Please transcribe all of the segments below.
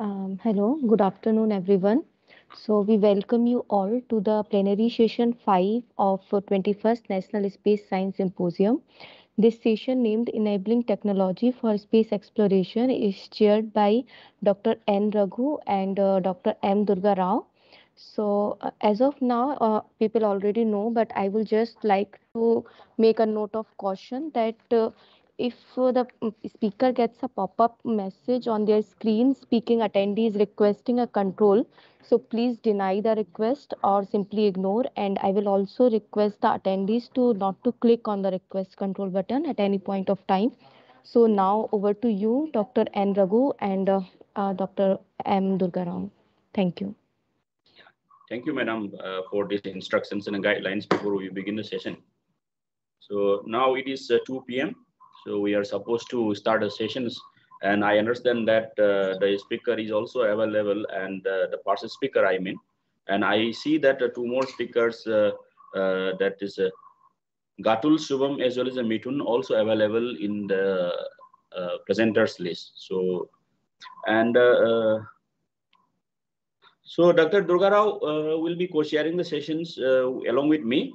Um, hello, good afternoon, everyone. So, we welcome you all to the plenary session 5 of 21st National Space Science Symposium. This session, named Enabling Technology for Space Exploration, is chaired by Dr. N. Raghu and uh, Dr. M. Durga Rao. So, uh, as of now, uh, people already know, but I will just like to make a note of caution that uh, if uh, the mm, speaker gets a pop-up message on their screen speaking attendees requesting a control so please deny the request or simply ignore and i will also request the attendees to not to click on the request control button at any point of time. So now over to you dr n. Raghu and uh, uh, dr m. Durga Rao thank you. Thank you, madam, uh, for these instructions and guidelines before we begin the session. So now it is uh, 2 p.m. So we are supposed to start the sessions. And I understand that uh, the speaker is also available and uh, the person speaker, I mean. And I see that uh, two more speakers, uh, uh, that is uh, Ghatul Shubham as well as Mithun also available in the presenters list. So, and so Dr. Durga Rao will be co-sharing the sessions along with me.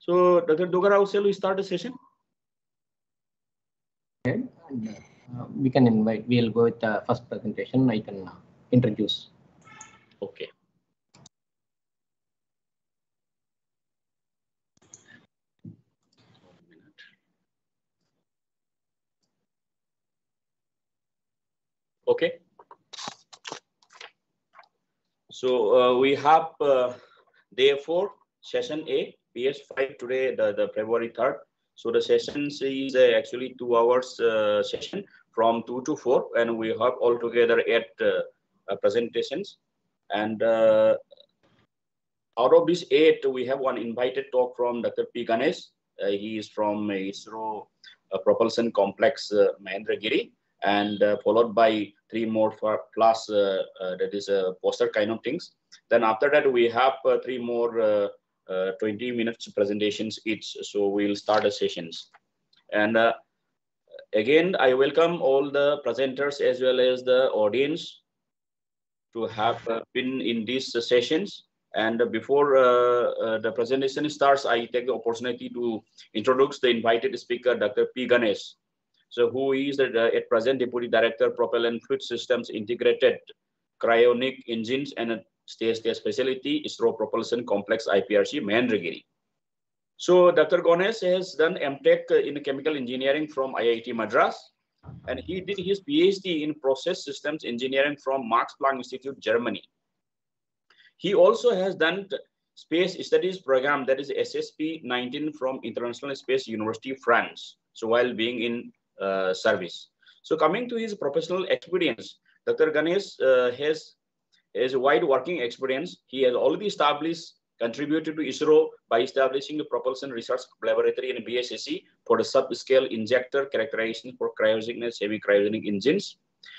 So Dr. Durga Rao, shall we start the session? And uh, we can invite, we'll go with the first presentation. I can uh, introduce. Okay. Okay. So uh, we have uh, day four, session A, PS5 today, the, the February 3rd. So the sessions is uh, actually two hours uh, session from two to four, and we have altogether eight uh, uh, presentations. And uh, out of these eight, we have one invited talk from Dr. P. Ganesh. Uh, he is from ISRO Propulsion Complex Mahendragiri, and followed by three more for plus that is a poster kind of things. Then after that, we have three more uh, 20 minutes presentations each. So we'll start the sessions. And uh, again, I welcome all the presenters as well as the audience to have uh, been in these sessions. And before uh, uh, the presentation starts, I take the opportunity to introduce the invited speaker, Dr. P. Ganesh. So who is the, uh, at present Deputy Director, Propellant Fluid Systems Integrated Cryogenic Engines and Stage State Facility, ISRO Propulsion Complex IPRC, Mahendragiri. So Dr. Ganesh has done MTech in chemical engineering from IIT Madras, and he did his PhD in process systems engineering from Max Planck Institute, Germany. He also has done space studies program that is SSP 19 from International Space University, France. So while being in uh, service. So coming to his professional experience, Dr. Ganesh uh, has has a wide working experience. He has already established, contributed to ISRO by establishing the Propulsion Research Laboratory in VSSC for the subscale injector characterization for cryogenic heavy cryogenic engines.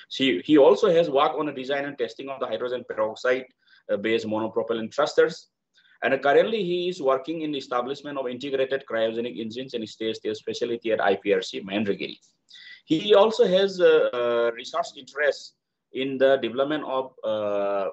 He also has worked on the design and testing of the hydrogen peroxide uh, based monopropellant thrusters. And currently he is working in the establishment of integrated cryogenic engines and stays their specialty at IPRC Mahendragiri. He also has uh, uh, research interests in the development of uh,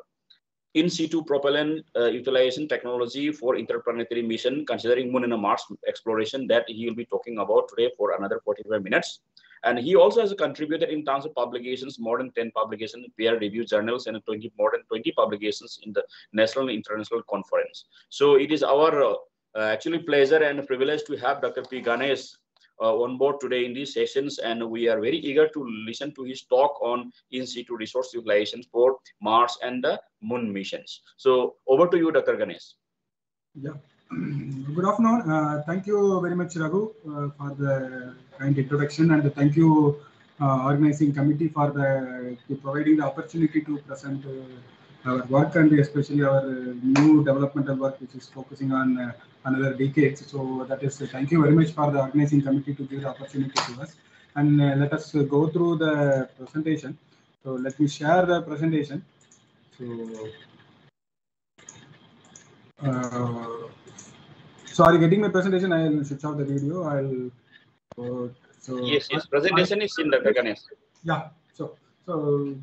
in situ propellant uh, utilization technology for interplanetary mission, considering Moon and Mars exploration that he will be talking about today for another 45 minutes. And he also has contributed in terms of publications, more than 10 publications, peer-reviewed journals, and 20, more than 20 publications in the national and international conference. So it is our uh, actually pleasure and privilege to have Dr. P. Ganesh on board today in these sessions, and we are very eager to listen to his talk on in situ resource utilization for Mars and the Moon missions. So over to you, Dr. Ganesh. Yeah. Good afternoon. Uh, thank you very much, Raghu, uh, for the kind introduction, and thank you, uh, organizing committee, for the providing the opportunity to present uh, our work and especially our new developmental work, which is focusing on uh, another decade. So that is thank you very much for the organizing committee to give the opportunity to us. And uh, let us go through the presentation. So let me share the presentation. So, uh, sorry, getting my presentation, I'll switch off the video. I'll go. So yes, yes, presentation is in the Ganesh. Yeah. So So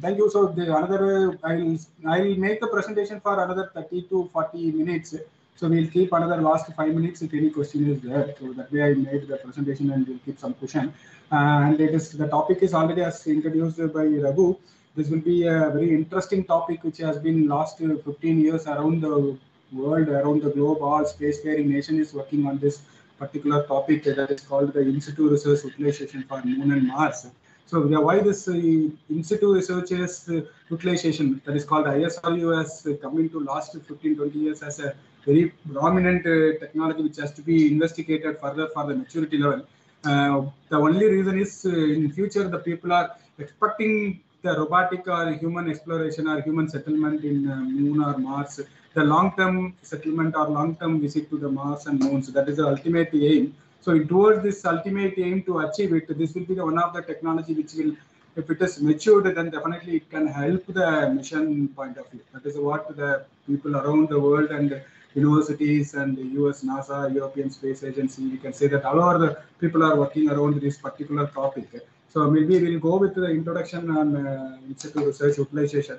thank you. So the another I'll I'll make the presentation for another 30 to 40 minutes. So we'll keep another last five minutes if any question is there. So that way I made the presentation and we'll keep some question. and it is the topic is already as introduced by Raghu. This will be a very interesting topic which has been last 15 years around the world, around the globe. All spacefaring nation is working on this particular topic that is called the in situ resource utilization for Moon and Mars. So why this uh, in situ researchers uh, utilization that is called ISRU has uh, come into last 15, 20 years as a very prominent uh, technology which has to be investigated further for the maturity level. Uh, the only reason is uh, in future the people are expecting the robotic or human exploration or human settlement in uh, moon or Mars, the long-term settlement or long-term visit to the Mars and moon. So that is the ultimate aim. So in towards this ultimate aim to achieve it, this will be the one of the technology which will, if it is matured, then definitely it can help the mission point of view. That is what the people around the world and universities and the US, NASA, European Space Agency, we can say that all over the people are working around this particular topic. So maybe we'll go with the introduction on uh, in-situ research utilization.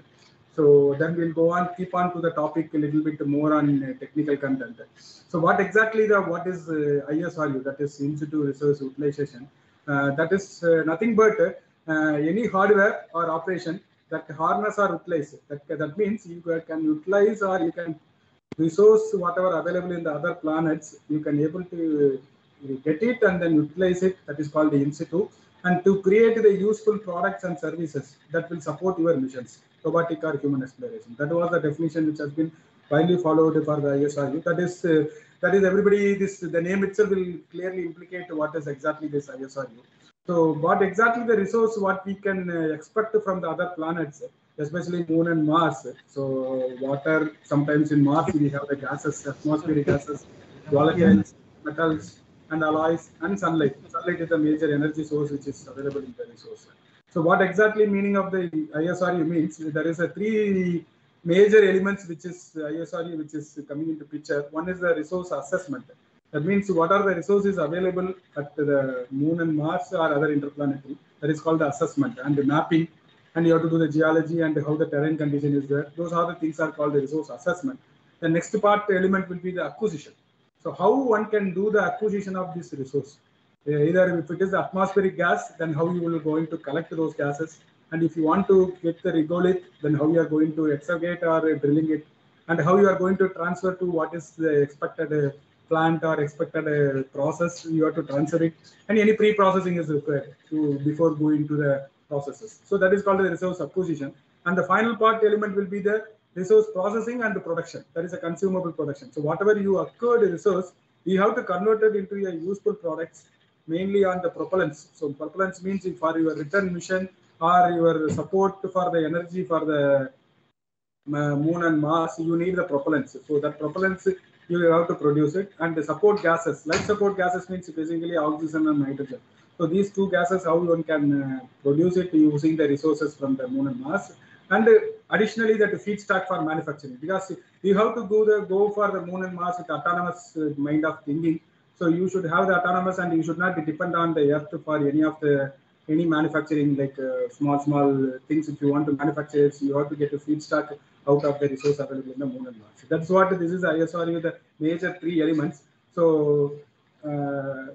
So then we'll go on, keep on to the topic a little bit more on uh, technical content. So what exactly the what is uh, ISRU? That is in-situ resource utilization. Uh, that is uh, nothing but uh, any hardware or operation that harness or utilize. That that means you can utilize or you can resource whatever available in the other planets. You can able to get it and then utilize it. That is called the in-situ and to create the useful products and services that will support your missions, robotic or human exploration. That was the definition which has been widely followed for the ISRU. That is, uh, that is everybody. This the name itself will clearly implicate what is exactly this ISRU. So, what exactly the resource what we can uh, expect from the other planets, especially Moon and Mars. So, water. Sometimes in Mars we have the gases, atmospheric gases, volatiles, metals, and alloys and sunlight. Sunlight is a major energy source which is available in the resource. So what exactly meaning of the ISRU means? There is a three major elements which is ISRU which is coming into picture. One is the resource assessment. That means what are the resources available at the moon and Mars or other interplanetary. That is called the assessment and the mapping. And you have to do the geology and how the terrain condition is there. Those are the things are called the resource assessment. The next part element will be the acquisition. So how one can do the acquisition of this resource? Uh, either if it is the atmospheric gas, then how you will going to collect those gases, and if you want to get the regolith, then how you are going to excavate or uh, drilling it, and how you are going to transfer to what is the expected uh, plant or expected process you have to transfer it, and any pre-processing is required to before going to the processes. So that is called the resource acquisition, and the final part element will be the resource processing and production. That is a consumable production. So whatever you acquired resource, you have to convert it into a useful products, mainly on the propellants. So propellants means for your return mission or your support for the energy for the uh, moon and Mars, you need the propellants. So that propellants you have to produce it and the support gases. Life support gases means basically oxygen and nitrogen. So these two gases, how one can uh, produce it using the resources from the moon and Mars. And additionally that feedstock for manufacturing. Because you have to go the go for the moon and mars with autonomous mind of thinking. So you should have the autonomous and you should not be depend on the earth for any of the any manufacturing like uh, small small things. If you want to manufacture it, you have to get a feedstock out of the resource available in the moon and mars. That's what this is isru the major three elements. So uh,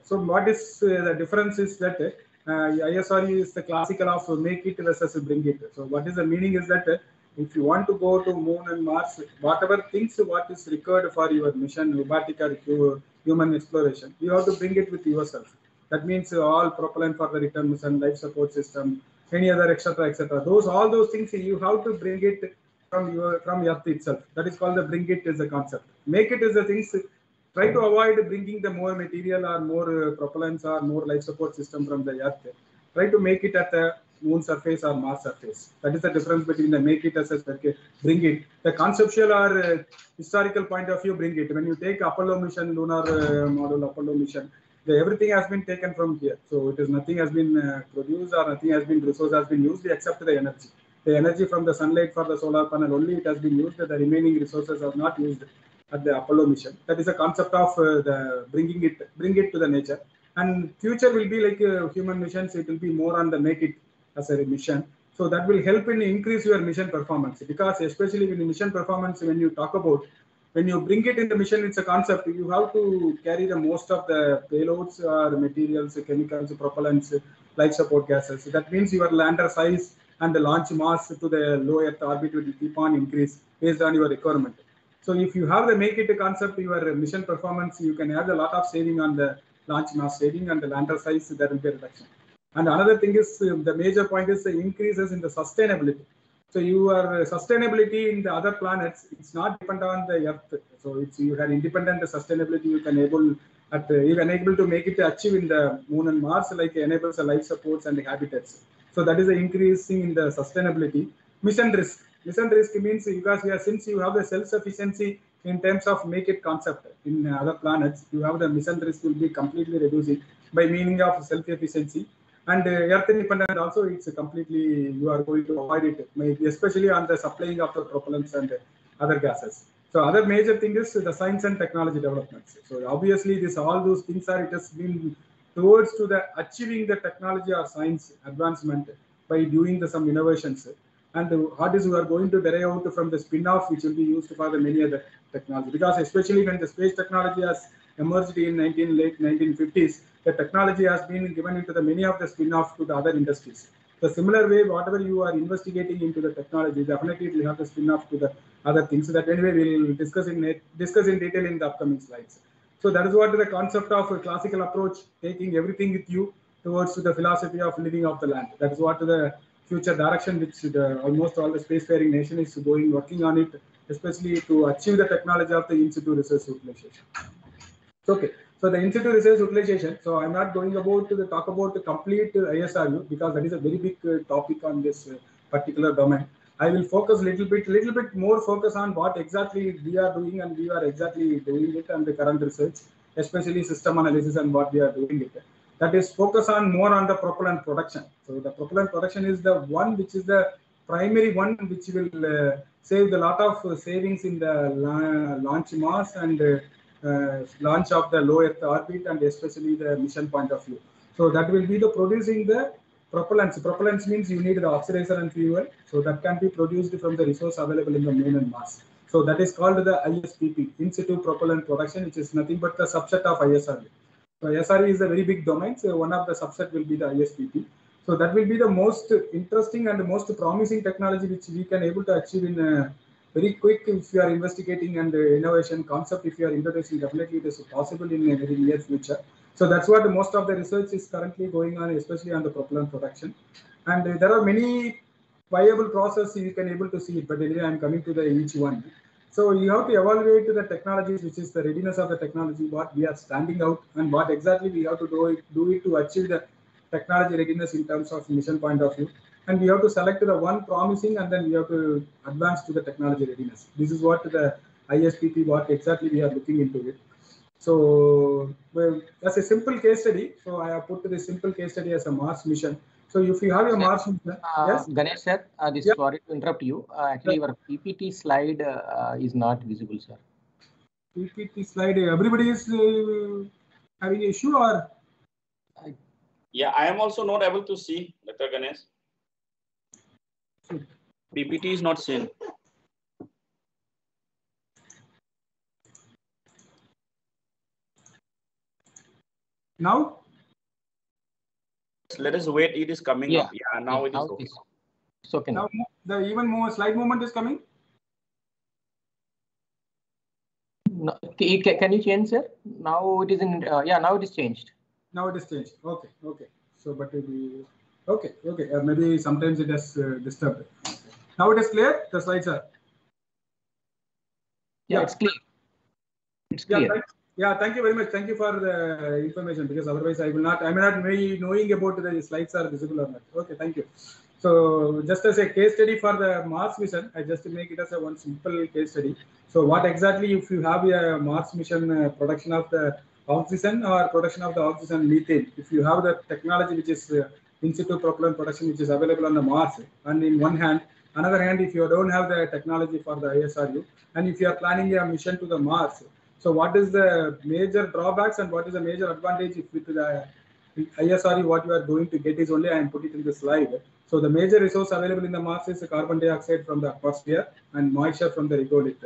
so what is uh, the difference is that uh, ISRU is the classical of make it versus bring it. So what is the meaning is that if you want to go to moon and Mars, whatever things what is required for your mission, robotic or human exploration, you have to bring it with yourself. That means all propellant for the return mission, life support system, any other etc. etc. Those all those things you have to bring it from your from Earth itself. That is called the bring it is the concept. Make it is the things try to avoid bringing the more material or more uh, propellants or more life support system from the earth. Try to make it at the moon surface or mars surface. That is the difference between the make it as a bring it. The conceptual or uh, historical point of view bring it. When you take apollo mission lunar uh, model apollo mission the, everything has been taken from here. So it is nothing has been uh, produced or nothing has been resource has been used except the energy. The energy from the sunlight for the solar panel only it has been used. The remaining resources are not used at the Apollo mission. That is a concept of uh, the bringing it bring it to the nature. And future will be like uh, human missions. It will be more on the make it as a mission. So that will help in increase your mission performance because especially in mission performance, when you talk about when you bring it in the mission, it's a concept. You have to carry the most of the payloads or materials, chemicals, propellants, life support gases. That means your lander size and the launch mass to the low Earth orbit will keep on increase based on your requirement. So if you have the make it a concept, your mission performance, you can have a lot of saving on the launch mass saving and the lander size, there will be a reduction. And another thing is um, the major point is the increases in the sustainability. So your sustainability in the other planets, it's not dependent on the Earth. So it's you have independent sustainability. You can able at you can able to make it achieve in the Moon and Mars, like enables the life supports and the habitats. So that is the increasing in the sustainability. Mission risk. Mission risk means because are since you have the self-sufficiency in terms of make it concept in other planets, you have the mission risk will be completely reducing by meaning of self-efficiency and uh, earth independent also it's completely you are going to avoid it maybe especially on the supplying of the propellants and other gases. So other major thing is the science and technology developments. So obviously this all those things are it has been towards to the achieving the technology or science advancement by doing the some innovations and the is we are going to derive out from the spin-off which will be used for the many other technology because especially when the space technology has emerged in 19 late 1950s the technology has been given into the many of the spin-off to the other industries. The similar way, whatever you are investigating into the technology, definitely it will have the spin-off to the other things. So that anyway we'll discuss in discuss in detail in the upcoming slides. So that is what the concept of a classical approach, taking everything with you towards the philosophy of living off the land. That is what the future direction which the, almost all the spacefaring nation is going working on it, especially to achieve the technology of the in situ resource utilization. Okay. So the in situ resource utilization. So I'm not going about to talk about the complete ISRU because that is a very big uh, topic on this uh, particular domain. I will focus a little bit, little bit more focus on what exactly we are doing and we are exactly doing it and the current research, especially system analysis and what we are doing it. That is focus on more on the propellant production. So the propellant production is the one which is the primary one which will uh, save the lot of savings in the la launch mass and uh, launch of the low Earth orbit and especially the mission point of view. So that will be the producing the propellants. Propellants means you need the oxidizer and fuel. So that can be produced from the resource available in the moon and Mars. So that is called the ISPP, in situ propellant production, which is nothing but the subset of ISRU. So ISRU is a very big domain. So one of the subset will be the ISPP. So that will be the most interesting and most promising technology which we can able to achieve in a very quick if you are investigating and the innovation concept if you are introducing definitely it is possible in a very near future so that's what most of the research is currently going on especially on the propellant production and uh, there are many viable processes you can able to see but anyway i'm coming to the each one so you have to evaluate the technologies which is the readiness of the technology what we are standing out and what exactly we have to do it, do it to achieve the technology readiness in terms of mission point of view and we have to select the one promising and then we have to advance to the technology readiness. This is what the ISPP, what exactly we are looking into it. So well, that's a simple case study. So I have put the simple case study as a Mars mission. So if you have your Mars mission, uh, yes? Ganesh sir, uh, this Yep. sorry to interrupt you. Uh, actually, your PPT slide uh, is not visible, sir. PPT slide, everybody is uh, having issue or Yeah, I am also not able to see, Dr. Ganesh. PPT is not seen. now? Let us wait. It is coming Yeah. up. Yeah, now it is okay. it's, it's okay now. Now the even more slide movement is coming? No, ca- ca- can you change, sir? Now it is in. Uh, yeah, now it is changed. Now it is changed. Okay, okay. So, but it will- okay, okay. Uh, maybe sometimes it has uh, disturbed. Now it is clear. The slides are. Yeah, Yeah. it's clear. It's Yeah, clear. thank, yeah. Thank you very much. Thank you for the information because otherwise I will not. I may not be knowing about the slides are visible or not. Okay, thank you. So just as a case study for the Mars mission, I just make it as a one simple case study. So what exactly if you have a Mars mission uh, production of the oxygen or production of the oxygen methane, if you have the technology which is uh, in situ propellant production which is available on the Mars, and in one hand, another hand, if you don't have the technology for the ISRU, and if you are planning a mission to the Mars, so what is the major drawbacks and what is the major advantage if with the ISRU, what you are going to get is only I am put it in the slide. So the major resource available in the Mars is carbon dioxide from the atmosphere and moisture from the regolith.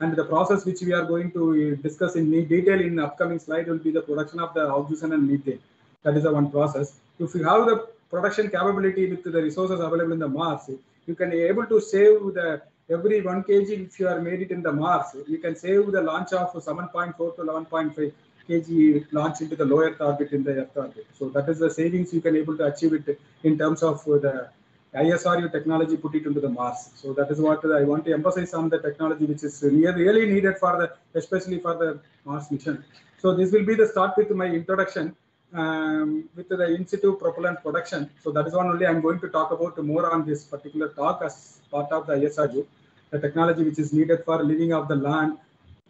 And the process which we are going to discuss in detail in the upcoming slide will be the production of the oxygen and methane. That is the one process. If you have the production capability with the resources available in the Mars, you can be able to save the every 1 kg if you are made it in the Mars, you can save the launch of 7.4 to 11.5 kg launch into the lower orbit in the Earth orbit. So that is the savings you can able to achieve it in terms of uh, the ISRU technology put it into the Mars. So that is what I want to emphasize on the technology which is really needed for the, especially for the Mars mission. So this will be the start with my introduction um, with the in situ propellant production. So that is one only I'm going to talk about more on this particular talk as part of the ISRU, the technology which is needed for living off the land,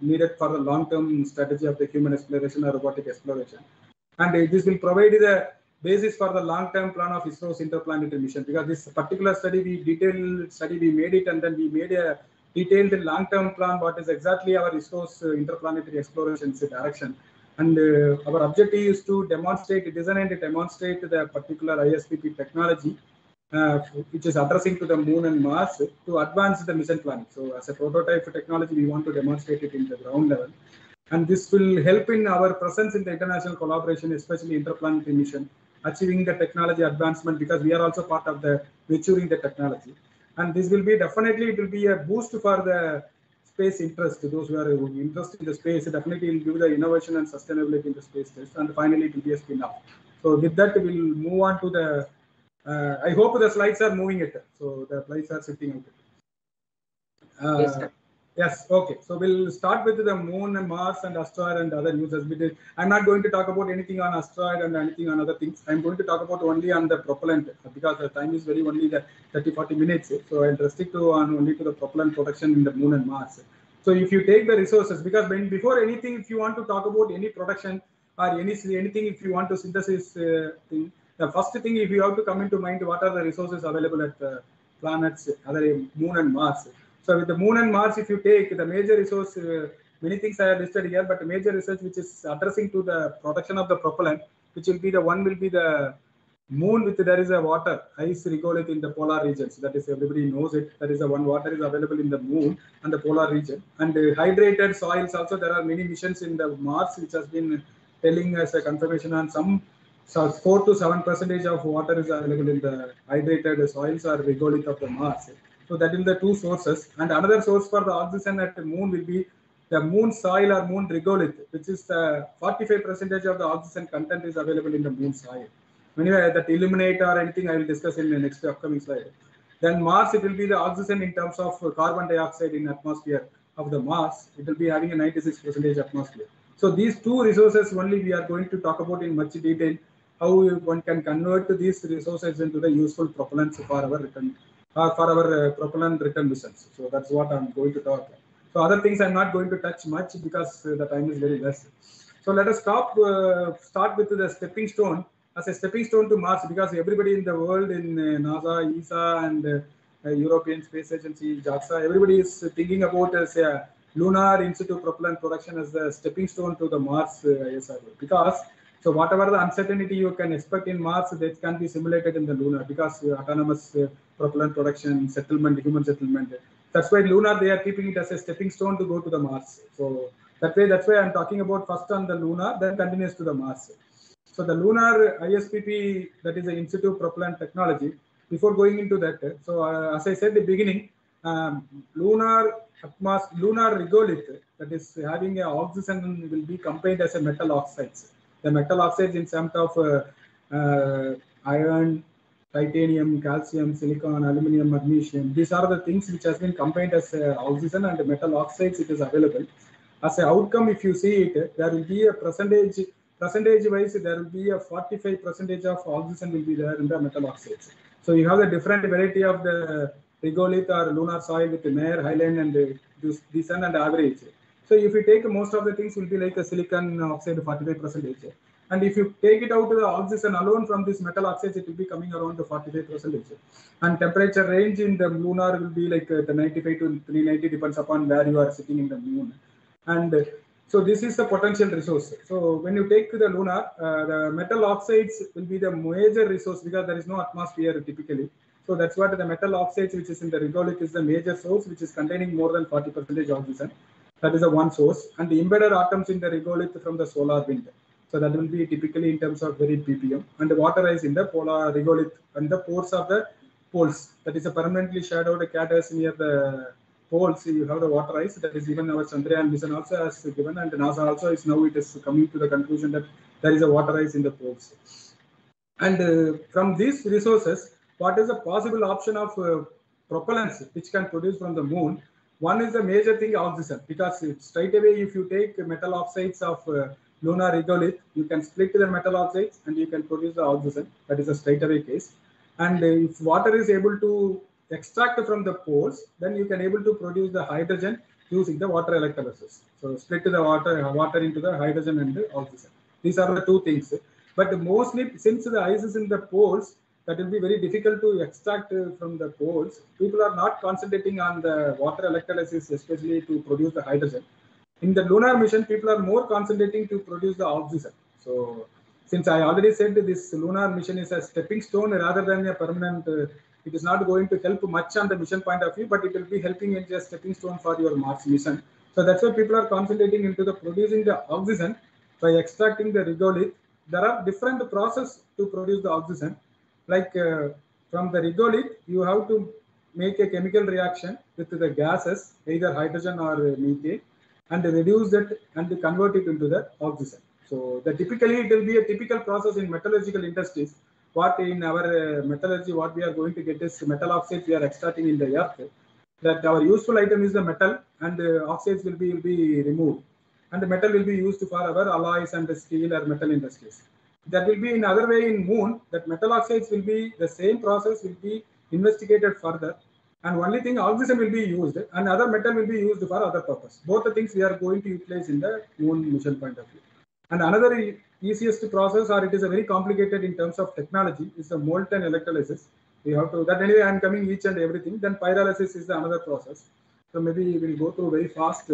needed for the long-term strategy of the human exploration or robotic exploration. And uh, this will provide the basis for the long-term plan of ISRO's interplanetary mission because this particular study, we detailed study, we made it and then we made a detailed long-term plan, what is exactly our ISRO's uh, interplanetary explorations direction. And uh, our objective is to demonstrate, design and demonstrate the particular ISPP technology, uh, which is addressing to the moon and Mars to advance the mission planning. So as a prototype technology, we want to demonstrate it in the ground level. And this will help in our presence in the international collaboration, especially interplanetary mission, achieving the technology advancement because we are also part of the maturing the technology. And this will be definitely, it will be a boost for the space interest, those who are interested in the space, definitely will give the innovation and sustainability in the space test. And finally, it will be a spin-off. So with that, we'll move on to the, uh, I hope the slides are moving it. So the slides are sitting out. Uh, yes, yes, okay. So we'll start with the moon and Mars and asteroid and other news. as we did. I'm not going to talk about anything on asteroid and anything on other things. I'm going to talk about only on the propellant because the time is very only the 30, 40 minutes. So I'll restrict to on only to the propellant production in the moon and Mars. So if you take the resources, because when before anything, if you want to talk about any production or any anything, if you want to synthesis uh, thing, the first thing if you have to come into mind, what are the resources available at the planets, other moon and Mars. So with the moon and Mars, if you take the major resource, uh, many things I have listed here, but the major research which is addressing to the production of the propellant, which will be the one will be the moon with there is a water ice regolith in the polar regions that is everybody knows it. That is the one water is available in the moon and the polar region. And uh, hydrated soils also there are many missions in the mars which has been telling us a confirmation on some so 4 to 7 percentage of water is available in the hydrated soils or regolith of the mars so that is the two sources and another source for the oxygen at the moon will be the moon soil or moon regolith which is the 45 percentage of the oxygen content is available in the moon soil Anyway, that ilmenite or anything I will discuss in the next upcoming slide. Then Mars, it will be the oxygen in terms of carbon dioxide in atmosphere of the Mars. It will be having a 96 percentage atmosphere. So these two resources only we are going to talk about in much detail. How one can convert these resources into the useful propellants for our return, uh, for our uh, propellant return missions. So that's what I'm going to talk. So other things I'm not going to touch much because uh, the time is very less. So let us stop, start with the stepping stone as a stepping stone to Mars because everybody in the world in uh, NASA, ESA, and uh, European Space Agency, JAXA, everybody is thinking about as a lunar in situ propellant production as a stepping stone to the Mars uh, ISRO. Because so whatever the uncertainty you can expect in Mars, that can be simulated in the lunar because uh, autonomous uh, propellant production, settlement, human settlement. That's why lunar they are keeping it as a stepping stone to go to the Mars. So that way, that's why I'm talking about first on the lunar, then continues to the Mars. So the lunar ISPP, that is the in situ propellant technology. Before going into that, so uh, as I said at the beginning, um, lunar atmos lunar regolith that is having a oxygen will be combined as a metal oxides. The metal oxides in terms of uh, uh, iron, titanium, calcium, silicon, aluminum, magnesium. These are the things which has been combined as uh, oxygen and metal oxides. It is available. As an outcome, if you see it, there will be a percentage percentage wise there will be a 45 percentage of oxygen will be there in the metal oxides so you have a different variety of the regolith or lunar soil with the mare Highland and this decent and average so if you take most of the things will be like a silicon oxide 45 percentage and if you take it out the oxygen alone from this metal oxides it will be coming around the 45 percentage and temperature range in the lunar will be like uh, the 95 to 390 depends upon where you are sitting in the moon and So this is the potential resource. So when you take the lunar, uh, the metal oxides will be the major resource because there is no atmosphere typically. So that's what the metal oxides, which is in the regolith, is the major source, which is containing more than 40% oxygen. That is the one source. And the embedded atoms in the regolith from the solar wind. So that will be typically in terms of very ppm. And the water is in the polar regolith and the pores of the poles. That is a permanently shadowed craters near the poles. You have the water ice. That is even our Chandrayaan mission also has given, and NASA also is now it is coming to the conclusion that there is a water ice in the poles. And uh, from these resources, what is the possible option of uh, propellants which can produce from the moon? One is the major thing oxygen because straight away if you take metal oxides of uh, lunar regolith, you can split the metal oxides and you can produce the oxygen. That is a straight away case. And if water is able to extract from the pores, then you can able to produce the hydrogen using the water electrolysis. So split the water water into the hydrogen and the oxygen. These are the two things. But mostly since the ice is in the poles, that will be very difficult to extract from the poles. People are not concentrating on the water electrolysis, especially to produce the hydrogen. In the lunar mission, people are more concentrating to produce the oxygen. So since I already said this lunar mission is a stepping stone rather than a permanent, uh, it is not going to help much on the mission point of view, but it will be helping in just stepping stone for your Mars mission. So that's why people are concentrating into the producing the oxygen by extracting the regolith. There are different process to produce the oxygen. Like uh, from the regolith, you have to make a chemical reaction with the gases, either hydrogen or methane, and reduce it and convert it into the oxygen. So the typically it will be a typical process in metallurgical industries. What in our uh, metallurgy, what we are going to get is metal oxides we are extracting in the earth. That our useful item is the metal, and uh, oxides will be will be removed, and the metal will be used for our alloys and the steel or metal industries. That will be in other way in moon. That metal oxides will be the same process will be investigated further, and only thing oxygen will be used, and other metal will be used for other purpose. Both the things we are going to utilize in the moon mission point of view. And another easiest process, or it is a very complicated in terms of technology, is the molten electrolysis. We have to that anyway. I'm coming each and everything. Then pyrolysis is the another process. So maybe we'll go through very fast.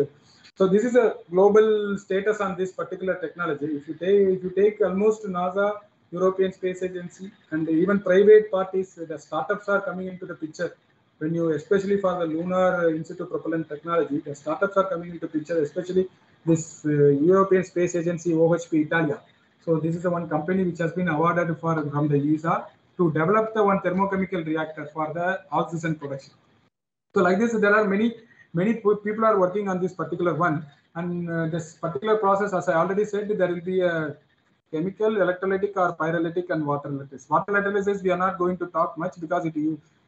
So this is a global status on this particular technology. If you take if you take almost NASA, European Space Agency, and even private parties, the startups are coming into the picture. When you, especially for the lunar in situ propellant technology, the startups are coming into picture, especially this uh, European Space Agency OHB Italia. So this is the one company which has been awarded for from the ESA to develop the one thermochemical reactor for the oxygen production. So like this, there are many many people are working on this particular one, and uh, this particular process, as I already said, there will be a chemical, electrolytic, or pyrolytic, and water electrolysis. Water electrolysis we are not going to talk much because it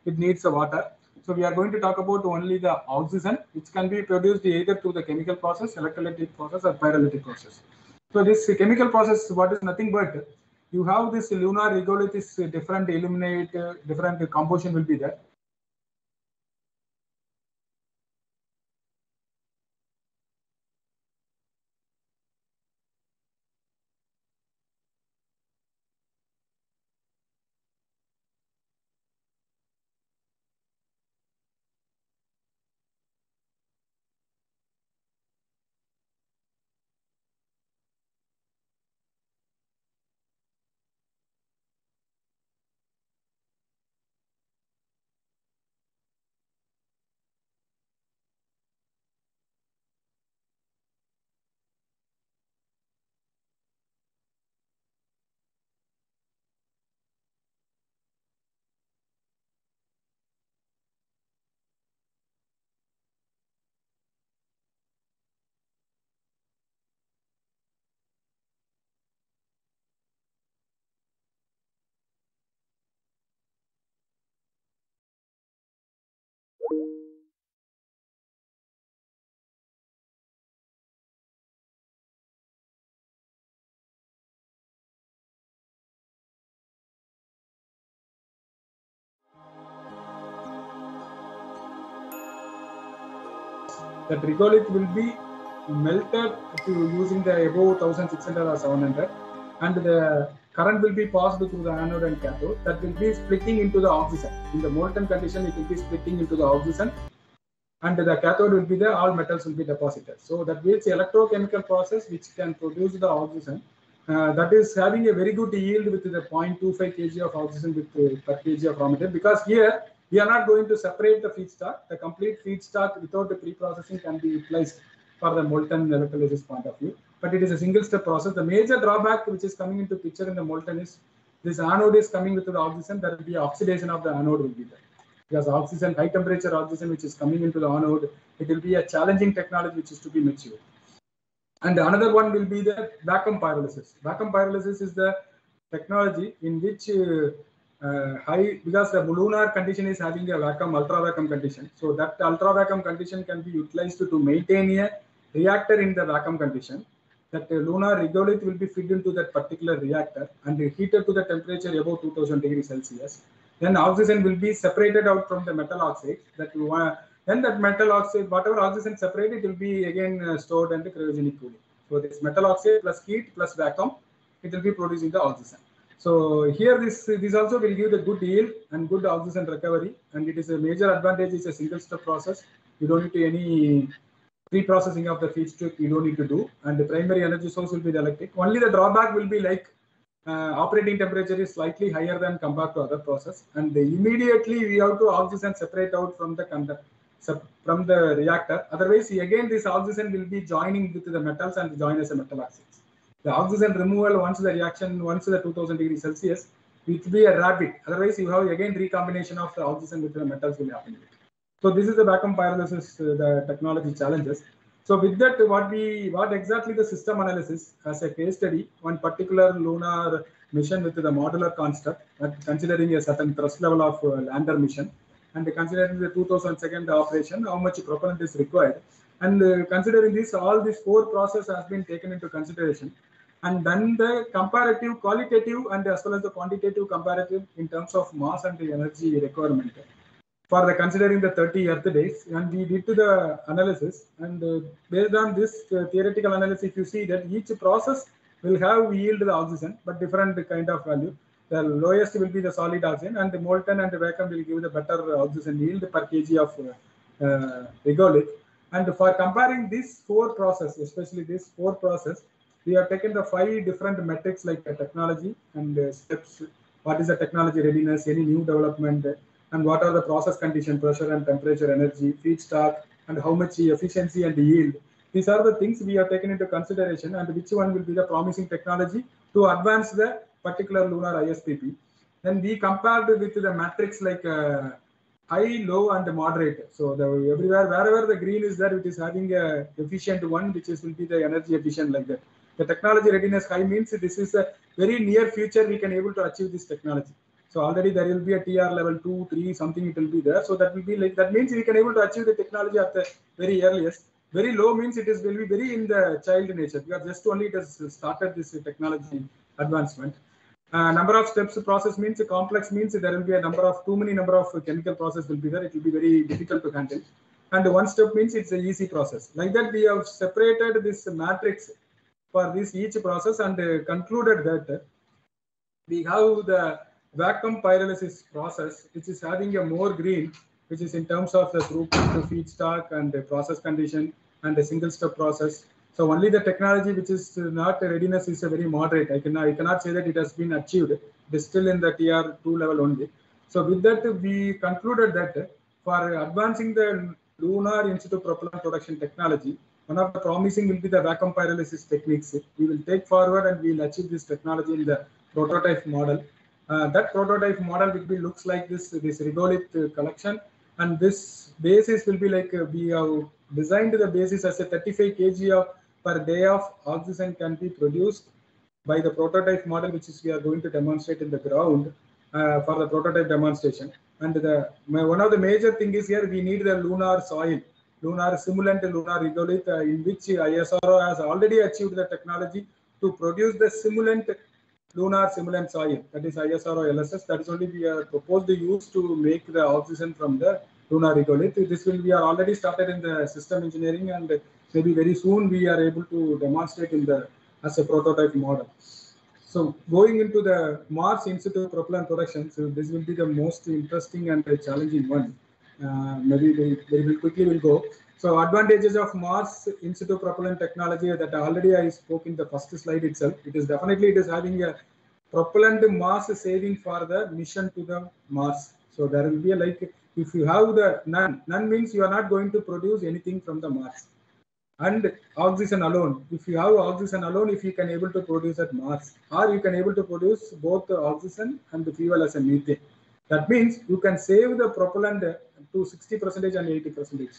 it needs a water. So we are going to talk about only the oxygen, which can be produced either through the chemical process, electrolytic process, or pyrolytic process. So this chemical process, what is nothing but you have this lunar regolith is different ilmenite, different composition will be there. That regolith will be melted to using the above 1600 or 700 and the current will be passed through the anode and cathode. That will be splitting into the oxygen. In the molten condition it will be splitting into the oxygen. And the cathode will be the all metals will be deposited. So that means electrochemical process which can produce the oxygen uh, that is having a very good yield with the 0.25 kg of oxygen with uh, per kg of raw material. Because here we are not going to separate the feedstock. The complete feedstock without the pre-processing can be utilized for the molten electrolysis point of view. But it is a single step process. The major drawback which is coming into picture in the molten is this anode is coming with the oxygen. There will be oxidation of the anode will be there because oxygen, high temperature oxygen which is coming into the anode, it will be a challenging technology which is to be matured. And another one will be the vacuum pyrolysis. Vacuum pyrolysis is the technology in which uh, uh, high because the lunar condition is having a vacuum ultra vacuum condition. So that ultra vacuum condition can be utilized to, to maintain a reactor in the vacuum condition. That lunar regolith will be fed into that particular reactor and heated to the temperature above 2000 degrees Celsius. Then oxygen will be separated out from the metal oxide that you want then that metal oxide, whatever oxygen separated, it will be again uh, stored the cryogenic cooling. So this metal oxide plus heat plus vacuum, it will be producing the oxygen. So here this this also will give the good yield and good oxygen recovery, and it is a major advantage. It's a single step process. You don't need to any pre-processing of the feedstock. You don't need to do, and the primary energy source will be the electric. Only the drawback will be like uh, operating temperature is slightly higher than compared to other process, and immediately we have to oxygen separate out from the from the reactor. Otherwise, again, this oxygen will be joining with the metals and join as a metal oxides. The oxygen removal once the reaction, once the 2000 degrees Celsius, it will be a rapid. Otherwise, you have again recombination of the oxygen with the metals will happen. So this is the vacuum pyrolysis, uh, the technology challenges. So with that, what we, what exactly the system analysis as a case study, one particular lunar mission with the modular construct, uh, considering a certain thrust level of uh, lander mission, and considering the 2000 second operation, how much propellant is required. And uh, considering this, all these four process has been taken into consideration and then the comparative qualitative and as well as the quantitative comparative in terms of mass and the energy requirement for the considering the 30 earth days and we did the analysis and uh, based on this uh, theoretical analysis you see that each process will have yield the oxygen but different kind of value the lowest will be the solid oxygen and the molten and the vacuum will give the better oxygen yield per kg of uh, regolith. And for comparing these four process, especially this four process, we have taken the five different metrics like technology and uh, steps. What is the technology readiness, any new development, and what are the process condition, pressure and temperature, energy, feedstock, and how much efficiency and yield. These are the things we have taken into consideration and which one will be the promising technology to advance the particular lunar ISPP. Then we compared with the matrix like uh, high, low, and moderate. So the, everywhere, wherever the green is there, it is having a efficient one, which is will be the energy efficient like that. The technology readiness high means this is a very near future we can able to achieve this technology. So already there will be a TR level two, three, something it will be there. So that will be like that means we can able to achieve the technology at the very earliest. Very low means it is will be very in the child nature because just only it has started this technology advancement. Uh, number of steps process means a complex means there will be a number of too many number of chemical process will be there. It will be very difficult to handle. And one step means it's an easy process. Like that, we have separated this matrix for this each process and concluded that we have the vacuum pyrolysis process, which is having a more green, which is in terms of the throughput to feedstock and the process condition and the single step process so only the technology which is not readiness is a very moderate. I cannot I cannot say that it has been achieved. It is still in the TR2 level only. So with that, we concluded that for advancing the lunar in situ propellant production technology, one of the promising will be the vacuum pyrolysis techniques. We will take forward and we will achieve this technology in the prototype model. Uh, that prototype model will be looks like this this regolith collection and this basis will be like uh, we have designed the basis as a 35 kg of per day of oxygen can be produced by the prototype model, which is we are going to demonstrate in the ground uh, for the prototype demonstration. And the one of the major thing is here we need the lunar soil, lunar simulant lunar regolith, uh, in which ISRO has already achieved the technology to produce the simulant lunar simulant soil. That is ISRO LSS. That is only we are proposed to use to make the oxygen from the lunar regolith. This will we are already started in the system engineering and maybe very soon we are able to demonstrate in the as a prototype model. So going into the Mars in situ propellant production, so this will be the most interesting and challenging one. Uh, maybe very, very quickly we'll go. So advantages of Mars in situ propellant technology that already I spoke in the first slide itself. It is definitely it is having a propellant mass saving for the mission to the Mars. So there will be a like if you have the none, none means you are not going to produce anything from the Mars. And oxygen alone, if you have oxygen alone, if you can able to produce at Mars, or you can able to produce both oxygen and the fuel as a methane. That means you can save the propellant to 60 percentage and 80 percentage.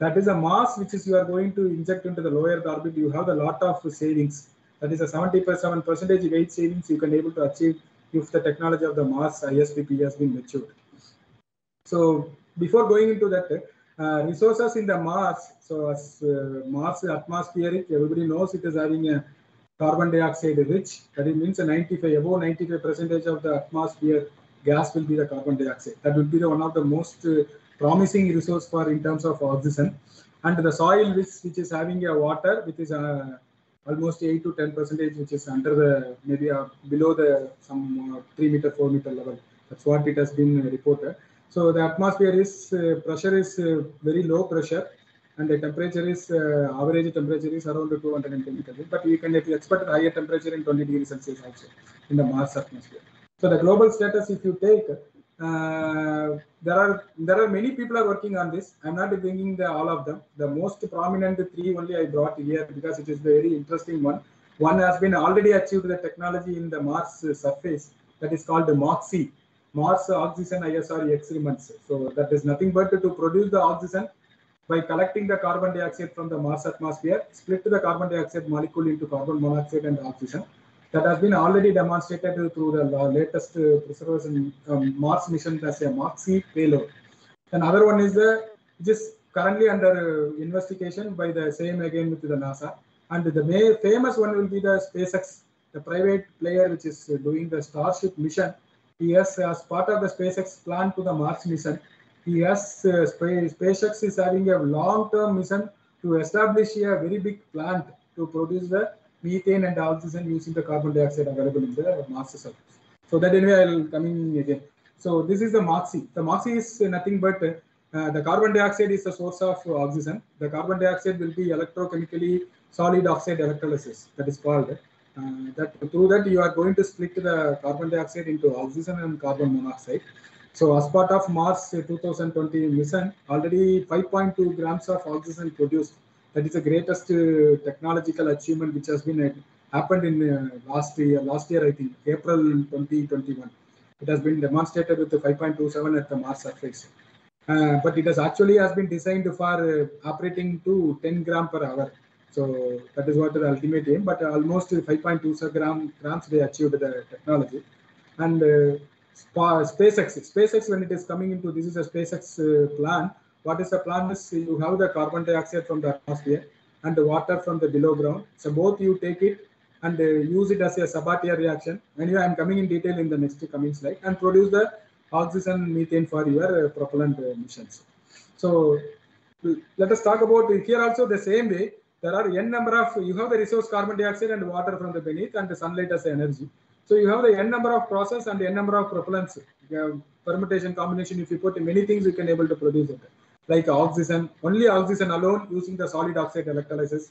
That is a mass which is you are going to inject into the lower orbit. You have a lot of savings. That is a 77 percentage weight savings you can able to achieve if the technology of the Mars ISPP has been matured. So before going into that, uh, resources in the Mars. So as uh, Mars atmospheric, everybody knows it is having a carbon dioxide rich. That means a 95 above 95 percentage of the atmosphere gas will be the carbon dioxide. That will be the one of the most uh, promising resource for in terms of oxygen. And the soil which, which is having a water which is uh, almost 8 to 10 percentage which is under the maybe uh, below the some uh, 3 meter 4 meter level. That's what it has been reported. So the atmosphere is uh, pressure is uh, very low pressure and the temperature is uh, average temperature is around 210 Kelvin. But we can expect higher temperature in 20 degrees Celsius also in the Mars atmosphere. So the global status, if you take, uh, there are there are many people are working on this. I'm not bringing the, all of them. The most prominent three only I brought here because it is very interesting one. One has been already achieved the technology in the Mars surface that is called the MOXIE, Mars Oxygen ISR experiments. So that is nothing but to produce the oxygen by collecting the carbon dioxide from the Mars atmosphere, split the carbon dioxide molecule into carbon monoxide and oxygen that has been already demonstrated through the latest uh, Perseverance um, Mars mission as a MOXIE payload. Another one is the is currently under uh, investigation by the same again with the NASA. And the famous one will be the SpaceX, the private player which is uh, doing the Starship mission. He has, as part of the SpaceX plan to the Mars mission, he has uh, SpaceX is having a long-term mission to establish a very big plant to produce the methane and oxygen using the carbon dioxide available in the Mars surface. So that anyway, I will coming again. So this is the MOXIE. The MOXIE is nothing but uh, the carbon dioxide is the source of oxygen. The carbon dioxide will be electrochemically solid oxide electrolysis. That is called. Uh, that through that you are going to split the carbon dioxide into oxygen and carbon monoxide. So as part of Mars 2020 mission, already 5.2 grams of oxygen produced that is the greatest uh, technological achievement which has been uh, happened in uh, last year last year i think april 2021 it has been demonstrated with the 5.27 at the mars surface. But it has actually has been designed for operating to 10 gram per hour. So that is what the ultimate aim but almost 5.27 gram grams they achieved the technology. And SpaceX, SpaceX when it is coming into this is a SpaceX plan what is the plan is you have the carbon dioxide from the atmosphere and the water from the below ground. So both you take it and uh, use it as a Sabatier reaction. Anyway, I'm coming in detail in the next coming slide and produce the oxygen and methane for your uh, propellant uh, missions. So let us talk about here also the same way. There are n number of you have the resource carbon dioxide and water from the beneath and the sunlight as energy. So you have the n number of process and n number of propellants. permutation combination. If you put many things, you can able to produce it like oxygen, only oxygen alone using the solid oxide electrolysis,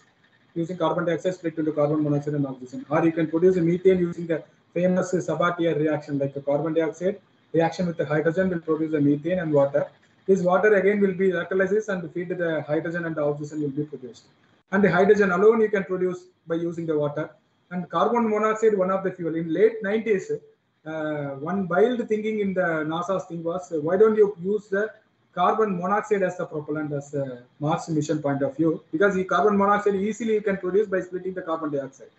using carbon dioxide split into carbon monoxide and oxygen. Or you can produce methane using the famous Sabatier reaction, like the carbon dioxide reaction with the hydrogen will produce the methane and water. This water again will be electrolysis and feed the hydrogen and the oxygen will be produced. And the hydrogen alone you can produce by using the water. And carbon monoxide, one of the fuel. In late 90s, uh, one wild thinking in the NASA's thing was, uh, why don't you use the carbon monoxide as the propellant as a Mars mission point of view because the carbon monoxide easily you can produce by splitting the carbon dioxide.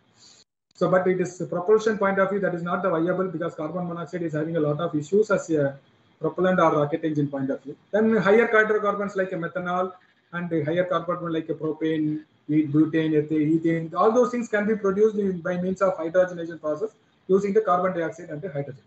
So, but it is a propulsion point of view that is not the viable because carbon monoxide is having a lot of issues as a propellant or rocket engine point of view. Then higher hydrocarbons like a methanol and higher carbon like a propane, butane, ethane, all those things can be produced by means of hydrogenation process using the carbon dioxide and the hydrogen.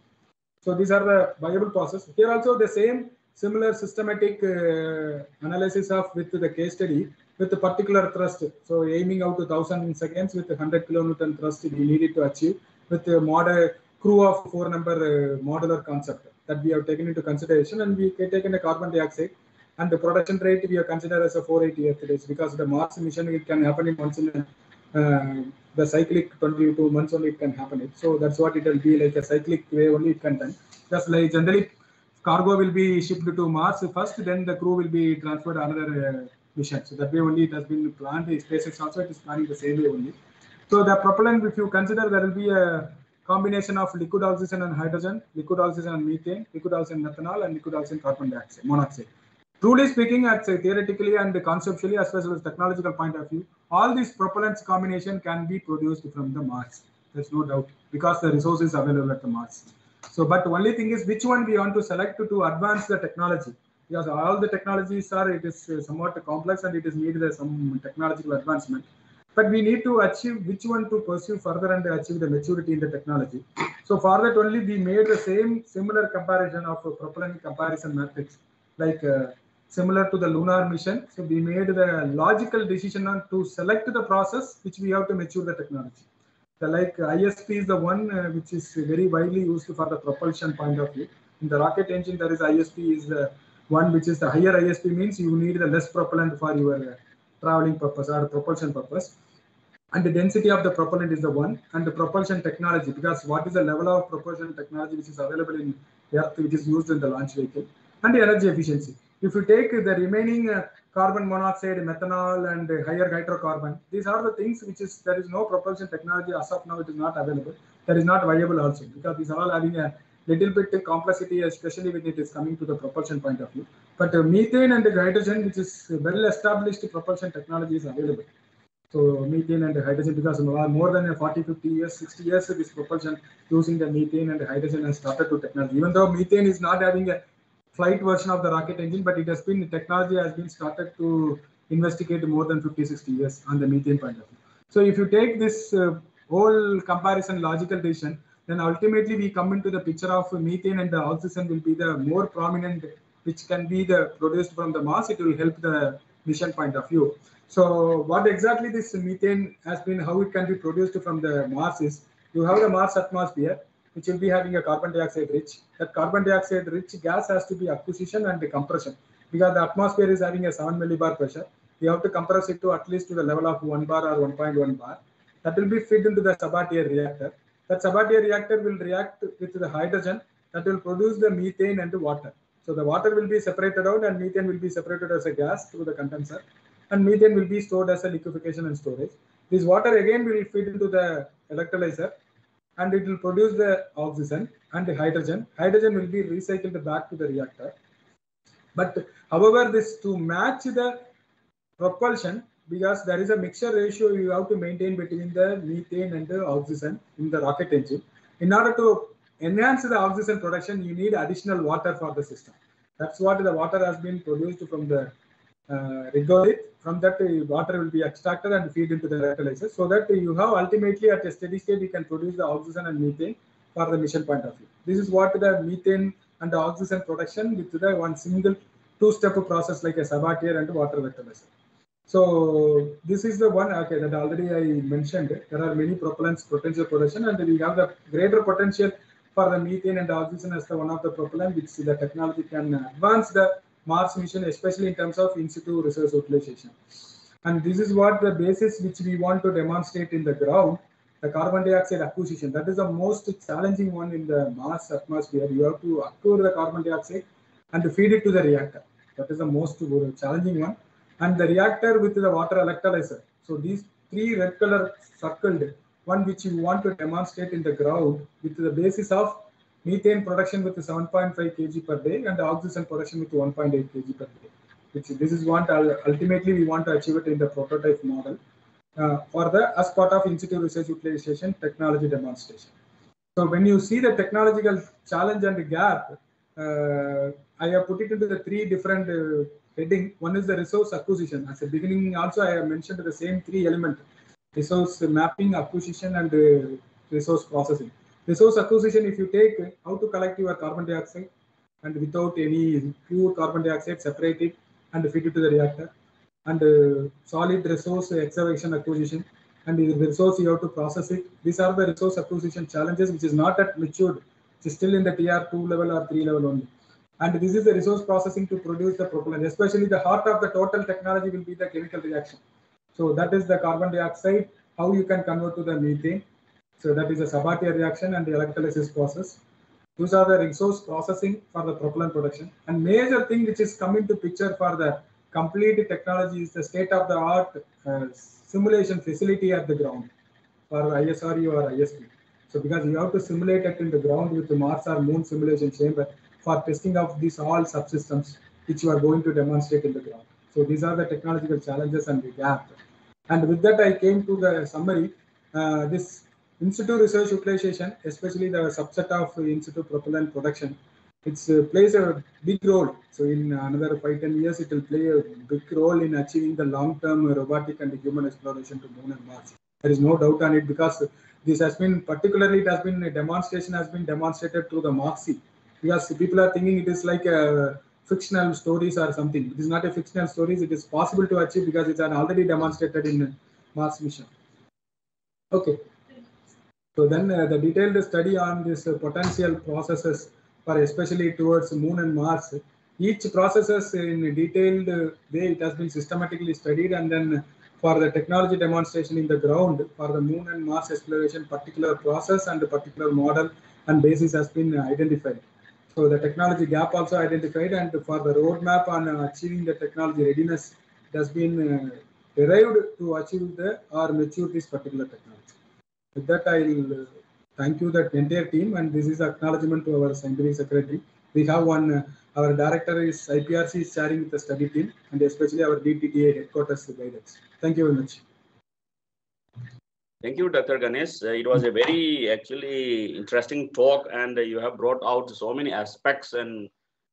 So these are the viable process. Here also the same similar systematic uh, analysis of with the case study with a particular thrust. So aiming out to 1000 seconds with 100 kilonewton thrust we needed to achieve with a model crew of four number uh, modular concept. that we have taken into consideration, and we taken a carbon dioxide. And the production rate we have considered as a 480 Earth days because the Mars mission it can happen in once in a, uh, the cyclic 22 months only it can happen. It so that's what it will be like a cyclic way only it can done. Just like generally cargo will be shipped to Mars first, then the crew will be transferred another uh, mission. So that way only it has been planned. SpaceX also it is planning the same way only. So the propellant, if you consider there will be a combination of liquid oxygen and hydrogen, liquid oxygen and methane, liquid oxygen methanol, and liquid oxygen carbon dioxide, monoxide. Truly speaking, at theoretically and conceptually, as well as technological point of view, all these propellants combination can be produced from the Mars. There's no doubt because the resource is available at the Mars. So, but the only thing is which one we want to select to, to advance the technology. Because all the technologies are it is somewhat complex and it is needed some technological advancement. But we need to achieve which one to pursue further and achieve the maturity in the technology. So for that only we made the same similar comparison of propellant comparison matrix. Like uh, similar to the lunar mission. So we made the logical decision on to select the process which we have to mature the technology the like isp is the one uh, which is very widely used for the propulsion point of view in the rocket engine there is isp is the one which is the higher ISP means you need the less propellant for your uh, traveling purpose or propulsion purpose. And the density of the propellant is the one and the propulsion technology because what is the level of propulsion technology which is available in Earth which is used in the launch vehicle and the energy efficiency. If you take the remaining uh, carbon monoxide, methanol and higher hydrocarbon, these are the things which is there is no propulsion technology as of now it is not available. That is not viable also because these are all having a little bit complexity, especially when it is coming to the propulsion point of view. But uh, methane and hydrogen, which is well established propulsion technology is available. So methane and hydrogen, because more than 40, 50 years, 60 years, this propulsion using the methane and hydrogen has started to technology. Even though methane is not having a flight version of the rocket engine, but it has been technology has been started to investigate more than 50, 60 years on the methane point of view. So if you take this uh, whole comparison logical decision, then ultimately we come into the picture of methane and the oxygen will be the more prominent, which can be the produced from the Mars. It will help the mission point of view. So what exactly this methane has been, how it can be produced from the Mars is, you have the Mars atmosphere, which will be having a carbon dioxide rich. That carbon dioxide rich gas has to be acquisition and compression because the atmosphere is having a 7 millibar pressure. You have to compress it to at least to the level of 1 bar or 1.1 bar. That will be fed into the Sabatier reactor that Sabatier reactor will react with the hydrogen that will produce the methane and the water. So the water will be separated out and methane will be separated as a gas through the condenser and methane will be stored as a liquefaction and storage. This water again will feed into the electrolyzer and it will produce the oxygen and the hydrogen. Hydrogen will be recycled back to the reactor. But however, this to match the propulsion because there is a mixture ratio you have to maintain between the methane and the oxygen in the rocket engine. In order to enhance the oxygen production, you need additional water for the system. That's what the water has been produced from the uh, regolith. From that, water will be extracted and feed into the electrolyzer so that you have ultimately at a steady state, you can produce the oxygen and methane for the mission point of view. This is what the methane and the oxygen production with the one single two-step process like a Sabatier and water electrolyzer. So this is the one okay that already I mentioned. There are many propellants potential production, and we have the greater potential for the methane and the oxygen as the one of the propellant, which the technology can advance the Mars mission, especially in terms of in situ resource utilization. And this is what the basis which we want to demonstrate in the ground, the carbon dioxide acquisition. That is the most challenging one in the Mars atmosphere. You have to acquire the carbon dioxide and feed it to the reactor. That is the most challenging one and the reactor with the water electrolyzer. So these three red color circled, one which you want to demonstrate in the ground with the basis of methane production with 7.5 kg per day and oxygen production with 1.8 kg per day. Which this is what ultimately we want to achieve it in the prototype model uh, for the as part of in situ research utilization technology demonstration. So when you see the technological challenge and the gap, uh, I have put it into the three different uh, heading. One is the resource acquisition. As a beginning, also I have mentioned the same three elements: resource mapping, acquisition, and uh, resource processing. Resource acquisition, if you take how to collect your carbon dioxide and without any pure carbon dioxide, separate it and feed it to the reactor, and uh, solid resource excavation acquisition, and the resource you have to process it. These are the resource acquisition challenges, which is not at matured It's still in the TR2 level or 3 level only. And this is the resource processing to produce the propellant. Especially the heart of the total technology will be the chemical reaction. So that is the carbon dioxide, how you can convert to the methane. So that is a Sabatier reaction and the electrolysis process. Those are the resource processing for the propellant production. And major thing which is coming to picture for the complete technology is the state of the art uh, simulation facility at the ground for ISRU or ISP. So because you have to simulate it in the ground with the Mars or Moon simulation chamber for testing of these all subsystems which you are going to demonstrate in the ground. So these are the technological challenges and the gap. And with that, I came to the summary. Uh, this in situ research utilization, especially the subset of in situ propellant production, it uh, plays a big role. So in another five ten years, it will play a big role in achieving the long-term robotic and human exploration to Moon and Mars. There is no doubt on it because this has been particularly it has been a demonstration has been demonstrated through the MOXIE because people are thinking it is like a fictional stories or something. It is not a fictional stories. It is possible to achieve because it's already demonstrated in Mars mission. Okay. So then uh, the detailed study on this uh, potential processes for especially towards Moon and Mars. Each processes in detailed uh, way it has been systematically studied and then for the technology demonstration in the ground for the Moon and Mars exploration particular process and particular model and basis has been identified. So the technology gap also identified and for the roadmap on achieving the technology readiness it has been uh, derived to achieve the or mature this particular technology. With that, I'll uh, thank you that entire team and this is acknowledgement to our scientific secretary. We have one, uh, our director is IPRC is sharing with the study team and especially our DTTA headquarters guidance. Thank you very much. Thank you, Dr. Ganesh. Uh, it was a very actually interesting talk, and uh, you have brought out so many aspects and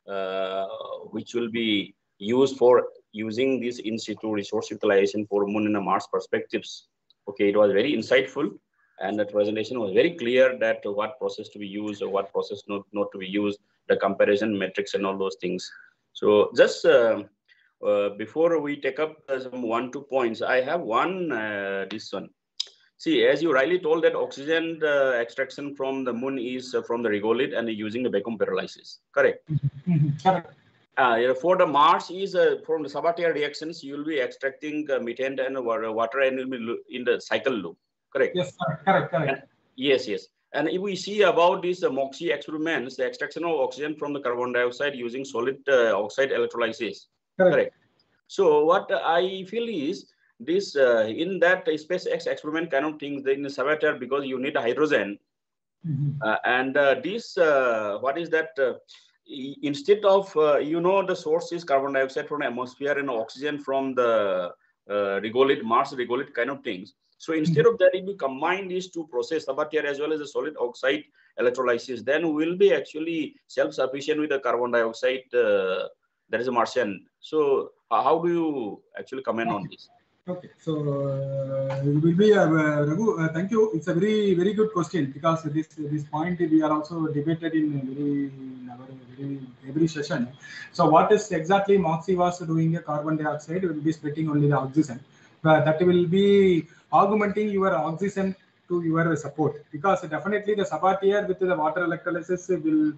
uh, which will be used for using this in situ resource utilization for Moon and Mars perspectives. Okay, it was very insightful, and the presentation was very clear that what process to be used or what process not, not to be used, the comparison metrics and all those things. So just uh, uh, before we take up some one two points, I have one uh, this one. See, as you rightly told that oxygen uh, extraction from the moon is uh, from the regolith and using the vacuum pyrolysis, correct? Correct. Uh, for the Mars is uh, from the Sabatier reactions, you will be extracting uh, methane and water, water and will be in the cycle loop, correct? Yes, correct, correct, correct. And, yes, yes. And if we see about these uh, MOXIE experiments, the extraction of oxygen from the carbon dioxide using solid uh, oxide electrolysis, correct. correct? So what I feel is this uh, in that SpaceX experiment kind of things in the because you need hydrogen Mhm. uh, and uh, this uh, what is that uh, instead of uh, you know the source is carbon dioxide from the atmosphere and oxygen from the uh, regolith mars regolith kind of things so instead of that if we combine these two process sabatier as well as the solid oxide electrolysis then we'll be actually self-sufficient with the carbon dioxide uh, that is a martian so uh, how do you actually comment on this Okay, so uh, it will be uh, Raghu. Uh, thank you. It's a very very good question because this this point we are also debated in very in very every session. So what is exactly MOXIE was doing a carbon dioxide will be splitting only the oxygen, but that will be augmenting your oxygen to your support because definitely the Sabatier with the water electrolysis will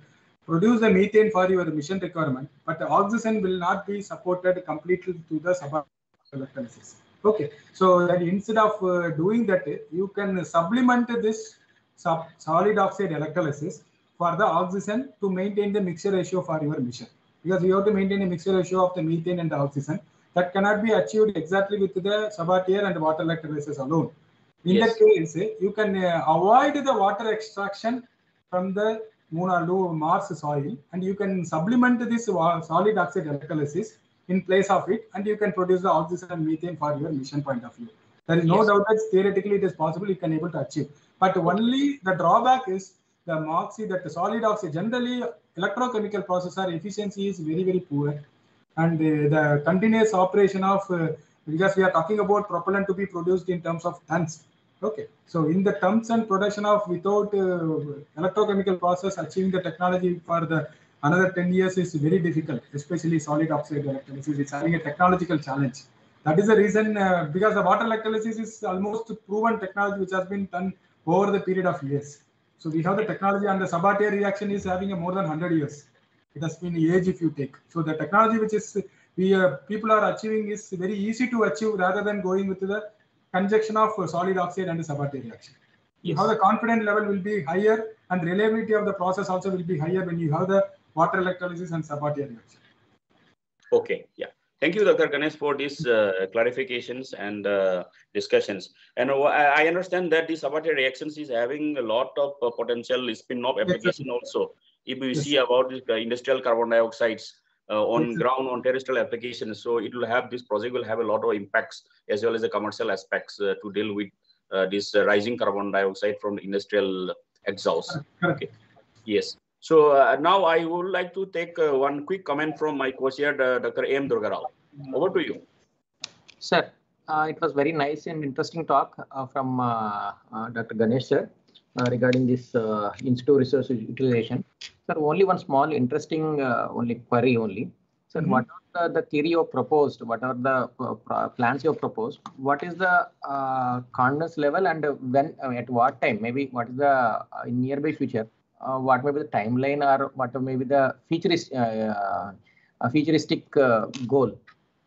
produce the methane for your mission requirement, but the oxygen will not be supported completely to the Sabatier electrolysis. Okay, so that instead of uh, doing that, you can supplement this sub solid oxide electrolysis for the oxygen to maintain the mixture ratio for your mission. Because you have to maintain a mixture ratio of the methane and the oxygen that cannot be achieved exactly with the Sabatier and water electrolysis alone. In Yes. that case, you can uh, avoid the water extraction from the moon or Lu- Mars soil, and you can supplement this solid oxide electrolysis in place of it, and you can produce the oxygen and methane for your mission point of view. There is no Yes. doubt that theoretically it is possible you can able to achieve. But only the drawback is the MOXIE that the solid oxide generally electrochemical processor efficiency is very very poor, and uh, the continuous operation of uh, because we are talking about propellant to be produced in terms of tons. Okay, so in the terms and production of without uh, electrochemical process achieving the technology for the another 10 years is very difficult, especially solid oxide electrolysis. It's having a technological challenge. That is the reason uh, because the water electrolysis is almost proven technology which has been done over the period of years. So we have the technology and the Sabatier reaction is having a more than 100 years. It has been age if you take. So the technology which is we uh, people are achieving is very easy to achieve rather than going with the conjunction of solid oxide and Sabatier reaction. Yes. How the confidence level will be higher and reliability of the process also will be higher when you have the water electrolysis and Sabatier reaction. Okay, yeah. Thank you, Dr. Ganesh, for these uh, clarifications and uh, discussions. And uh, I understand that the Sabatier reactions is having a lot of uh, potential spin-off application also. If we Yes, see about the uh, industrial carbon dioxides uh, on Yes, ground, on terrestrial applications, so it will have, this project will have a lot of impacts as well as the commercial aspects uh, to deal with uh, this uh, rising carbon dioxide from industrial exhaust. Okay. Yes. So uh, now I would like to take uh, one quick comment from my co-chair, uh, Dr. M. Durga Rao. Over to you. Sir, uh, it was very nice and interesting talk uh, from uh, uh, Dr. Ganesh sir regarding this uh, in-situ resource utilization. Sir, only one small interesting uh, only query only. Sir, Mhm. what are the, the theory you have proposed? What are the uh, plans you have proposed? What is the uh, level and when uh, at what time? Maybe what is the uh, in nearby future? Uh, what may be the timeline or what may be the futurist, uh, uh, uh, futuristic uh, goal?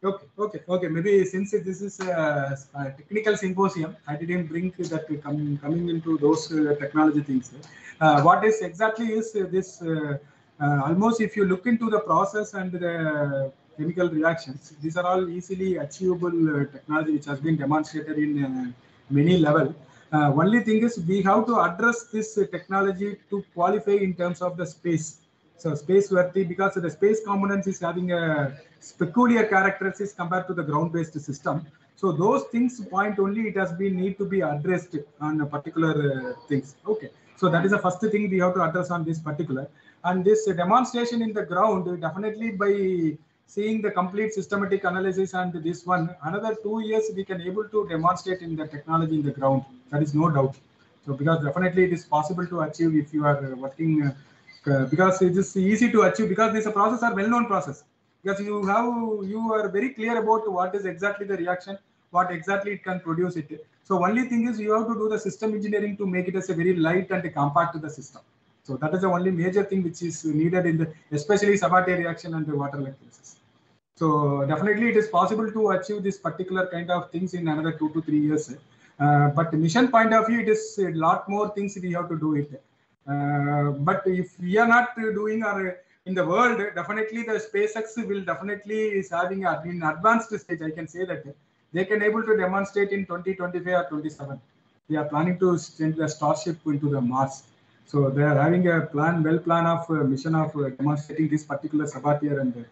Okay, okay, okay. Maybe since this is a, a technical symposium, I didn't bring that com- coming into those uh, technology things. Uh, what is exactly is this? Uh, uh, almost if you look into the process and the chemical reactions, these are all easily achievable uh, technology which has been demonstrated in uh, many level. Only thing is we have to address this technology to qualify in terms of the space. So space worthy because the space components is having a peculiar characteristics compared to the ground-based system. So those things point only it has been need to be addressed on particular uh, things. Okay. So that is the first thing we have to address on this particular. And this uh, demonstration in the ground uh, definitely by seeing the complete systematic analysis and this one another two years we can able to demonstrate in the technology in the ground. That is no doubt. So because definitely it is possible to achieve if you are uh, working uh, because it is easy to achieve because this process are well-known process. Because you have you are very clear about what is exactly the reaction what exactly it can produce it. So only thing is you have to do the system engineering to make it as a very light and compact to the system. So that is the only major thing which is needed in the especially Sabatier reaction and the water electrolysis. So definitely it is possible to achieve this particular kind of things in another two to three years. Uh, but mission point of view it is a lot more things we have to do it but if we are not doing our in the world, definitely the SpaceX will definitely is having in advanced stage. I can say that they can able to demonstrate in 2025 or 27. They are planning to send the Starship into the Mars. So they are having a plan, well plan of uh, mission of uh, demonstrating this particular Sabatier and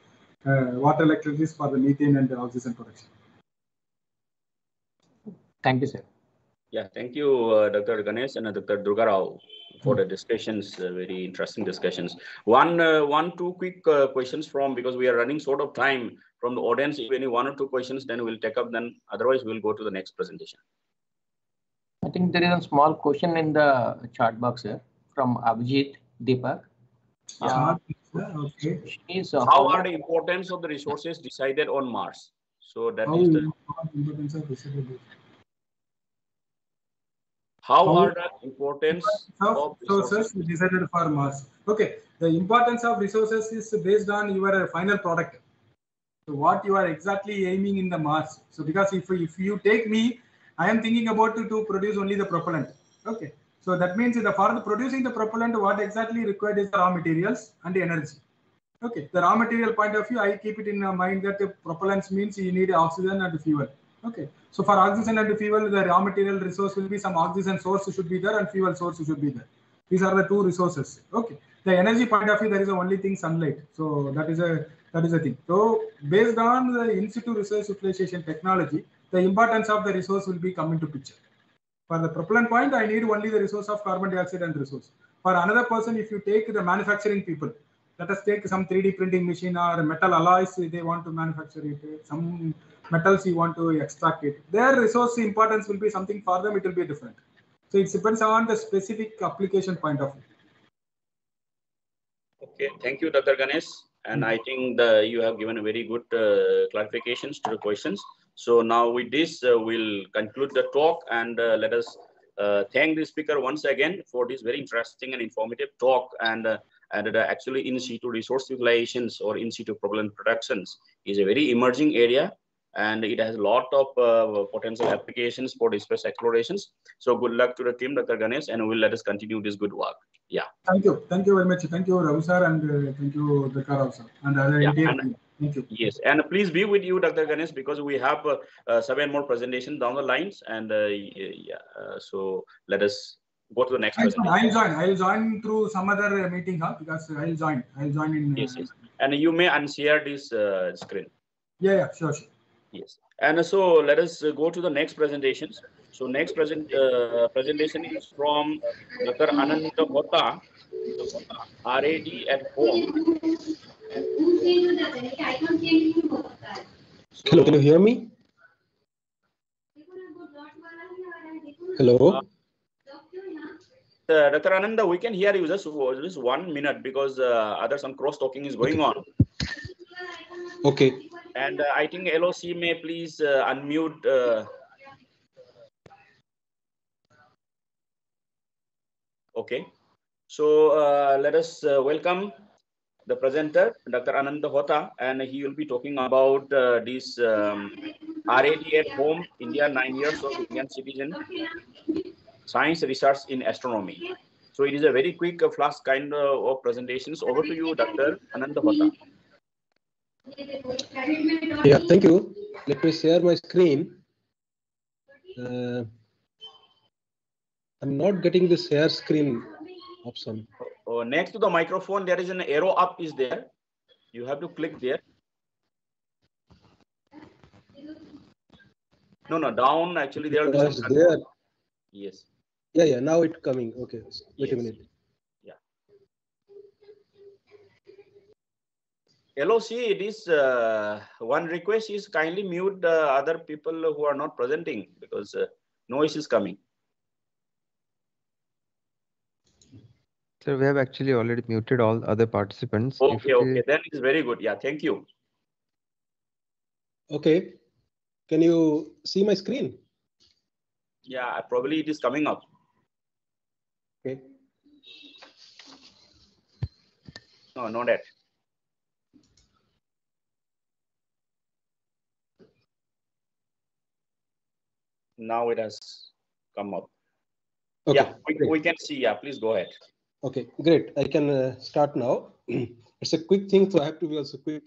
uh, water electrolysis for the methane and the oxygen production. Thank you, sir. Yeah, thank you, uh, Dr. Ganesh and uh, Dr. Durga Rao for the discussions, uh, very interesting discussions. One, uh, one, two quick uh, questions from, because we are running short of time from the audience. If any one or two questions, then we'll take up, then otherwise we'll go to the next presentation. I think there is a small question in the chat box here from Abhijit Deepak. Yeah. okay. is, uh, How are the importance of the resources decided on Mars? So that How is the, importance of recyclable? How how- are the importance of of resources resources? decided for Mars. Okay, the importance of resources is based on your final product. So what you are exactly aiming in the Mars. So because if, if you take me, I am thinking about to, to produce only the propellant. Okay, so that means the, for the producing the propellant, what exactly required is the raw materials and the energy. Okay, the raw material point of view, I keep it in mind that the propellants means you need oxygen and fuel. Okay, so for oxygen and fuel, the raw material resource will be some oxygen source should be there and fuel source should be there. These are the two resources. Okay, the energy point of view, there is the only thing sunlight. So that is a that is a thing. So based on the in situ resource utilization technology, the importance of the resource will be come into picture. For the propellant point, I need only the resource of carbon dioxide and resource. For another person, if you take the manufacturing people, let us take some 3D printing machine or metal alloys, they want to manufacture it. Some metals you want to extract it. Their resource importance will be something for them, it will be different. So it depends on the specific application point of view. Okay, thank you, Dr. Ganesh. And I think the, you have given a very good uh, clarifications to the questions. So now with this, uh, we'll conclude the talk and uh, let us uh, thank the speaker once again for this very interesting and informative talk and uh, and uh, actually in situ resource utilizations or in situ problem productions is a very emerging area and it has a lot of uh, potential applications for the space explorations. So good luck to the team, Dr. Ganesh, and we'll let us continue this good work. Yeah. Thank you. Thank you very much. Thank you, Ravi sir, and uh, thank you, Dr. sir, and other Yeah, and- Thank you. Yes, and please be with you, Dr. Ganesh, because we have uh, uh, seven more presentations down the lines, and uh, yeah, uh, so let us go to the next I'll join. presentation. I'll join. I'll join through some other meeting, huh? Because I'll join. I'll join in. Yes, yes, and you may unshare this uh, screen. Yeah, yeah, sure, sure. Yes, and so let us uh, go to the next presentations. So next present uh, presentation is from Dr. Ananda Hota, RAD at home. Hello, can you hear me? Hello. Uh, Dr. Ananda, we can hear you just, just one minute because uh, other some cross talking is going on. Okay. And uh, I think LOC may please uh, unmute. Uh... Okay. So let us welcome the presenter, Dr. Ananda Hota, and he will be talking about uh, this um, RAD at home, India, nine years of Indian citizen, science research in astronomy. So it is a very quick uh, flash kind of, of presentations. Over to you, Dr. Ananda Hota. Yeah, thank you. Let me share my screen. Uh, I'm not getting the share screen option. Uh, next to the microphone, there is an arrow up is there. You have to click there. No, no, down actually there will be some. there? Yes. Yeah, yeah. Now it's coming. Okay. Wait a minute. LOC, it is uh, one request is kindly mute the other people who are not presenting because uh, noise is coming. Sir, we have actually already muted all other participants. If Okay, it okay, that is very good. Yeah, thank you. Okay. Can you see my screen? Yeah, probably it is coming up. Okay. No, not that. Now it has come up. Okay. Yeah, we, great. we can see. Yeah, please go ahead. Okay, great. I can uh, start now. it's a quick thing, so I have to be also quick.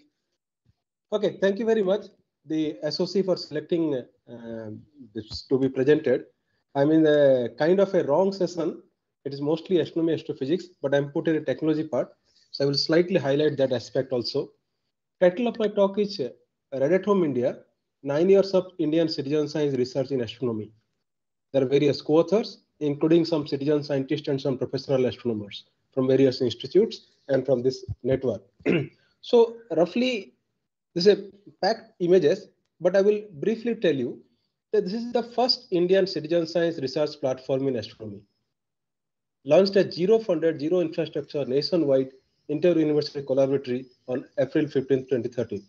Okay, thank you very much, the SOC for selecting uh, this to be presented. I'm in a kind of a wrong session. It is mostly astronomy, astrophysics, but I'm put in a technology part. So I will slightly highlight that aspect also. Title of my talk is uh, RAD at Home India, Nine Years of Indian Citizen Science Research in Astronomy. There are various co-authors, including some citizen scientists and some professional astronomers from various institutes and from this network. so roughly, this is a packed images, but I will briefly tell you that this is the first Indian citizen science research platform in astronomy. Launched as zero funded, zero infrastructure nationwide inter-university collaboratory on April 15, 2013.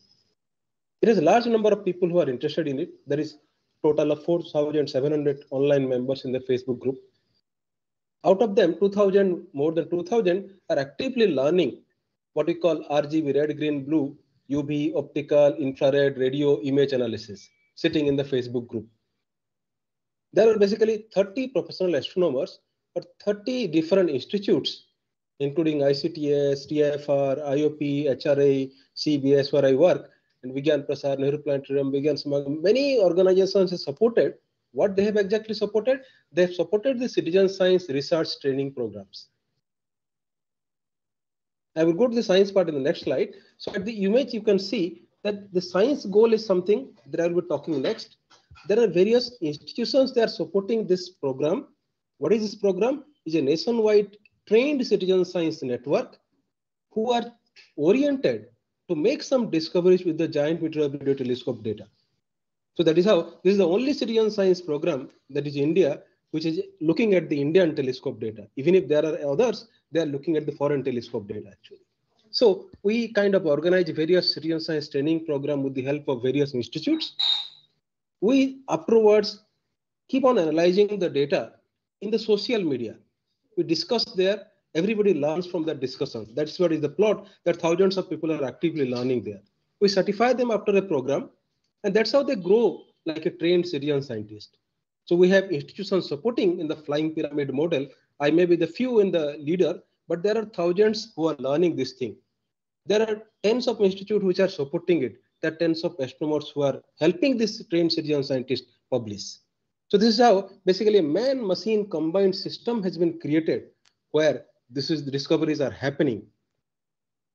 It is a large number of people who are interested in it. There is total of 4,700 online members in the Facebook group. Out of them, 2,000, more than 2,000 are actively learning what we call RGB, red, green, blue, UV, optical, infrared, radio, image analysis, sitting in the Facebook group. There are basically 30 professional astronomers at 30 different institutes, including ICTS, TIFR, IOP, HRA, CBS, where I work, and Vigyan Prasar, Nehru Planetarium, Vigyan Samagam, many organizations have supported. What they have exactly supported? They have supported the citizen science research training programs. I will go to the science part in the next slide. So at the image, you can see that the science goal is something that I will be talking next. There are various institutions that are supporting this program. What is this program? It's a nationwide trained citizen science network who are oriented to make some discoveries with the giant metrewave radio telescope data. So that is how this is the only citizen science program that is India, which is looking at the Indian telescope data. Even if there are others, they are looking at the foreign telescope data actually. So we kind of organize various citizen science training program with the help of various institutes. We afterwards keep on analyzing the data in the social media. We discuss there, everybody learns from that discussion. That's what is the plot that thousands of people are actively learning there. We certify them after a program, and that's how they grow like a trained Syrian scientist. So we have institutions supporting in the flying pyramid model. I may be the few in the leader, but there are thousands who are learning this thing. There are tens of institutes which are supporting it. There are tens of astronomers who are helping this trained Syrian scientist publish. So this is how basically a man-machine combined system has been created where this is the discoveries are happening.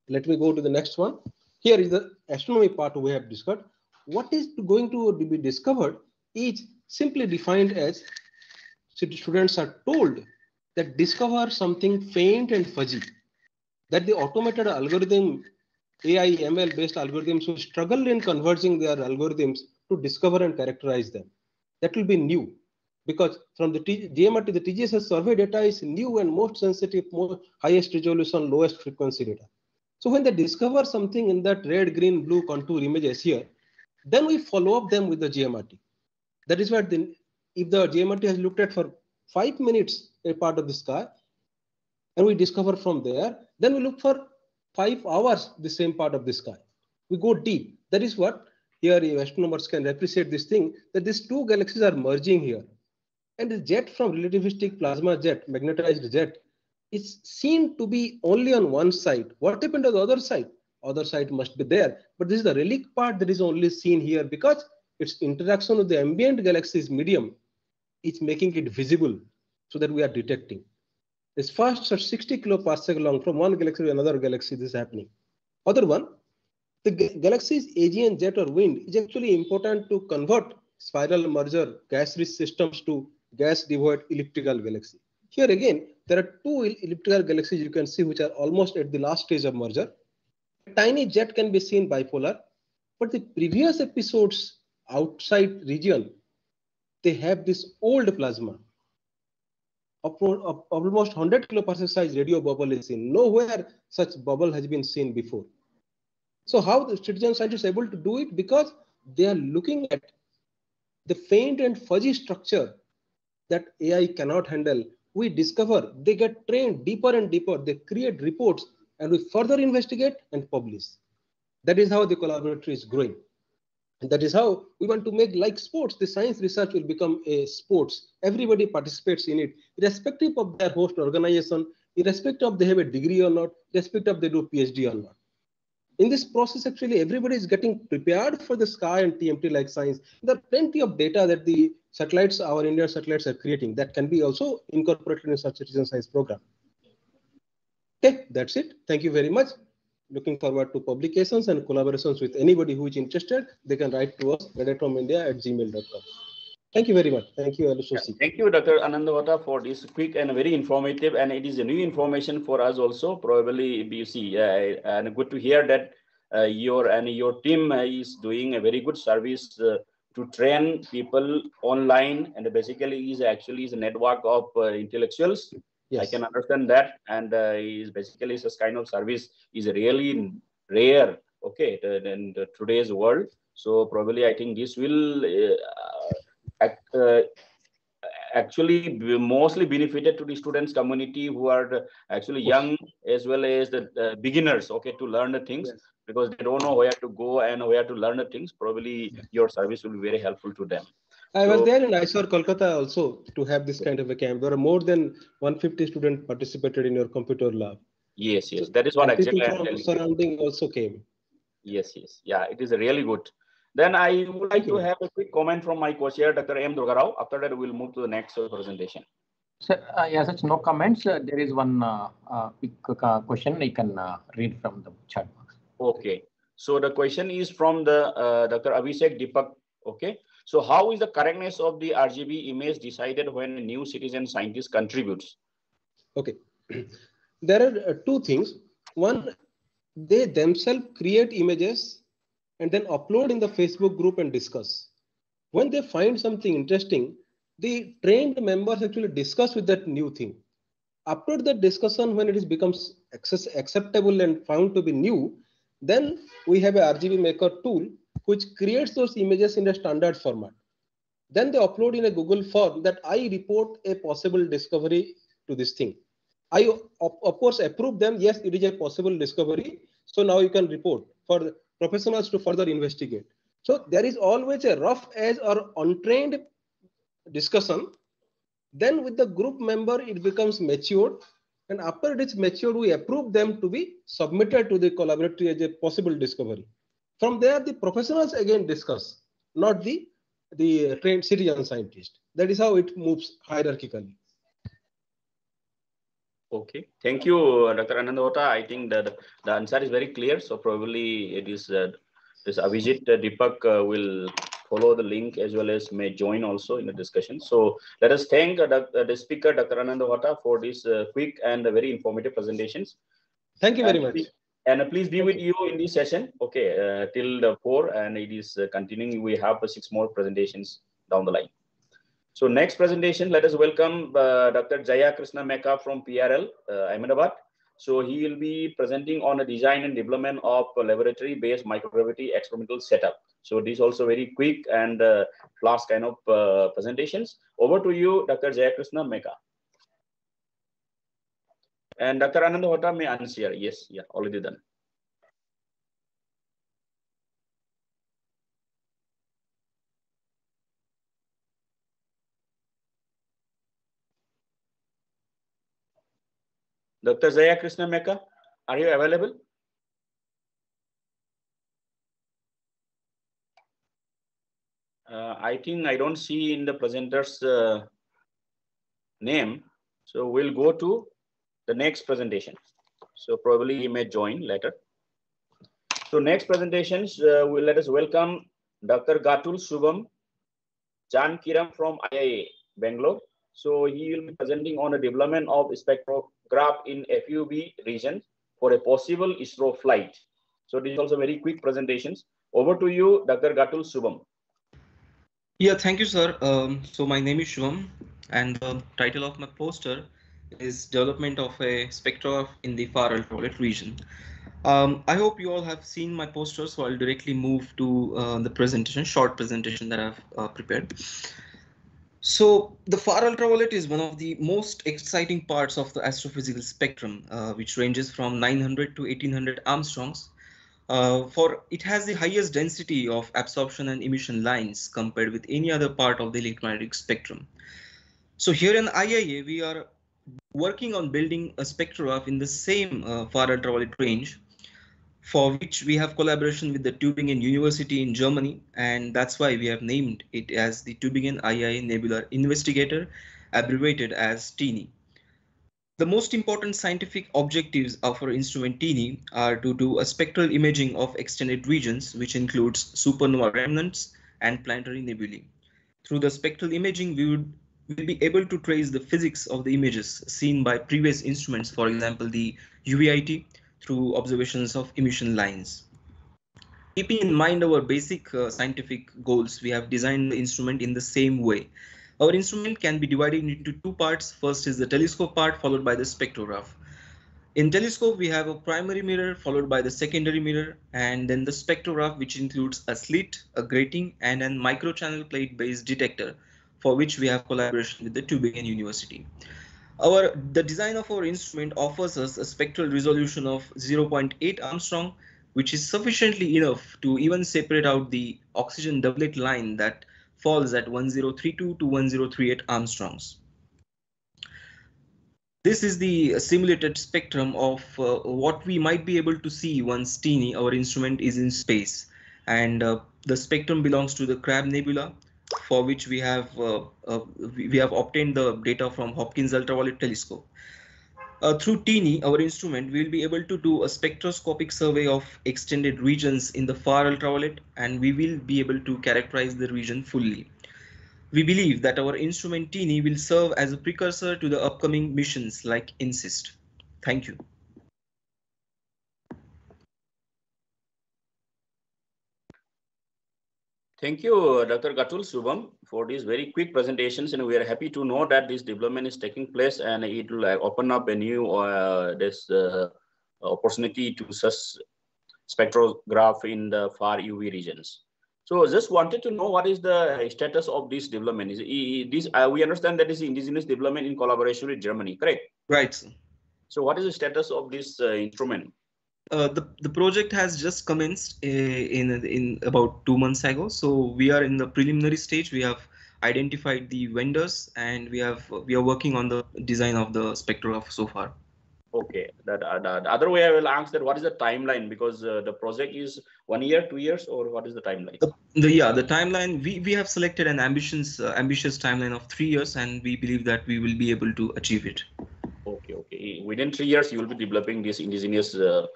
Let me go to the next one. Here is the astronomy part we have discussed. What is going to be discovered is simply defined as students are told that discover something faint and fuzzy, that the automated algorithm, AI, ML based algorithms will struggle in converging their algorithms to discover and characterize them. That will be new because from the T GMRT, the TGSS survey data is new and most sensitive, more highest resolution, lowest frequency data. So when they discover something in that red, green, blue contour images here, then we follow up them with the GMRT. That is what the, if the GMRT has looked at for five minutes a part of the sky, and we discover from there, then we look for five hours the same part of the sky. We go deep. That is what here astronomers can appreciate this thing that these two galaxies are merging here. And the jet from relativistic plasma jet, magnetized jet, is seen to be only on one side. What happened to the other side? Other side must be there. But this is the relic part that is only seen here because its interaction with the ambient galaxy's medium is making it visible so that we are detecting. This first 60 kiloparsec long from one galaxy to another galaxy, this is happening. Other one, the galaxy's AGN jet or wind is actually important to convert spiral merger gas-rich systems to gas-devoid elliptical galaxy. Here again, there are two elliptical galaxies you can see which are almost at the last stage of merger. A tiny jet can be seen bipolar, but the previous episodes outside region, they have this old plasma. Almost 100 kiloparsec size radio bubble is seen. Nowhere such bubble has been seen before. So how the citizen scientists able to do it? Because they are looking at the faint and fuzzy structure that AI cannot handle. We discover they get trained deeper and deeper. They create reports and we further investigate and publish. That is how the collaboratory is growing. And that is how we want to make like sports. The science research will become a sports. Everybody participates in it, irrespective of their host organization, irrespective of they have a degree or not, irrespective of they do PhD or not. In this process, actually, everybody is getting prepared for the SKA and TMT like science. There are plenty of data that the satellites, our Indian satellites are creating that can be also incorporated in such a citizen science program. Okay, that's it. Thank you very much looking forward to publications and collaborations with anybody who is interested. They can write to us, India at gmail.com. Thank you very much. Thank you, yeah, Thank you, Dr. Ananda Hota, for this quick and very informative, and it is a new information for us also, probably BUC. Uh, and good to hear that uh, your and your team is doing a very good service uh, to train people online, and basically is actually is a network of uh, intellectuals Yes. I can understand that, and uh, is basically this kind of service is really rare. Okay, in today's world. So probably I think this will uh, uh, actually mostly benefited to the students community who are actually young as well as the uh, beginners. Okay, to learn the things. Yes. Because they don't know where to go and where to learn the things, probably yes. your service will be very helpful to them. I was there in IISER Kolkata also to have this kind of a camp. There are more than 150 students participated in your computer lab. Yes, yes, that is what exactly surrounding also came. Yes, yes, yeah, it is a really good. Then I would like to have a quick comment from my co-chair, Dr. M. Durga Rao. After that, we'll move to the next presentation. Sir, uh, yeah, such no comments. Uh, there is one uh, uh, quick uh, question I can uh, read from the chat box. Okay. So the question is from the Dr. Abhishek Deepak. Okay. So how is the correctness of the RGB image decided when a new citizen scientist contributes? Okay, there are uh, two things. One, they themselves create images and then upload in the Facebook group and discuss. When they find something interesting, the trained members actually discuss with that new thing. After that discussion, when it is becomes access acceptable and found to be new, then we have a RGB maker tool which creates those images in a standard format. then they upload in a Google form that I report a possible discovery to this thing. I, of, of course, approve them. Yes, it is a possible discovery. So now you can report for professionals to further investigate. So there is always a rough edge or untrained discussion. Then with the group member, it becomes matured. And after it is matured, we approve them to be submitted to the collaboratory as a possible discovery. From there, the professionals again discuss, not the, the trained citizen scientist. That is how it moves hierarchically. Okay, thank you, Dr. Ananda Hota. I think that the answer is very clear. So probably it is uh, this Avijit uh, Deepak uh, will follow the link as well as may join also in the discussion. So let us thank uh, the speaker, Dr. Ananda Hota, for this uh, quick and very informative presentations. Thank you very and much. Please, and please be with you in this session, okay, uh, till the four, and it is continuing. We have six more presentations down the line. So next presentation, let us welcome uh, Dr. Jaya Krishna Meka from PRL, uh, Ahmedabad. So he will be presenting on a design and development of laboratory-based microgravity experimental setup. So this also very quick and uh, fast kind of uh, presentations. Over to you, Dr. Jaya Krishna Meka. And Dr. Anand Hota may answer. Yes, yeah, already done. Dr. Jaya Krishna are you available? Uh, I think I don't see in the presenter's uh, name. So we'll go to the next presentation. So probably he may join later. So next presentations, uh, we'll let us welcome Dr. Gatul Subham Jan Kiram from IIA, Bangalore. So he will be presenting on the development of spectro graph in FUV region for a possible ISRO flight. So this is also very quick presentations. Over to you, Dr. Ghatul Shubham. Yeah, thank you, sir. Um, so my name is Shubham and the title of my poster is Development of a Spectra in the Far Ultraviolet Region. Um, I hope you all have seen my poster, so I'll directly move to uh, the presentation, short presentation that I've uh, prepared. So the far ultraviolet is one of the most exciting parts of the astrophysical spectrum, uh, which ranges from 900 to 1800 Angstroms. Uh, for it has the highest density of absorption and emission lines compared with any other part of the electromagnetic spectrum. So here in IIA, we are working on building a spectrograph in the same uh, far ultraviolet range for which we have collaboration with the Tübingen University in Germany, and that's why we have named it as the Tübingen IIA Nebular Investigator, abbreviated as TINI. The most important scientific objectives of our instrument TINI are to do a spectral imaging of extended regions, which includes supernova remnants and planetary nebulae. Through the spectral imaging, we would will be able to trace the physics of the images seen by previous instruments, for example, the UVIT, through observations of emission lines. Keeping in mind our basic uh, scientific goals, we have designed the instrument in the same way. Our instrument can be divided into two parts. First is the telescope part followed by the spectrograph. In telescope, we have a primary mirror followed by the secondary mirror and then the spectrograph, which includes a slit, a grating and a microchannel plate based detector for which we have collaboration with the Tübingen University. Our the design of our instrument offers us a spectral resolution of 0.8 Angstrom, which is sufficiently enough to even separate out the oxygen doublet line that falls at 1032 to 1038 Angstroms. This is the simulated spectrum of uh, what we might be able to see once TINI, our instrument, is in space. And uh, the spectrum belongs to the Crab Nebula, for which we have uh, uh, we have obtained the data from Hopkins Ultraviolet Telescope. Uh, through TINI, our instrument, we will be able to do a spectroscopic survey of extended regions in the far ultraviolet, and we will be able to characterize the region fully. We believe that our instrument TINI will serve as a precursor to the upcoming missions like INSIST. Thank you. Thank you, Dr. Ghatul Shubham, for these very quick presentations. And we are happy to know that this development is taking place and it will uh, open up a new uh, this uh, opportunity to such spectrograph in the far UV regions. So just wanted to know what is the status of this development? Is this uh, we understand that is indigenous development in collaboration with Germany, correct? Right. So what is the status of this uh, instrument? Uh, the the project has just commenced uh, in in about two months ago. So we are in the preliminary stage. We have identified the vendors and we have we are working on the design of the spectra so far. Okay, that, uh, the other way I will ask that what is the timeline because uh, the project is one year, two years, or what is the timeline? The, the yeah, the timeline we we have selected an ambitious uh, ambitious timeline of three years, and we believe that we will be able to achieve it. Okay, okay. Within three years, you will be developing this indigenous uh,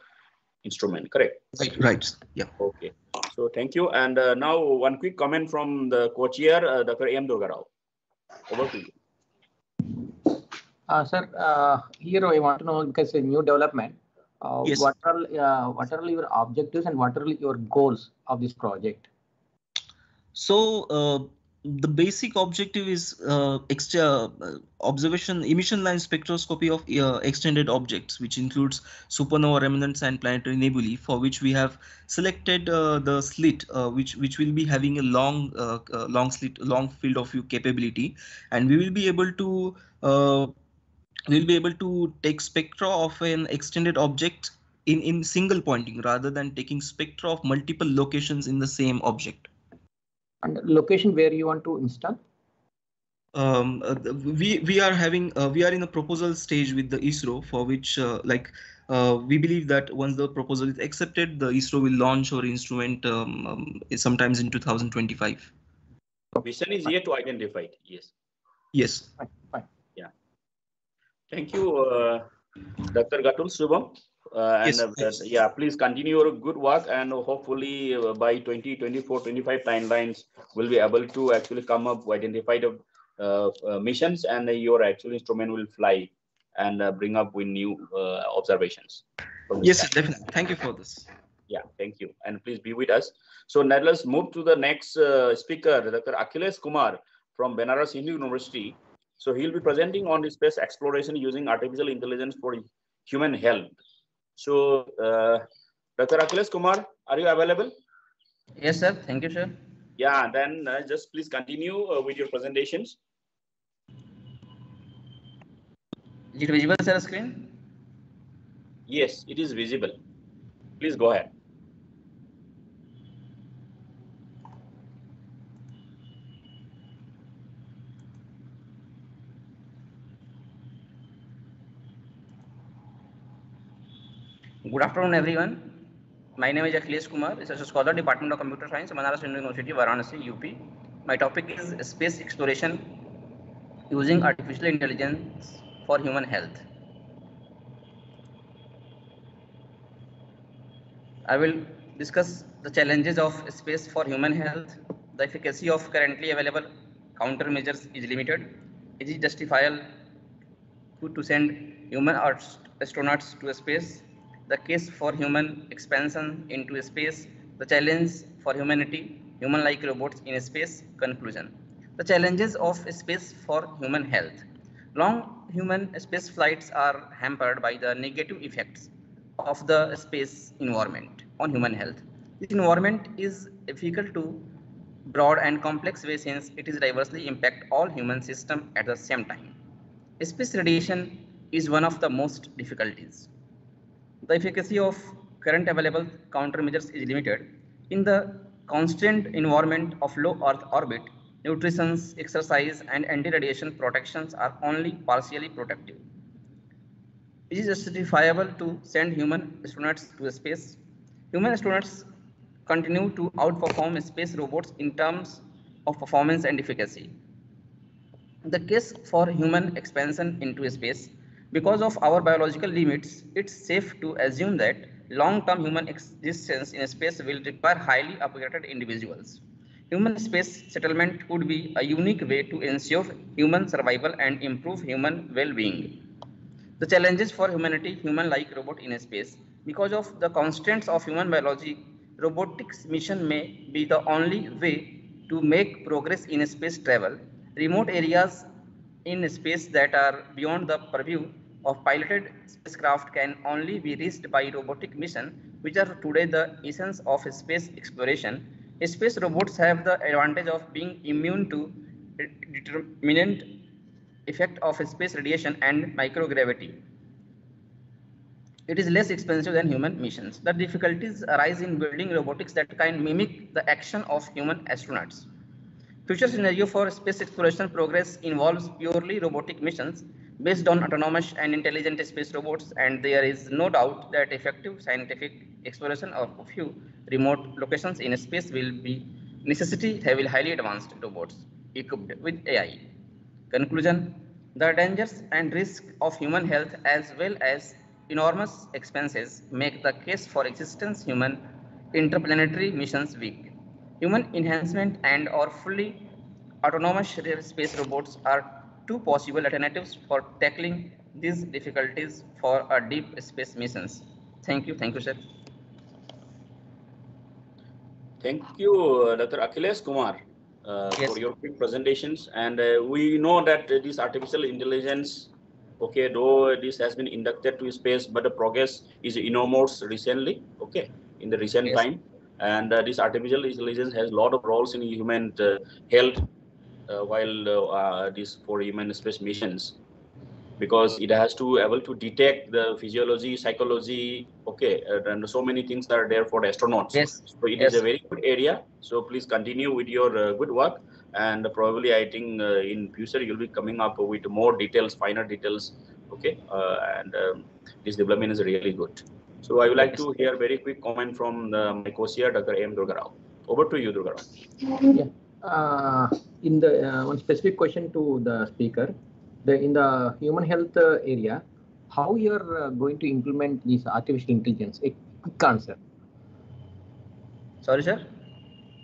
instrument, correct? Right, right. Yeah. Okay. So thank you. And uh, now one quick comment from the co-chair, uh, Dr. M. Durga Rao. Over to you. Uh, sir, uh, here I want to know because a new development. Uh, Yes. What are uh, what are your objectives and what are your goals of this project? So uh, the basic objective is uh, extra uh, observation emission line spectroscopy of uh, extended objects, which includes supernova remnants and planetary nebulae, for which we have selected uh, the slit, uh, which which will be having a long uh, long slit, long field of view capability, and we will be able to we'll be able to take spectra of an extended object in in single pointing rather than taking spectra of multiple locations in the same object. And location where you want to install? um, uh, we we are having uh, we are in a proposal stage with the ISRO for which uh, like uh, we believe that once the proposal is accepted, the ISRO will launch our instrument um, um, sometimes in 2025. Mission is yet to identify. It. Yes. Yes. Fine, fine. Yeah. Thank you, uh, Dr. Ghatul Shubham. Uh, Yes, and uh, thanks. yeah, please continue your good work and hopefully uh, by 2024 25 timelines we'll be able to actually come up identify the uh, uh, missions and your actual instrument will fly and uh, bring up with new uh, observations. Yes, definitely. Thank you for this. Yeah, thank you. And please be with us. So now let's move to the next uh, speaker, Dr. Akhilesh Kumar from Benares Hindu University. So he'll be presenting on the space exploration using artificial intelligence for human health. So uh, Dr. Akhilesh Kumar, are you available? Yes, sir. Thank you, sir. Yeah, then uh, just please continue uh, with your presentations. Is it visible, sir, screen? Yes, it is visible. Please go ahead. Good afternoon, everyone. My name is Akhilesh Kumar, research scholar, Department of Computer Science, Banaras University, Varanasi, UP. My topic is space exploration using artificial intelligence for human health. I will discuss the challenges of space for human health. The efficacy of currently available countermeasures is limited. Is it justifiable to- send human ast- astronauts to space? The case for human expansion into space, the challenge for humanity, human-like robots in space, conclusion. The challenges of space for human health. Long human space flights are hampered by the negative effects of the space environment on human health. This environment is difficult to broad and complex way since it is diversely impact all human system at the same time. Space radiation is one of the most difficulties. The efficacy of current available countermeasures is limited. In the constant environment of low Earth orbit, nutrition, exercise, and anti-radiation protections are only partially protective. It is justifiable to send human astronauts to space. Human astronauts continue to outperform space robots in terms of performance and efficacy. The case for human expansion into space, because of our biological limits, it's safe to assume that long-term human existence in space will require highly upgraded individuals. Human space settlement could be a unique way to ensure human survival and improve human well-being. The challenges for humanity, human-like robot in space. Because of the constraints of human biology, robotics mission may be the only way to make progress in space travel. Remote areas in space that are beyond the purview of piloted spacecraft can only be reached by robotic mission, which are today the essence of space exploration. Space robots have the advantage of being immune to determinant effect of space radiation and microgravity. It is less expensive than human missions. The difficulties arise in building robotics that can mimic the action of human astronauts. Future scenario for space exploration progress involves purely robotic missions based on autonomous and intelligent space robots and there is no doubt that effective scientific exploration of a few remote locations in space will be necessity heavily highly advanced robots equipped with AI. Conclusion, the dangers and risk of human health as well as enormous expenses make the case for existence human interplanetary missions weak. Human enhancement and or fully autonomous space robots are two possible alternatives for tackling these difficulties for a deep space missions. Thank you. Thank you, sir. Thank you, uh, Dr. Akhilesh Kumar, uh, yes. for your quick presentations. And uh, we know that this artificial intelligence, okay, though this has been inducted to space, but the progress is enormous recently, okay, in the recent yes. time. And uh, this artificial intelligence has a lot of roles in human uh, health while uh, these four human space missions. Because it has to able to detect the physiology psychology okay and so many things are there for the astronauts. Yes. So it yes. is a very good area. So please continue with your uh, good work. And probably i think uh, in future you'll be coming up with more details finer details okay uh, and um, this development is really good. So i would like yes. to hear very quick comment from the, my co-chair dr m durga rao over to you durga rao yeah uh, in the uh, one specific question to the speaker, the in the human health uh, area, how you are uh, going to implement this artificial intelligence? A quick answer. Sorry, sir.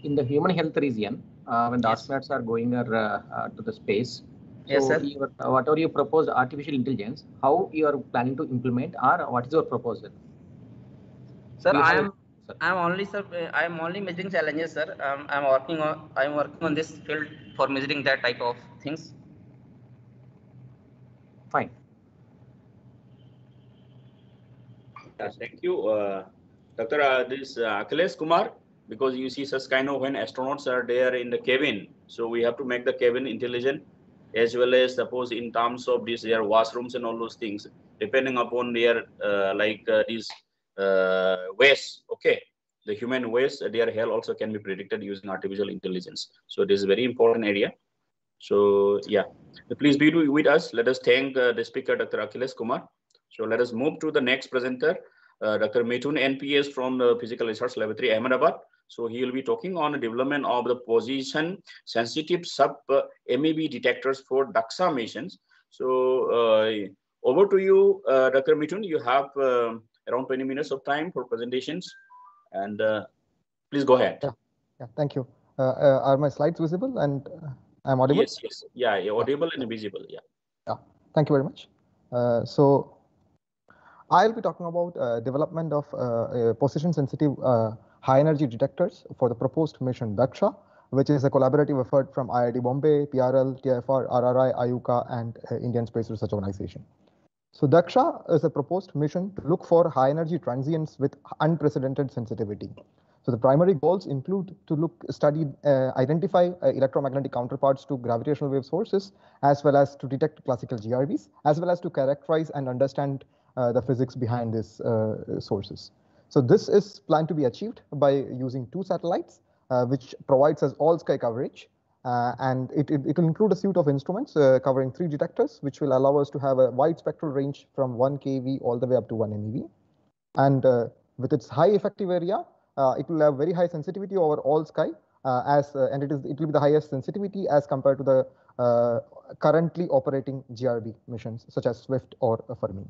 In the human health region, uh, when the yes. astronauts are going uh, to the space, yes, sir. Your, whatever you propose artificial intelligence, how you are planning to implement, or what is your proposal? Sir, I am I'm only sir. I'm only measuring challenges, sir. Um, I'm working on. I'm working on this field for measuring that type of things. Fine. Yes, thank you, uh, Doctor. Uh, this uh, Akhilesh Kumar, because you see such kind of when astronauts are there in the cabin, so we have to make the cabin intelligent, as well as suppose in terms of these their washrooms and all those things, depending upon their uh, like uh, these uh, waste, okay, the human waste, their health also can be predicted using artificial intelligence. So this is a very important area. So yeah, please be with us. Let us thank uh, the speaker, Dr. Akhilesh Kumar. So let us move to the next presenter, uh, Dr. Mithun NPS from the Physical Research Laboratory, Ahmedabad. So he will be talking on the development of the position sensitive sub uh, MeV detectors for Daksha missions. So uh, over to you, uh, Dr. Mithun. You have um, around 20 minutes of time for presentations. And uh, please go ahead. Yeah, yeah thank you. Uh, uh, are my slides visible and I'm audible? Yes, yes. Yeah, you're audible yeah. and visible. Yeah. Yeah, thank you very much. so I'll be talking about uh, development of uh, position sensitive uh, high energy detectors for the proposed mission Daksha, which is a collaborative effort from IIT Bombay, PRL, TIFR, RRI, IUCAA, and Indian Space Research Organization. So Daksha is a proposed mission to look for high energy transients with unprecedented sensitivity. So the primary goals include to look, study, uh, identify uh, electromagnetic counterparts to gravitational wave sources, as well as to detect classical GRBs, as well as to characterize and understand uh, the physics behind these uh, sources. So this is planned to be achieved by using two satellites, uh, which provides us all sky coverage uh, and it, it, will include a suite of instruments uh, covering three detectors, which will allow us to have a wide spectral range from 1 keV all the way up to 1 MeV. And uh, with its high effective area, uh, it will have very high sensitivity over all sky, uh, as uh, and it is it will be the highest sensitivity as compared to the currently operating GRB missions such as Swift or Fermi.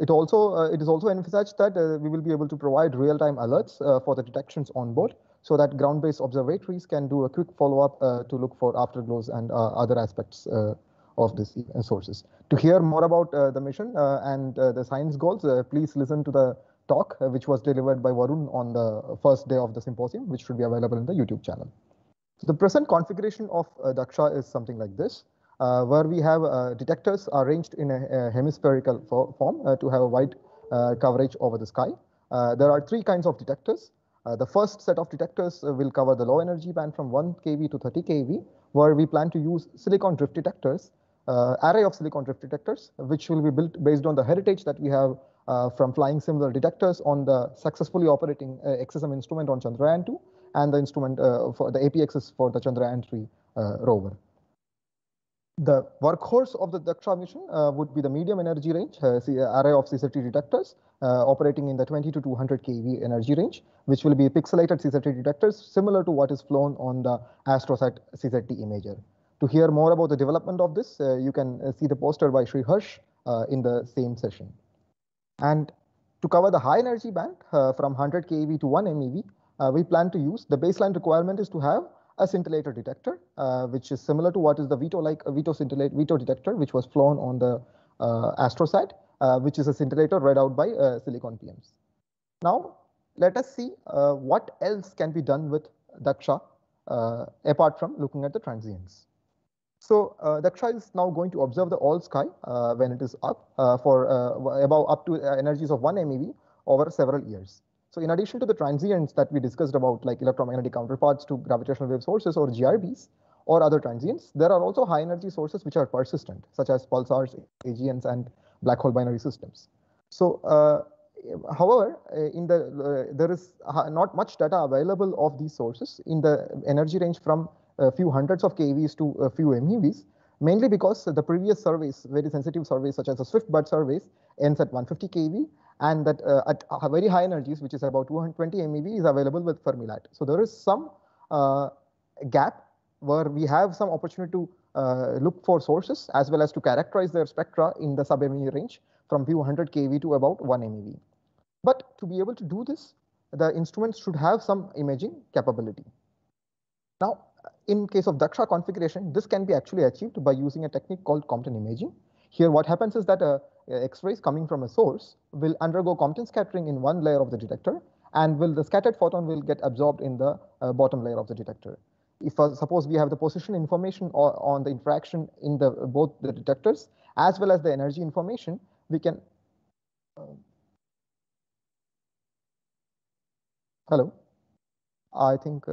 it also it is also envisaged that we will be able to provide real-time alerts for the detections on board, so that ground-based observatories can do a quick follow-up uh, to look for afterglows and uh, other aspects uh, of these sources. To hear more about the mission and the science goals, please listen to the talk, which was delivered by Varun on the first day of the symposium, which should be available in the YouTube channel. The present configuration of uh, Daksha is something like this, uh, where we have uh, detectors arranged in a, a hemispherical form to have a wide coverage over the sky. there are three kinds of detectors. Uh, the first set of detectors uh, will cover the low energy band from 1 keV to 30 keV, where we plan to use silicon drift detectors, uh, array of silicon drift detectors, which will be built based on the heritage that we have uh, from flying similar detectors on the successfully operating uh, XSM instrument on Chandrayaan-2 and the instrument for the APXs for the Chandrayaan-3 rover. The workhorse of the Daksha mission uh, would be the medium energy range uh, array of CZT detectors uh, operating in the 20 to 200 keV energy range, which will be pixelated CZT detectors similar to what is flown on the AstroSat CZT imager. To hear more about the development of this, uh, you can uh, see the poster by Sri Harsh uh, in the same session. And to cover the high energy band from 100 keV to 1 MeV, we plan to use the baseline requirement is to have a scintillator detector, uh, which is similar to what is the Veto-like uh, Veto scintillate Veto detector, which was flown on the uh, AstroSat, uh, which is a scintillator read out by uh, silicon PMs. Now, let us see uh, what else can be done with Daksha apart from looking at the transients. So Daksha is now going to observe the all sky when it is up for about up to energies of 1 MeV over several years. So in addition to the transients that we discussed about like electromagnetic counterparts to gravitational wave sources or GRBs or other transients, there are also high energy sources which are persistent, such as pulsars, AGNs, and black hole binary systems. So uh, however, uh, in the uh, there is not much data available of these sources in the energy range from a few hundreds of keVs to a few MeVs, mainly because the previous surveys, very sensitive surveys such as the SWIFT-BAT surveys, ends at 150 keV, and that uh, at very high energies, which is about 220 MeV, is available with Fermi-LAT. So there is some uh, gap where we have some opportunity to uh, look for sources as well as to characterize their spectra in the sub-MeV range from few hundred keV to about 1 MeV. But to be able to do this, the instruments should have some imaging capability. Now, in case of Daksha configuration, this can be actually achieved by using a technique called Compton imaging. Here, what happens is that uh, X-rays coming from a source will undergo Compton scattering in one layer of the detector, and will the scattered photon will get absorbed in the uh, bottom layer of the detector. If uh, suppose we have the position information or, on the interaction in the both the detectors as well as the energy information, we can. Uh, hello, I think.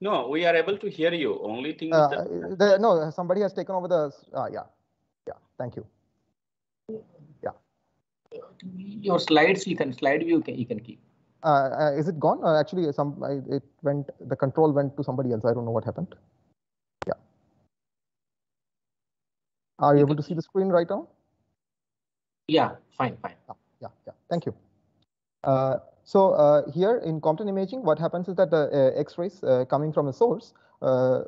Uh, no, we are able to hear you. Only thing uh, the, no, somebody has taken over the. Uh, yeah, yeah. Thank you. Yeah. Your slides, you can slide view. You can keep. Uh, uh, is it gone? Uh, actually, some it went. The control went to somebody else. I don't know what happened. Yeah. Are you able to see the screen right now? Yeah. Fine. Fine. Yeah. Yeah. yeah. Thank you. Uh, so uh, here in Compton imaging, what happens is that the uh, X-rays uh, coming from a source uh,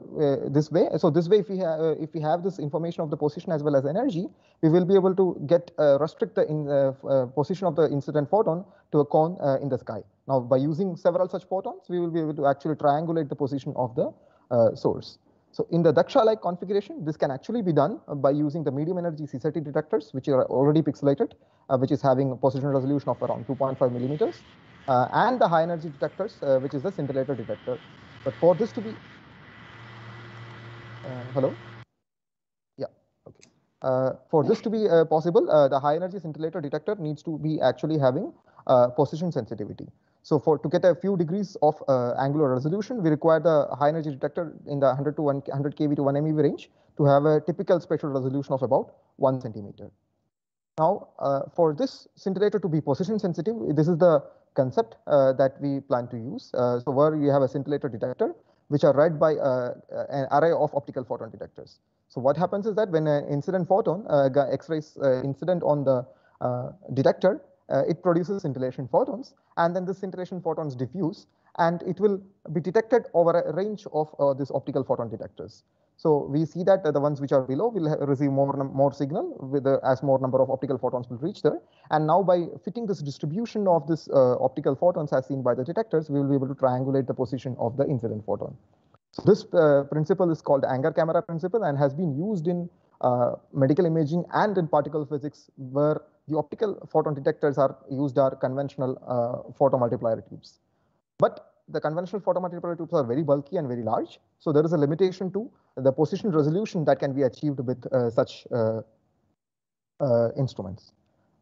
this way. So this way, if we have if we have this information of the position as well as energy, we will be able to get restrict the in, position of the incident photon to a cone in the sky. Now, by using several such photons, we will be able to actually triangulate the position of the source. So in the Daksha-like configuration, this can actually be done by using the medium energy CZT detectors, which are already pixelated, uh, which is having a position resolution of around 2.5 millimeters uh, and the high energy detectors, uh, which is the scintillator detector. But for this to be, uh, hello? Yeah, okay. Uh, for this to be uh, possible, the high energy scintillator detector needs to be actually having position sensitivity. So for to get a few degrees of angular resolution, we require the high energy detector in the 100 to 100 keV to 1 MeV range to have a typical spatial resolution of about one centimeter. Now, uh, for this scintillator to be position sensitive, this is the concept uh, that we plan to use. Uh, so where you have a scintillator detector, which are read by uh, an array of optical photon detectors. So what happens is that when an incident photon, X-rays incident on the detector, it produces scintillation photons, and then the scintillation photons diffuse, and it will be detected over a range of uh, these optical photon detectors. So we see that the ones which are below will receive more more signal with the, as more number of optical photons will reach there. And now by fitting this distribution of this uh, optical photons as seen by the detectors, we will be able to triangulate the position of the incident photon. So this uh, principle is called Anger camera principle and has been used in uh, medical imaging and in particle physics where the optical photon detectors are used are conventional uh, photomultiplier tubes. But the conventional photomultiplier tubes are very bulky and very large. So there is a limitation to the position resolution that can be achieved with uh, such uh, uh, instruments.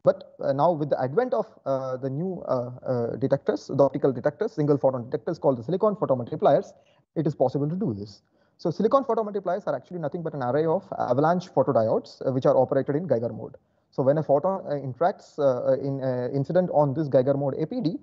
But uh, now with the advent of uh, the new uh, detectors, the optical detectors, single photon detectors called the silicon photomultipliers, it is possible to do this. So silicon photomultipliers are actually nothing but an array of avalanche photodiodes which are operated in Geiger mode. So when a photon interacts in incident on this Geiger mode APD,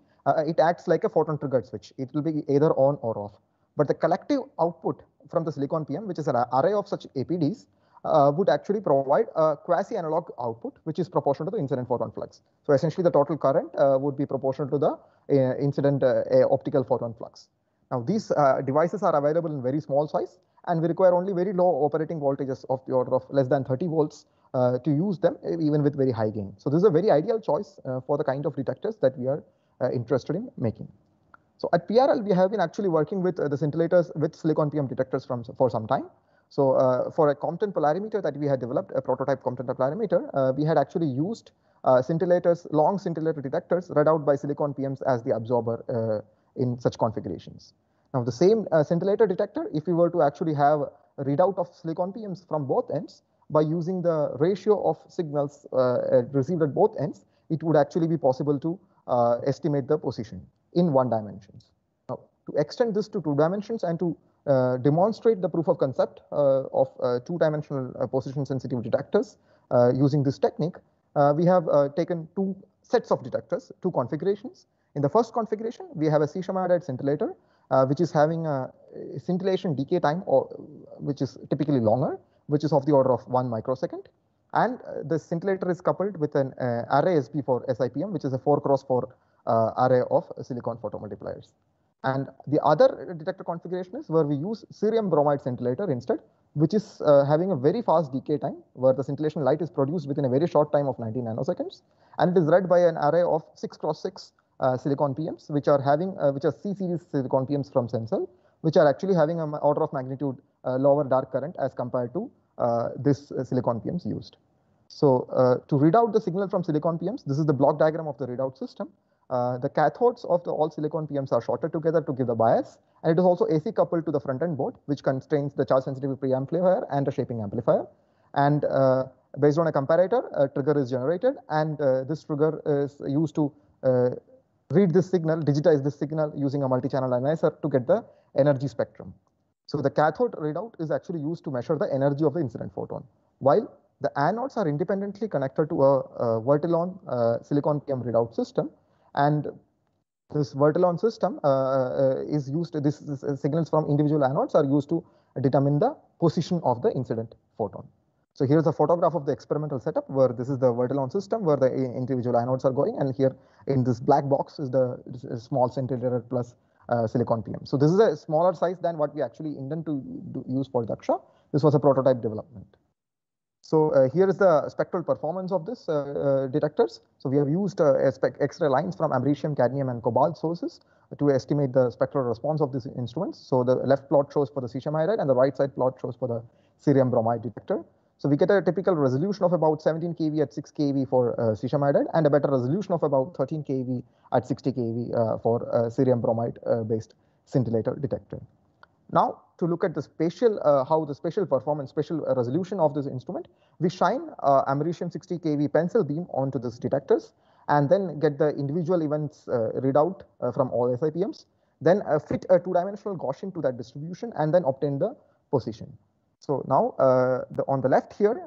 it acts like a photon triggered switch. It will be either on or off. But the collective output from the silicon PM, which is an array of such APDs, uh, would actually provide a quasi-analog output, which is proportional to the incident photon flux. So essentially, the total current uh, would be proportional to the uh, incident uh, optical photon flux. Now, these uh, devices are available in very small size, and we require only very low operating voltages of the order of less than 30 volts uh, to use them, even with very high gain. So this is a very ideal choice for the kind of detectors that we are interested in making. So at PRL, we have been actually working with the scintillators with silicon PM detectors from, for some time. So uh, for a Compton polarimeter that we had developed, a prototype Compton polarimeter, uh, we had actually used uh, scintillators, long scintillator detectors read out by silicon PMs as the absorber uh, in such configurations. Now the same uh, scintillator detector, if we were to actually have a readout of silicon PMs from both ends by using the ratio of signals uh, received at both ends, it would actually be possible to estimate the position in one dimensions. Now to extend this to two dimensions and to uh, demonstrate the proof of concept uh, of uh, two-dimensional position sensitive detectors using this technique, we have taken two sets of detectors, two configurations. In the first configuration, we have a cesium iodide scintillator, which is having a scintillation decay time, or which is typically longer, which is of the order of one microsecond. And the scintillator is coupled with an array SP for SIPM, which is a 4 cross 4 array of silicon photomultipliers. And the other detector configuration is where we use cerium bromide scintillator instead, which is uh, having a very fast decay time where the scintillation light is produced within a very short time of 90 nanoseconds. And it is read by an array of 6 cross 6 uh, silicon PMs, which are having, uh, which are C series silicon PMs from SensL, which are actually having an order of magnitude uh, lower dark current as compared to uh, this uh, silicon PMs used. So to read out the signal from silicon PMs, this is the block diagram of the readout system. Uh, the cathodes of the all silicon PMs are shorted together to give the bias, and it is also AC coupled to the front-end board, which constrains the charge sensitive preamplifier and a shaping amplifier. And uh, based on a comparator, a trigger is generated, and uh, this trigger is used to uh, read this signal, digitize this signal using a multi-channel analyzer to get the energy spectrum. So the cathode readout is actually used to measure the energy of the incident photon, while the anodes are independently connected to a, a Vertilon uh, silicon PM readout system, and this Vertilon system uh, uh, is used, this, this, signals from individual anodes are used to determine the position of the incident photon. So here's a photograph of the experimental setup where this is the Vertilon system where the individual anodes are going and here in this black box is the small scintillator plus uh, silicon PM. So this is a smaller size than what we actually intend to do, use for Daksha. This was a prototype development. So uh, here is the spectral performance of this uh, uh, detectors. So we have used X-ray lines from americium, cadmium, and cobalt sources to estimate the spectral response of these instruments. So the left plot shows for the cesium iodide and the right side plot shows for the cerium bromide detector. So we get a typical resolution of about 17 keV at 6 keV for uh, cesium iodide and a better resolution of about 13 keV at 60 keV uh, for uh, cerium bromide based scintillator detector. Now, to look at the spatial, uh, how the spatial performance, spatial resolution of this instrument, we shine uh, americium 60 keV pencil beam onto these detectors and then get the individual events uh, readout uh, from all SIPMs, then uh, fit a two-dimensional Gaussian to that distribution and then obtain the position. So now uh, the, on the left here,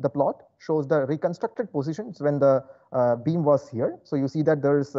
the plot shows the reconstructed positions when the beam was here. So you see that there's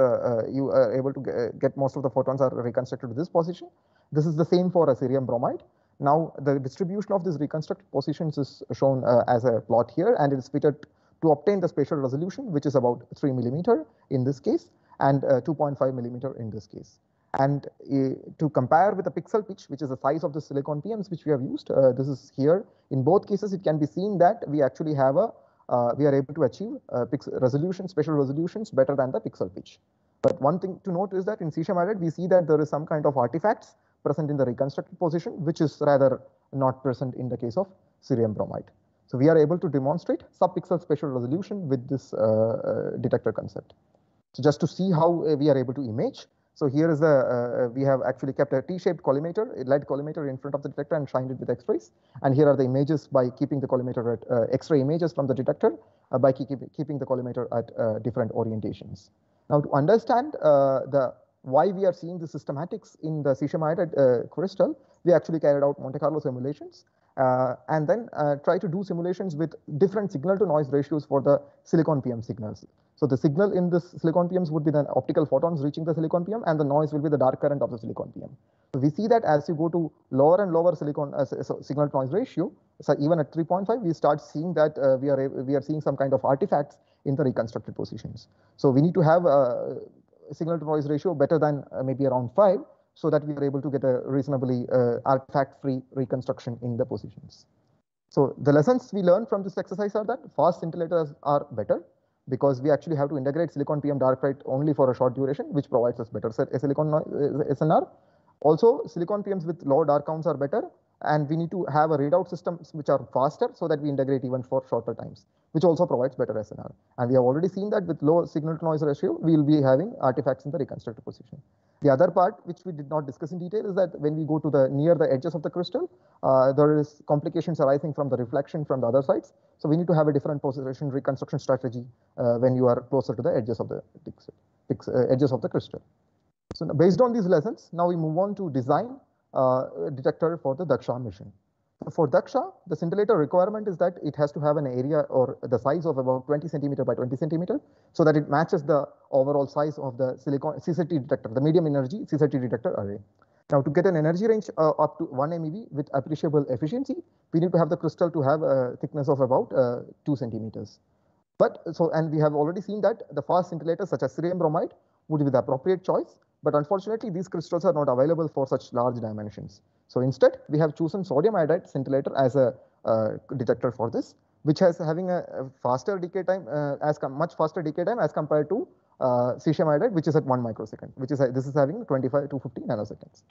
you are able to get most of the photons are reconstructed to this position. This is the same for a cerium bromide. Now the distribution of these reconstructed positions is shown uh, as a plot here and it is fitted to obtain the spatial resolution which is about 3 millimeter in this case and uh, 2.5 millimeter in this case. And uh, to compare with the pixel pitch which is the size of the silicon PMs which we have used, uh, this is here. In both cases it can be seen that we actually have a, uh, we are able to achieve uh, resolution, spatial resolutions better than the pixel pitch. But one thing to note is that in cesium iodide we see that there is some kind of artifacts present in the reconstructed position, which is rather not present in the case of cerium bromide. So we are able to demonstrate sub-pixel spatial resolution with this uh, uh, detector concept. So just to see how uh, we are able to image So here is a, uh, we have actually kept a T-shaped collimator, a lead collimator in front of the detector and shined it with X-rays. And here are the images by keeping the collimator at uh, X-ray images from the detector uh, by keep, keeping the collimator at uh, different orientations. Now to understand uh, the why we are seeing the systematics in the iodide uh, crystal, we actually carried out Monte Carlo simulations uh, and then uh, try to do simulations with different signal to noise ratios for the silicon PM signals. So the signal in this silicon PMs would be the optical photons reaching the silicon PM and the noise will be the dark current of the silicon PM. So we see that as you go to lower and lower silicon uh, so signal to noise ratio, so even at 3.5, we start seeing that uh, we are we are seeing some kind of artifacts in the reconstructed positions. So we need to have a signal to noise ratio better than uh, maybe around five so that we are able to get a reasonably uh, artifact-free reconstruction in the positions. So the lessons we learned from this exercise are that fast scintillators are better because we actually have to integrate silicon PM dark rate only for a short duration, which provides us better silicon SNR. Also, silicon PMs with low dark counts are better, and we need to have a readout systems which are faster so that we integrate even for shorter times, which also provides better SNR. And we have already seen that with low signal to noise ratio, we will be having artifacts in the reconstructed position. The other part, which we did not discuss in detail, is that when we go to the near the edges of the crystal, uh, there is complications arising from the reflection from the other sides. So we need to have a different position reconstruction strategy uh, when you are closer to the edges of the uh, edges of the crystal. So based on these lessons, now we move on to design detector for the Daksha mission. For Daksha, the scintillator requirement is that it has to have an area or the size of about 20 centimeter by 20 centimeter so that it matches the overall size of the silicon CZT detector, the medium energy CZT detector array. Now to get an energy range uh, up to 1 MeV with appreciable efficiency, we need to have the crystal to have a thickness of about uh, 2 centimeters. But so, and we have already seen that the fast scintillators such as cerium bromide would be the appropriate choice but unfortunately, these crystals are not available for such large dimensions. So instead, we have chosen sodium iodide scintillator as a uh, detector for this, which has having a, faster decay time, uh, as much faster decay time as compared to uh, cesium iodide, which is at one microsecond, which is this is having 25 to 50 nanoseconds.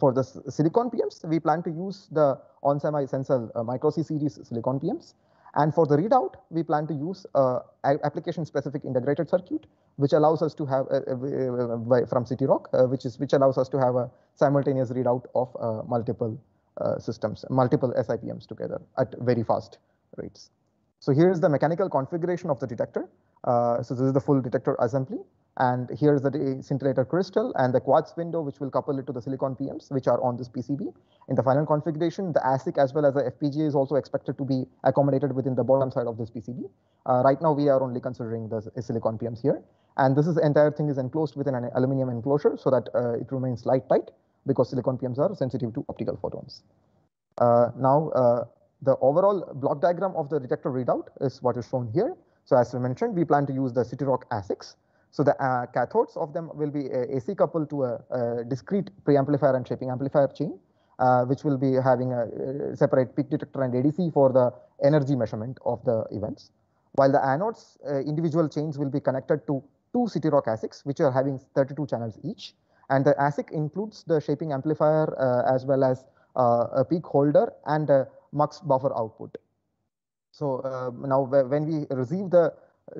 for the silicon PMs, we plan to use the onsemi sensor uh, micro C series silicon PMs, and for the readout, we plan to use a application-specific integrated circuit, which allows us to have from CITIROC, uh, which is which allows us to have a simultaneous readout of uh, multiple uh, systems, multiple SIPMs together at very fast rates. So here is the mechanical configuration of the detector. Uh, so this is the full detector assembly. And here's the scintillator crystal and the quartz window, which will couple it to the silicon PMs, which are on this PCB. In the final configuration, the ASIC as well as the FPGA is also expected to be accommodated within the bottom side of this PCB. Uh, right now, we are only considering the silicon PMs here. And this is entire thing is enclosed within an aluminum enclosure so that uh, it remains light tight because silicon PMs are sensitive to optical photons. Uh, now, uh, the overall block diagram of the detector readout is what is shown here. So as we mentioned, we plan to use the CITIROC ASICs so the uh, cathodes of them will be uh, AC coupled to a, a discrete preamplifier and shaping amplifier chain, uh, which will be having a separate peak detector and ADC for the energy measurement of the events. While the anodes, individual chains will be connected to two CITIROC ASICs, which are having 32 channels each. And the ASIC includes the shaping amplifier uh, as well as a peak holder and a mux buffer output. So now when we receive the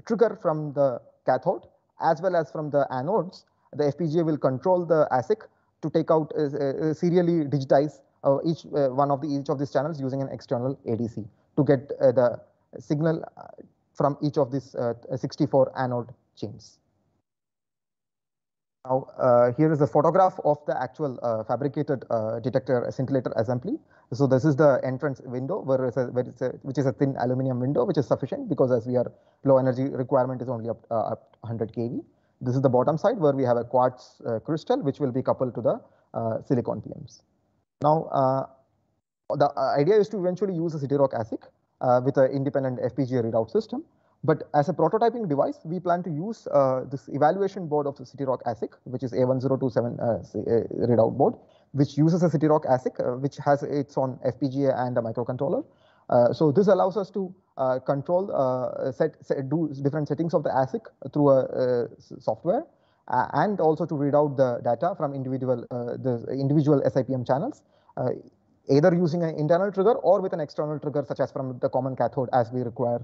trigger from the cathode, as well as from the anodes, the FPGA will control the ASIC to take out uh, uh, serially digitize uh, each uh, one of the each of these channels using an external ADC to get uh, the signal uh, from each of these 64 anode chains. Now, here is a photograph of the actual fabricated detector scintillator assembly. So this is the entrance window where a, where a, which is a thin aluminum window, which is sufficient because as we are low energy requirement is only up, uh, up 100 kV. This is the bottom side where we have a quartz uh, crystal, which will be coupled to the uh, silicon PMs. Now, uh, the idea is to eventually use a CITIROC ASIC uh, with an independent FPGA readout system. But as a prototyping device, we plan to use uh, this evaluation board of the CITIROC ASIC, which is A1027 readout board, which uses a CITIROC ASIC, uh, which has its own FPGA and a microcontroller. Uh, so this allows us to uh, control, set, set, do different settings of the ASIC through a, software, and also to read out the data from individual the individual SIPM channels, either using an internal trigger or with an external trigger, such as from the common cathode, as we require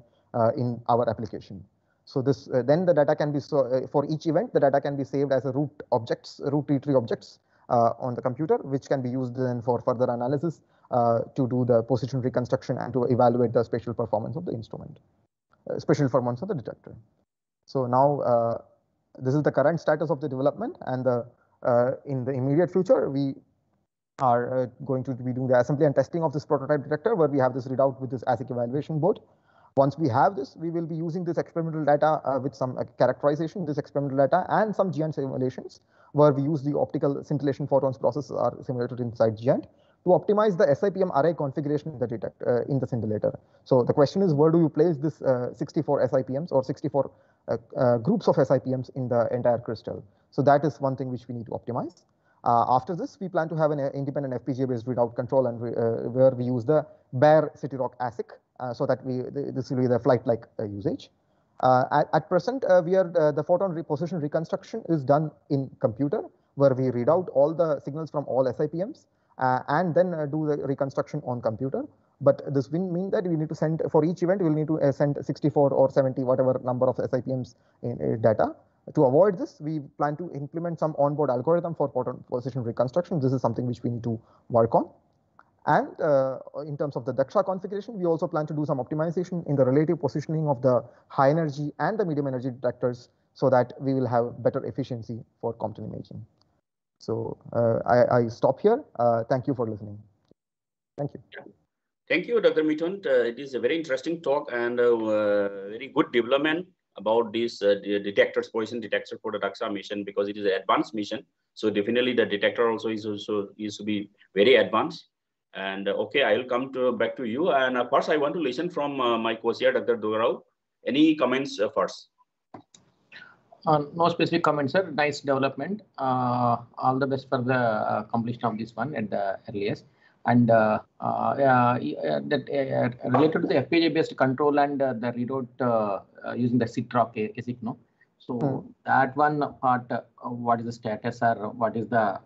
in our application. So this uh, then the data can be so uh, for each event the data can be saved as a root objects, root tree objects uh, on the computer, which can be used then for further analysis uh, to do the position reconstruction and to evaluate the spatial performance of the instrument, uh, spatial performance of the detector. So now uh, this is the current status of the development and the in the immediate future we are going to be doing the assembly and testing of this prototype detector where we have this readout with this ASIC evaluation board once we have this, we will be using this experimental data uh, with some uh, characterization, this experimental data and some GEANT simulations where we use the optical scintillation photons process are simulated inside GEANT to optimize the SIPM array configuration in the detect uh, in the scintillator. So the question is, where do you place this uh, 64 SIPMs or 64 uh, uh, groups of SIPMs in the entire crystal? So that is one thing which we need to optimize. after this, we plan to have an independent FPGA-based readout control and where we use the bare CITIROC ASIC uh, so that we this will be the flight-like uh, usage. Uh, at, at, present, we are the photon reposition reconstruction is done in computer where we read out all the signals from all SIPMs and then do the reconstruction on computer. But this will mean that we need to send for each event we'll need to uh, send 64 or 70 whatever number of SIPMs in uh, data. To avoid this we plan to implement some onboard algorithm for photon position reconstruction. This is something which we need to work on and uh, in terms of the Daksha configuration, we also plan to do some optimization in the relative positioning of the high energy and the medium energy detectors so that we will have better efficiency for Compton imaging. So uh, I, I, stop here. Uh, thank you for listening. Thank you. Thank you, Dr. Mithun. Uh, it is a very interesting talk and a uh, very good development about this uh, detectors, position detector for the Daksha mission because it is an advanced mission. So definitely the detector also is also is to be very advanced. And uh, okay, I'll come to back to you. And uh, first, I want to listen from uh, my co-chair, Dr. Durga Rao. Any comments first? Uh, no specific comments, sir. Nice development. Uh, all the best for the uh, completion of this one at the earliest. And that related to the FPGA-based control and the readout using the CITIROC ASIC, no? So hmm. that one part, what is the status or what is the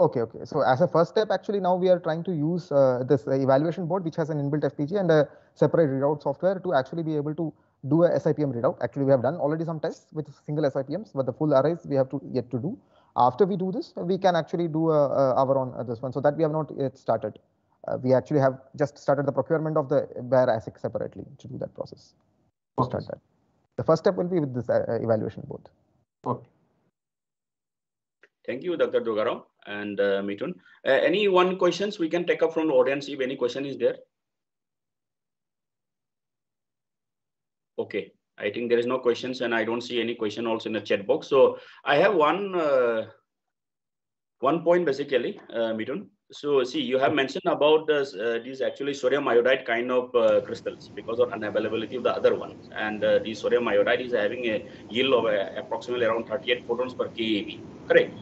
Okay, okay. So as a first step, actually now we are trying to use uh, this uh, evaluation board, which has an inbuilt FPGA and a separate readout software to actually be able to do a SIPM readout. Actually, we have done already some tests with single SIPMs, but the full arrays we have to yet to do. After we do this, we can actually do a, a our own uh, this one. So that we have not yet started. Uh, we actually have just started the procurement of the bare ASIC separately to do that process. Okay. Start that. The first step will be with this uh, evaluation board. Okay. Thank you, Dr. Durga Rao and uh, Mithun. Uh, any one questions we can take up from the audience if any question is there? Okay, I think there is no questions and I don't see any question also in the chat box. So I have one uh, one point basically, uh, Mithun. So see, you have mentioned about this, uh, these actually sodium iodide kind of uh, crystals because of unavailability of the other ones. And uh, the sodium iodide is having a yield of uh, approximately around 38 photons per keV, correct?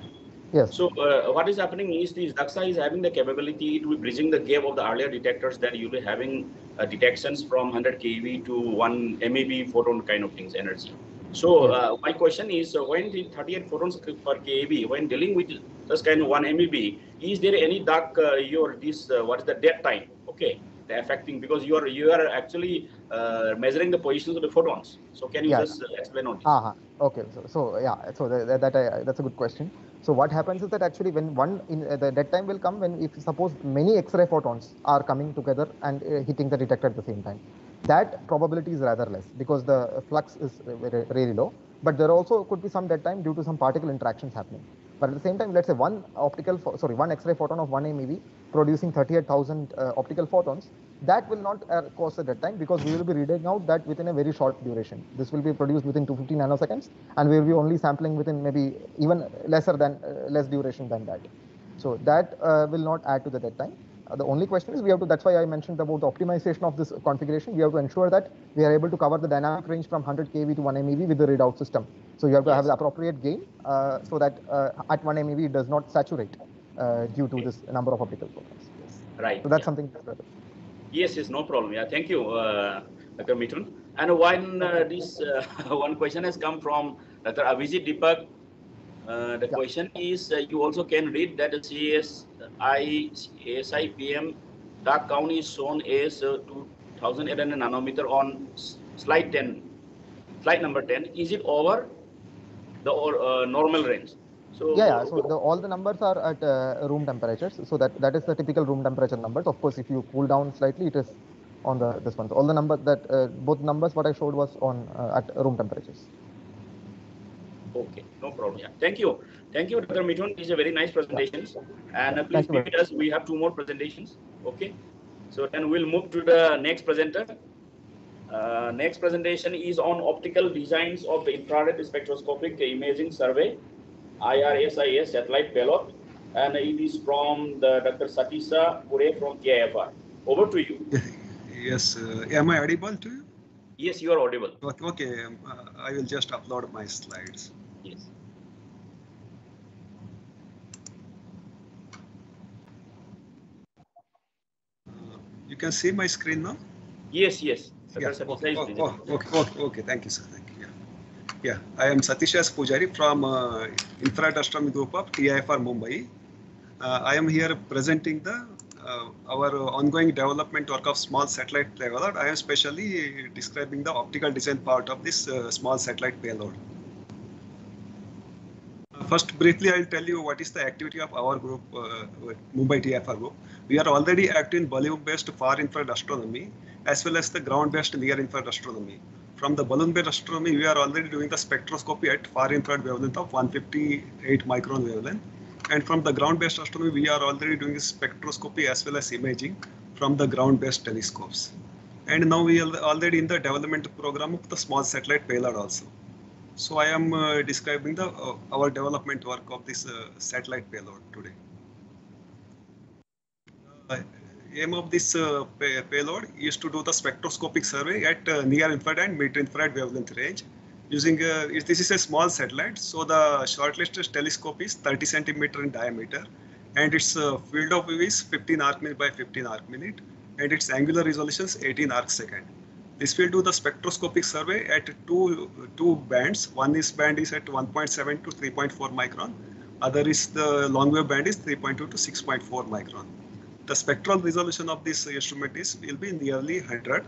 Yes. So uh, what is happening is this Daksha is having the capability to be bridging the gap of the earlier detectors that you'll be having uh, detections from 100 keV to 1 MeV photon kind of things energy. So uh, my question is, uh, when the 38 photons per keV, when dealing with this kind of 1 MeV, is there any dark uh, your this uh, what is the dead time? Okay, affecting because you are you are actually uh, measuring the positions of the photons. So can you yeah. just uh, explain on this? Uh -huh. Okay, so, so yeah, so that, that uh, that's a good question. So what happens is that actually when one in uh, the dead time will come when if suppose many X-ray photons are coming together and uh, hitting the detector at the same time, that probability is rather less because the flux is very, really low. But there also could be some dead time due to some particle interactions happening. But at the same time, let's say one optical, sorry, one X-ray photon of 1 MeV producing 38,000 uh, optical photons, that will not uh, cause a dead time because we will be reading out that within a very short duration. This will be produced within 250 nanoseconds, and we will be only sampling within maybe even lesser than uh, less duration than that. So that uh, will not add to the dead time. Uh, the only question is we have to. That's why I mentioned about the optimization of this configuration. We have to ensure that we are able to cover the dynamic range from 100 kV to 1 MeV with the readout system. So you have to yes. have the appropriate gain uh, so that uh, at 1 MeV it does not saturate due to this number of optical photons. Yes. Right. So that's yeah. something. Yes, yes, no problem. Yeah, thank you, uh, Dr. Mithun. And one uh, this uh, one question has come from Dr. Abhijit Deepak. Uh, the yeah. question is, uh, you also can read that the CSI SIPM dark count is shown as uh, 2800 nanometer on slide 10. slide number 10, is it over the uh, normal range? So yeah, yeah. So the, all the numbers are at uh, room temperatures. So that that is the typical room temperature numbers. Of course, if you cool down slightly, it is on the this one. So all the numbers that uh, both numbers what I showed was on uh, at room temperatures. Okay, no problem. Yeah, thank you, thank you, Dr. Mithun. These are very nice presentations, and uh, please Thank you be with us. We have two more presentations. Okay, so then we'll move to the next presenter. Uh, next presentation is on optical designs of the infrared spectroscopic imaging survey, IRSIS satellite payload, and it is from the Dr. Satheesha Poojary from TIFR. Over to you. Yes, uh, am I audible to you? Yes, you are audible. Okay, okay um, uh, I will just upload my slides. You can see my screen now? Yes, yes. Yeah, okay, oh, oh, okay, okay, okay, thank you, sir. Thank you. Yeah, yeah I am Satheesha S. Poojary from uh, Infrared Astronomy Group of TIFR Mumbai. Uh, I am here presenting the uh, our ongoing development work of small satellite payload. I am specially describing the optical design part of this uh, small satellite payload. First, briefly, I'll tell you what is the activity of our group, uh, Mumbai TIFR group. We are already active in balloon-based far infrared astronomy as well as the ground-based near infrared astronomy. From the balloon-based astronomy, we are already doing the spectroscopy at far infrared wavelength of 158 micron wavelength. And from the ground-based astronomy, we are already doing spectroscopy as well as imaging from the ground-based telescopes. And now we are already in the development program of the small satellite payload also. So I am uh, describing the uh, our development work of this uh, satellite payload today. Uh, aim of this uh, pay- payload is to do the spectroscopic survey at uh, near infrared and mid infrared wavelength range. Using this is a small satellite, so the shortlisted telescope is 30 centimeter in diameter, and its field of view is 15 arc minute by 15 arc minute, and its angular resolution is 18 arc second. This will do the spectroscopic survey at two two bands. One is band is at 1.7 to 3.4 micron. Other is the long wave band is 3.2 to 6.4 micron. The spectral resolution of this instrument is will be nearly 100,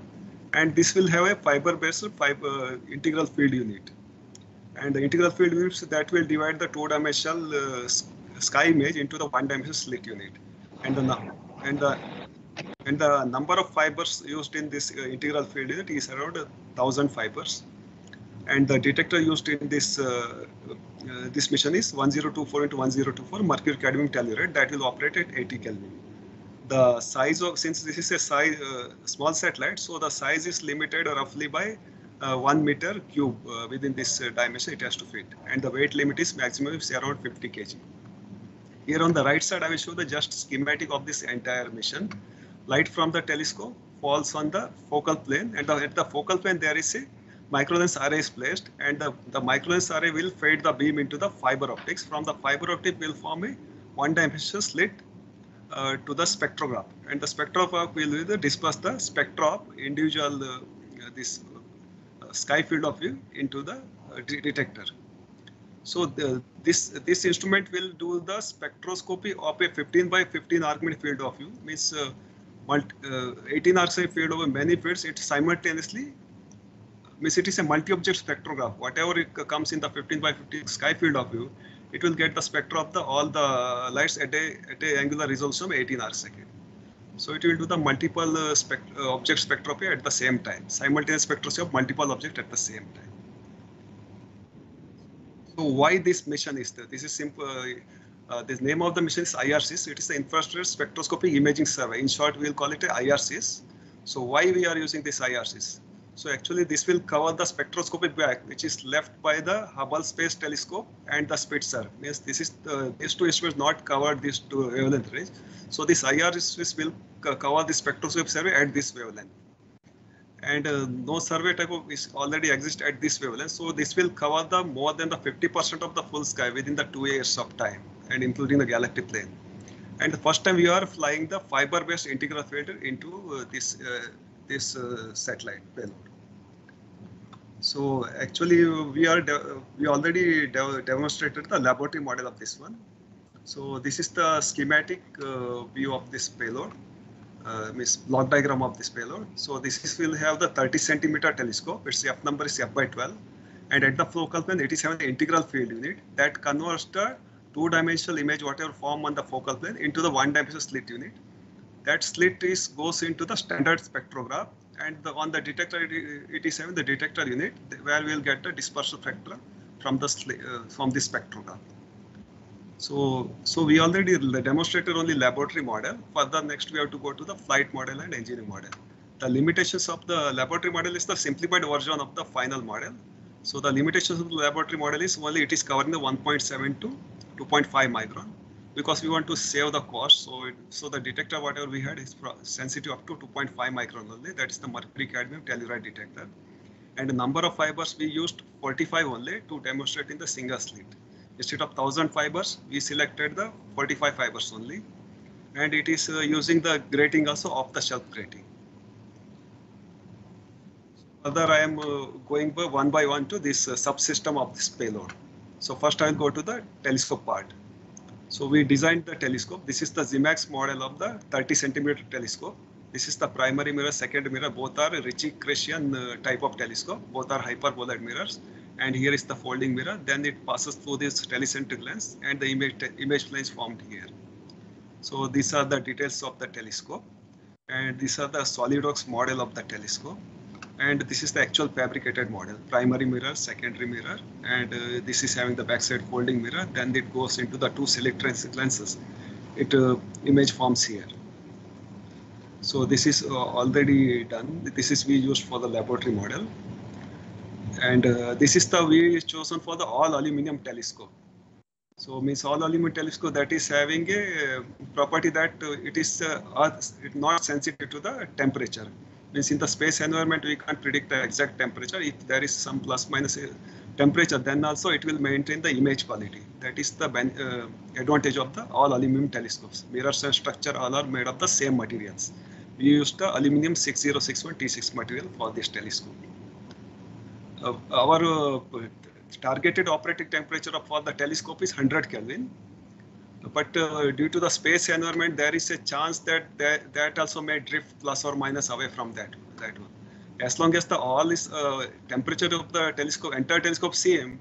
and this will have a fiber-based fiber integral field unit. And the integral field units that will divide the two-dimensional uh, sky image into the one-dimensional slit unit, and the and the and the number of fibers used in this uh, integral field unit is around uh, 1000 fibers. And the detector used in this uh, uh, this mission is 1024 into 1024 mercury cadmium telluride that will operate at 80 kelvin. The size of since this is a size uh, small satellite so the size is limited roughly by uh, 1 meter cube uh, within this uh, dimension it has to fit. And the weight limit is maximum is around 50 kg. Here on the right side, I will show the just schematic of this entire mission. Light from the telescope falls on the focal plane, and at the focal plane there is a microlens array is placed, and the, the microlens array will fade the beam into the fiber optics. From the fiber optic will form a one-dimensional slit uh, to the spectrograph, and the spectrograph will either disperse the spectra of individual uh, uh, this uh, sky field of view into the uh, detector. So the, this this instrument will do the spectroscopy of a 15 by 15 arc minute field of view. Means uh, uh, 18 arc minute field over many fields. It simultaneously means it is a multi-object spectrograph. Whatever it comes in the 15 by 15 sky field of view, it will get the spectra of the all the lights at a at a angular resolution of 18 arc second. So it will do the multiple uh, spect, uh, object spectroscopy at the same time, simultaneous spectroscopy of multiple objects at the same time. So why this mission is there? This is simple. Uh, the name of the mission is IRSIS. It is the Infrared Spectroscopy Imaging Survey. In short, we'll call it IRSIS. So why we are using this IRSIS? So actually, this will cover the spectroscopic bag, which is left by the Hubble Space Telescope and the Spitzer. Means this is the, these two instruments not covered these two wavelength range. So this IRSIS will cover the spectroscopic survey at this wavelength and uh, no survey type of is already exist at this wavelength. So this will cover the more than the 50% of the full sky within the two years of time and including the galactic plane. And the first time we are flying the fiber-based integral filter into uh, this uh, this uh, satellite payload. So actually we are we already de- demonstrated the laboratory model of this one. So this is the schematic uh, view of this payload. uh, means block diagram of this payload. So this is will have the 30 centimeter telescope. Its F number is F by 12, and at the focal plane it is having the integral field unit that converts the two-dimensional image whatever form on the focal plane into the one-dimensional slit unit. That slit is goes into the standard spectrograph, and the, on the detector it, is having the detector unit where we'll get the dispersal factor from the uh, from the spectrograph. So, so we already demonstrated only laboratory model. Further, next we have to go to the flight model and engineering model. The limitations of the laboratory model is the simplified version of the final model. So the limitations of the laboratory model is only it is covering the 1.7 to 2.5 micron because we want to save the cost. So, it, so the detector whatever we had is sensitive up to 2.5 micron only. That is the mercury cadmium telluride detector. And the number of fibers we used 45 only to demonstrate in the single slit. Instead of 1000 fibers, we selected the 45 fibers only. And it is uh, using the grating also off the shelf grating. Further, I am uh, going by one by one to this uh, subsystem of this payload. So first I'll go to the telescope part. So we designed the telescope. This is the Zemax model of the 30 centimeter telescope. This is the primary mirror, second mirror. Both are Ritchey-Chrétien uh, type of telescope. Both are hyperboloid mirrors and here is the folding mirror. Then it passes through this telecentric lens and the image, image lens formed here. So these are the details of the telescope and these are the SolidWorks model of the telescope. And this is the actual fabricated model, primary mirror, secondary mirror, and uh, this is having the backside folding mirror. Then it goes into the two selectric lenses. It uh, image forms here. So this is uh, already done. This is we used for the laboratory model and uh, this is the way chosen for the all aluminum telescope. So means all aluminum telescope that is having a uh, property that uh, it is not sensitive to the temperature. Means in the space environment we can't predict the exact temperature. If there is some plus minus uh, temperature, then also it will maintain the image quality. That is the uh, advantage of the all aluminum telescopes. Mirrors and structure all are made of the same materials. We used the aluminum 6061 T6 material for this telescope. Uh, our uh, targeted operating temperature for the telescope is 100 Kelvin. But uh, due to the space environment, there is a chance that, that that also may drift plus or minus away from that that one. As long as the all is uh, temperature of the telescope, entire telescope same,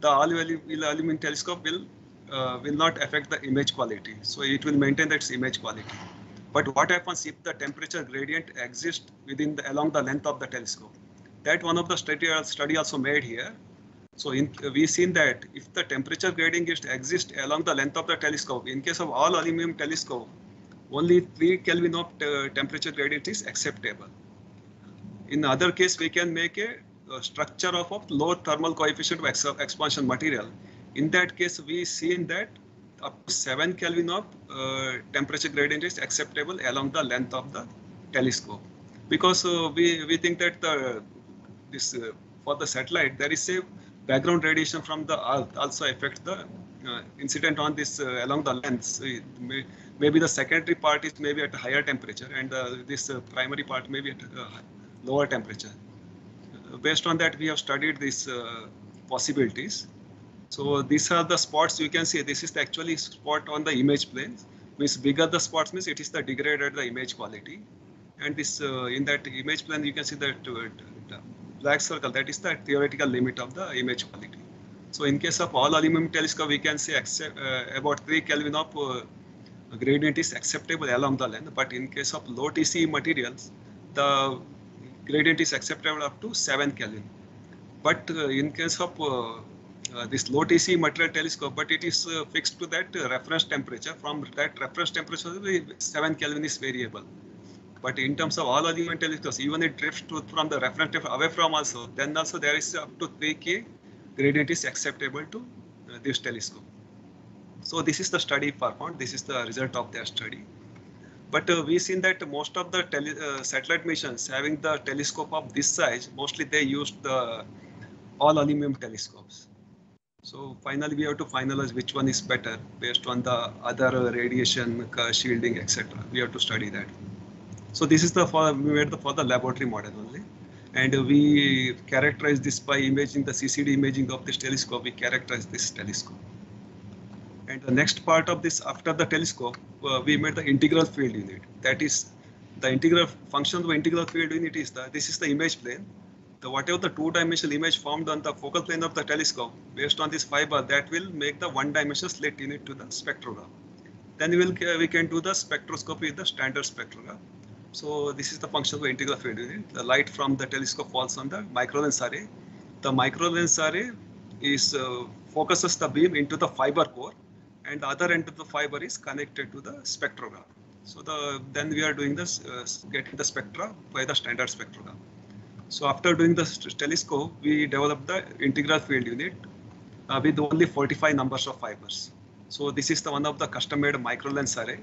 the all will aluminum telescope will uh, will not affect the image quality. So it will maintain its image quality. But what happens if the temperature gradient exists within the, along the length of the telescope? that one of the study, study also made here. So in, we've seen that if the temperature gradient exists along the length of the telescope, in case of all aluminum telescope, only 3 Kelvin of uh, temperature gradient is acceptable. In other case, we can make a, a structure of, of low thermal coefficient of ex expansion material. In that case, we seen that up to 7 Kelvin of uh, temperature gradient is acceptable along the length of the telescope. Because uh, we, we think that the this uh, for the satellite, there is a background radiation from the Earth also affect the uh, incident on this uh, along the length. May, maybe the secondary part is maybe at a higher temperature and uh, this uh, primary part maybe at a lower temperature. Uh, based on that, we have studied these possibilities. So these are the spots you can see. This is the actually spot on the image plane. Means bigger the spots means it is the degraded the image quality. And this in that image plane you can see that black circle, that is the theoretical limit of the image quality. So in case of all aluminum telescope, we can say accept, uh, about 3 Kelvin of uh, gradient is acceptable along the length. But in case of low TC materials, the gradient is acceptable up to 7 Kelvin. But uh, in case of uh, uh, this low TC material telescope, but it is uh, fixed to that reference temperature. From that reference temperature, 7 Kelvin is variable. But in terms of all aluminum telescopes, even it drifts to, from the reference away from also, then also there is up to 3K gradient is acceptable to uh, this telescope. So this is the study performed. This is the result of their study. But uh, we've seen that most of the uh, satellite missions having the telescope of this size, mostly they used the all aluminum telescopes. So finally, we have to finalize which one is better based on the other radiation uh, shielding, etc. We have to study that. So this is the for we made the for the laboratory model only, and we characterize this by imaging the CCD imaging of this telescope. We characterize this telescope. And the next part of this after the telescope, uh, we made the integral field unit. That is the integral function of the integral field unit is the this is the image plane. The whatever the two-dimensional image formed on the focal plane of the telescope based on this fiber that will make the one-dimensional slit unit to the spectrograph. Then we will we can do the spectroscopy with the standard spectrograph. So this is the function of the integral field unit. The light from the telescope falls on the microlens array. The microlens array is uh, focuses the beam into the fiber core and the other end of the fiber is connected to the spectrograph. So the then we are doing this uh, getting the spectra by the standard spectrograph. So after doing the telescope, we developed the integral field unit uh, with only 45 numbers of fibers. So this is the one of the custom-made microlens array,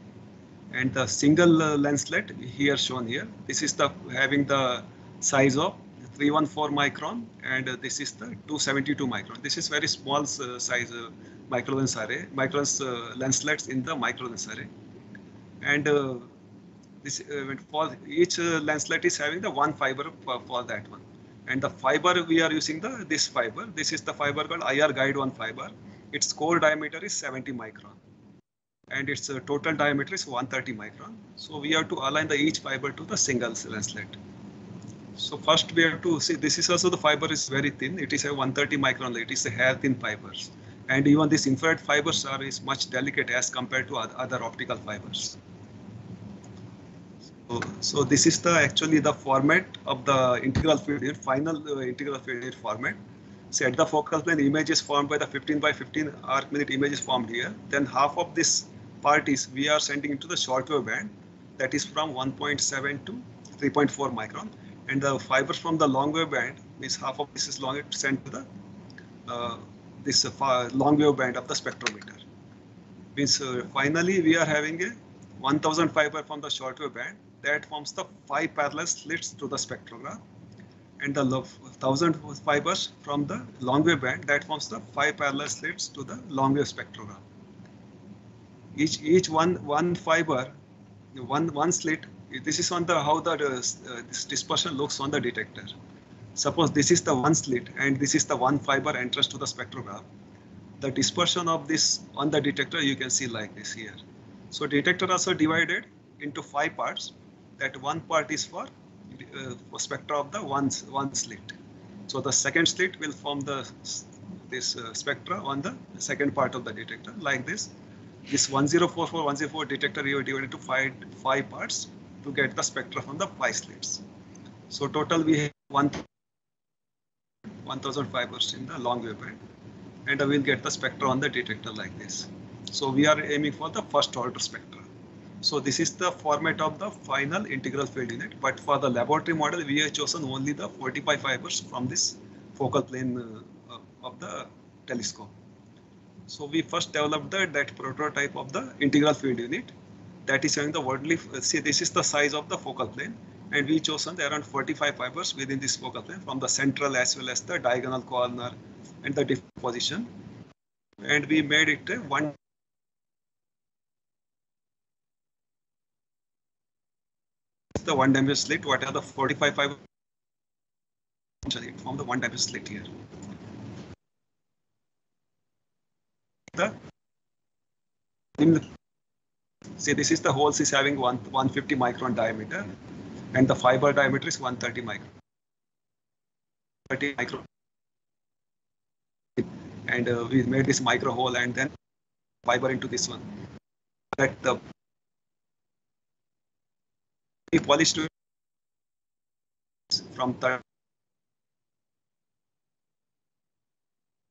and the single uh, lenslet here shown here. This is the having the size of 314 micron, and uh, this is the 272 micron. This is very small uh, size uh, microlens array, microlens uh, lenslets in the microlens array, and uh, this uh, for each lenslet is having the one fiber for, for that one and the fiber we are using the this fiber this is the fiber called ir guide one fiber its core diameter is 70 micron and its uh, total diameter is 130 micron. So we have to align the each fiber to the single lenslet so first we have to see this is also the fiber is very thin. It is a 130 micron it is a hair thin fibers. And even this infrared fibers are is much delicate as compared to other optical fibers. So, so this is the actually the format of the integral field final uh, integral field format. So at the focal plane, image is formed by the 15 by 15 arc minute image is formed here. Then half of this part is we are sending into the shortwave band that is from 1.7 to 3.4 micron. And the fibers from the long wave band is half of this is long sent to the uh, this uh, long wave band of the spectrometer. Means uh, finally we are having a 1000 fiber from the shortwave band that forms the five parallel slits to the spectrograph and the 1000 fibers from the long wave band that forms the five parallel slits to the long wave spectrograph. Each each one one fiber, one one slit. This is on the how the uh, this dispersion looks on the detector. Suppose this is the one slit and this is the one fiber entrance to the spectrograph. The dispersion of this on the detector you can see like this here. So detector also divided into five parts that one part is for, uh, for spectra of the one, one slit. So the second slit will form the this uh, spectra on the second part of the detector like this. This 1044 104 detector you are divided into five, five parts to get the spectra from the five slits. So total we have one 1000 fibers in the long wave band and we'll get the spectra on the detector like this. So we are aiming for the first order spectra. So this is the format of the final integral field unit. But for the laboratory model, we have chosen only the 45 fibers from this focal plane uh, of the telescope. So we first developed the, that prototype of the integral field unit that is showing the worldly, see this is the size of the focal plane and we chosen around 45 fibers within this focal plane from the central as well as the diagonal corner and the position. And we made it a one the one dimensional slit, what are the 45 fiber from the one dimensional slit here. The in see this is the hole is having one 150 micron diameter and the fiber diameter is 130 micron. 30 micron and uh, we made this micro hole and then fiber into this one that the we polished from third.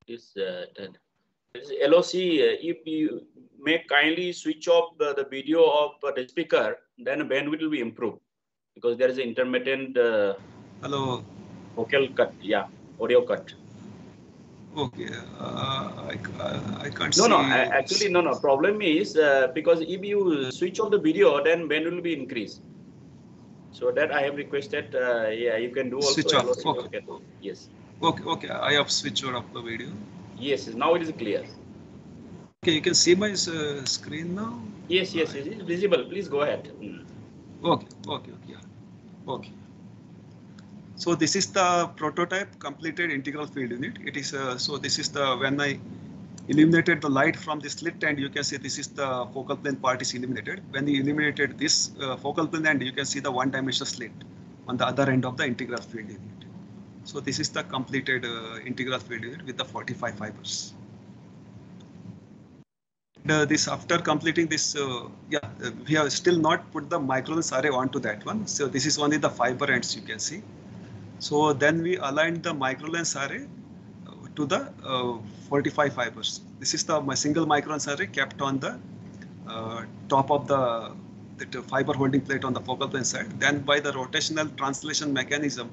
Is uh, LOC, uh, if you may kindly switch off the, the video of uh, the speaker, then bandwidth will be improved because there is an intermittent uh, hello vocal cut, yeah, audio cut. Okay, uh, I, I can't see. no, see. No, actually, no, no. Problem is uh, because if you switch off the video, then bandwidth will be increased. So that I have requested, uh, yeah, you can do also. Switch off. Okay. Yes. Okay, okay. I have switched off the video. Yes, now it is clear. Okay, you can see my uh, screen now. Yes, yes, it is visible. Please go ahead. Mm. Okay, okay, okay, okay. So this is the prototype completed integral field unit. It is uh, so this is the when I illuminated the light from the slit and you can see this is the focal plane part is illuminated. When you illuminated this uh, focal plane and you can see the one dimensional slit on the other end of the integral field unit. So this is the completed uh, integral field unit with the 45 fibers. And, uh, this after completing this, uh, yeah, uh, we have still not put the microlens array onto that one. So this is only the fiber ends you can see. So then we aligned the microlens array uh, to the uh, 45 fibers. This is the my single microlens array kept on the uh, top of the, the fiber holding plate on the focal plane side. Then by the rotational translation mechanism,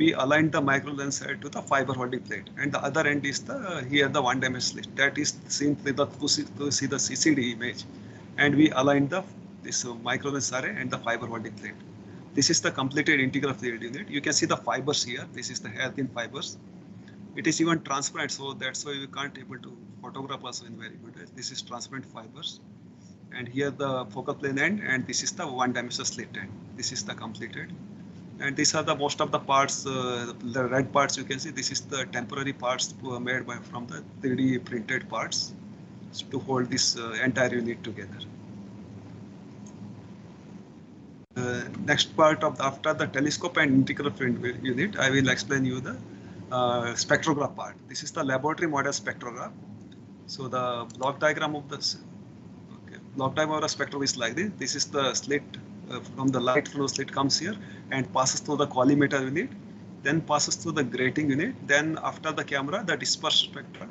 we aligned the micro lens array to the fiber holding plate. And the other end is the uh, here the one dimensional slit. That is seen with the to see, to see the CCD image. And we aligned the this uh, microlens array and the fiber holding plate. This is the completed integral field unit. You can see the fibers here. This is the hair thin fibers. It is even transparent, so that's why you can't able to photograph also in very good way. This is transparent fibers. And here the focal plane end, and this is the one dimensional slit end. This is the completed. And these are the most of the parts, uh, the red parts you can see. This is the temporary parts made by from the 3D printed parts to hold this uh, entire unit together. Uh, next part of the, after the telescope and integral field unit, I will explain you the uh, spectrograph part. This is the laboratory model spectrograph. So the block diagram of this okay, block diagram of the spectrum is like this. This is the slit uh, Uh, from the light flow slit comes here and passes through the collimator unit, then passes through the grating unit. Then after the camera, the dispersed spectra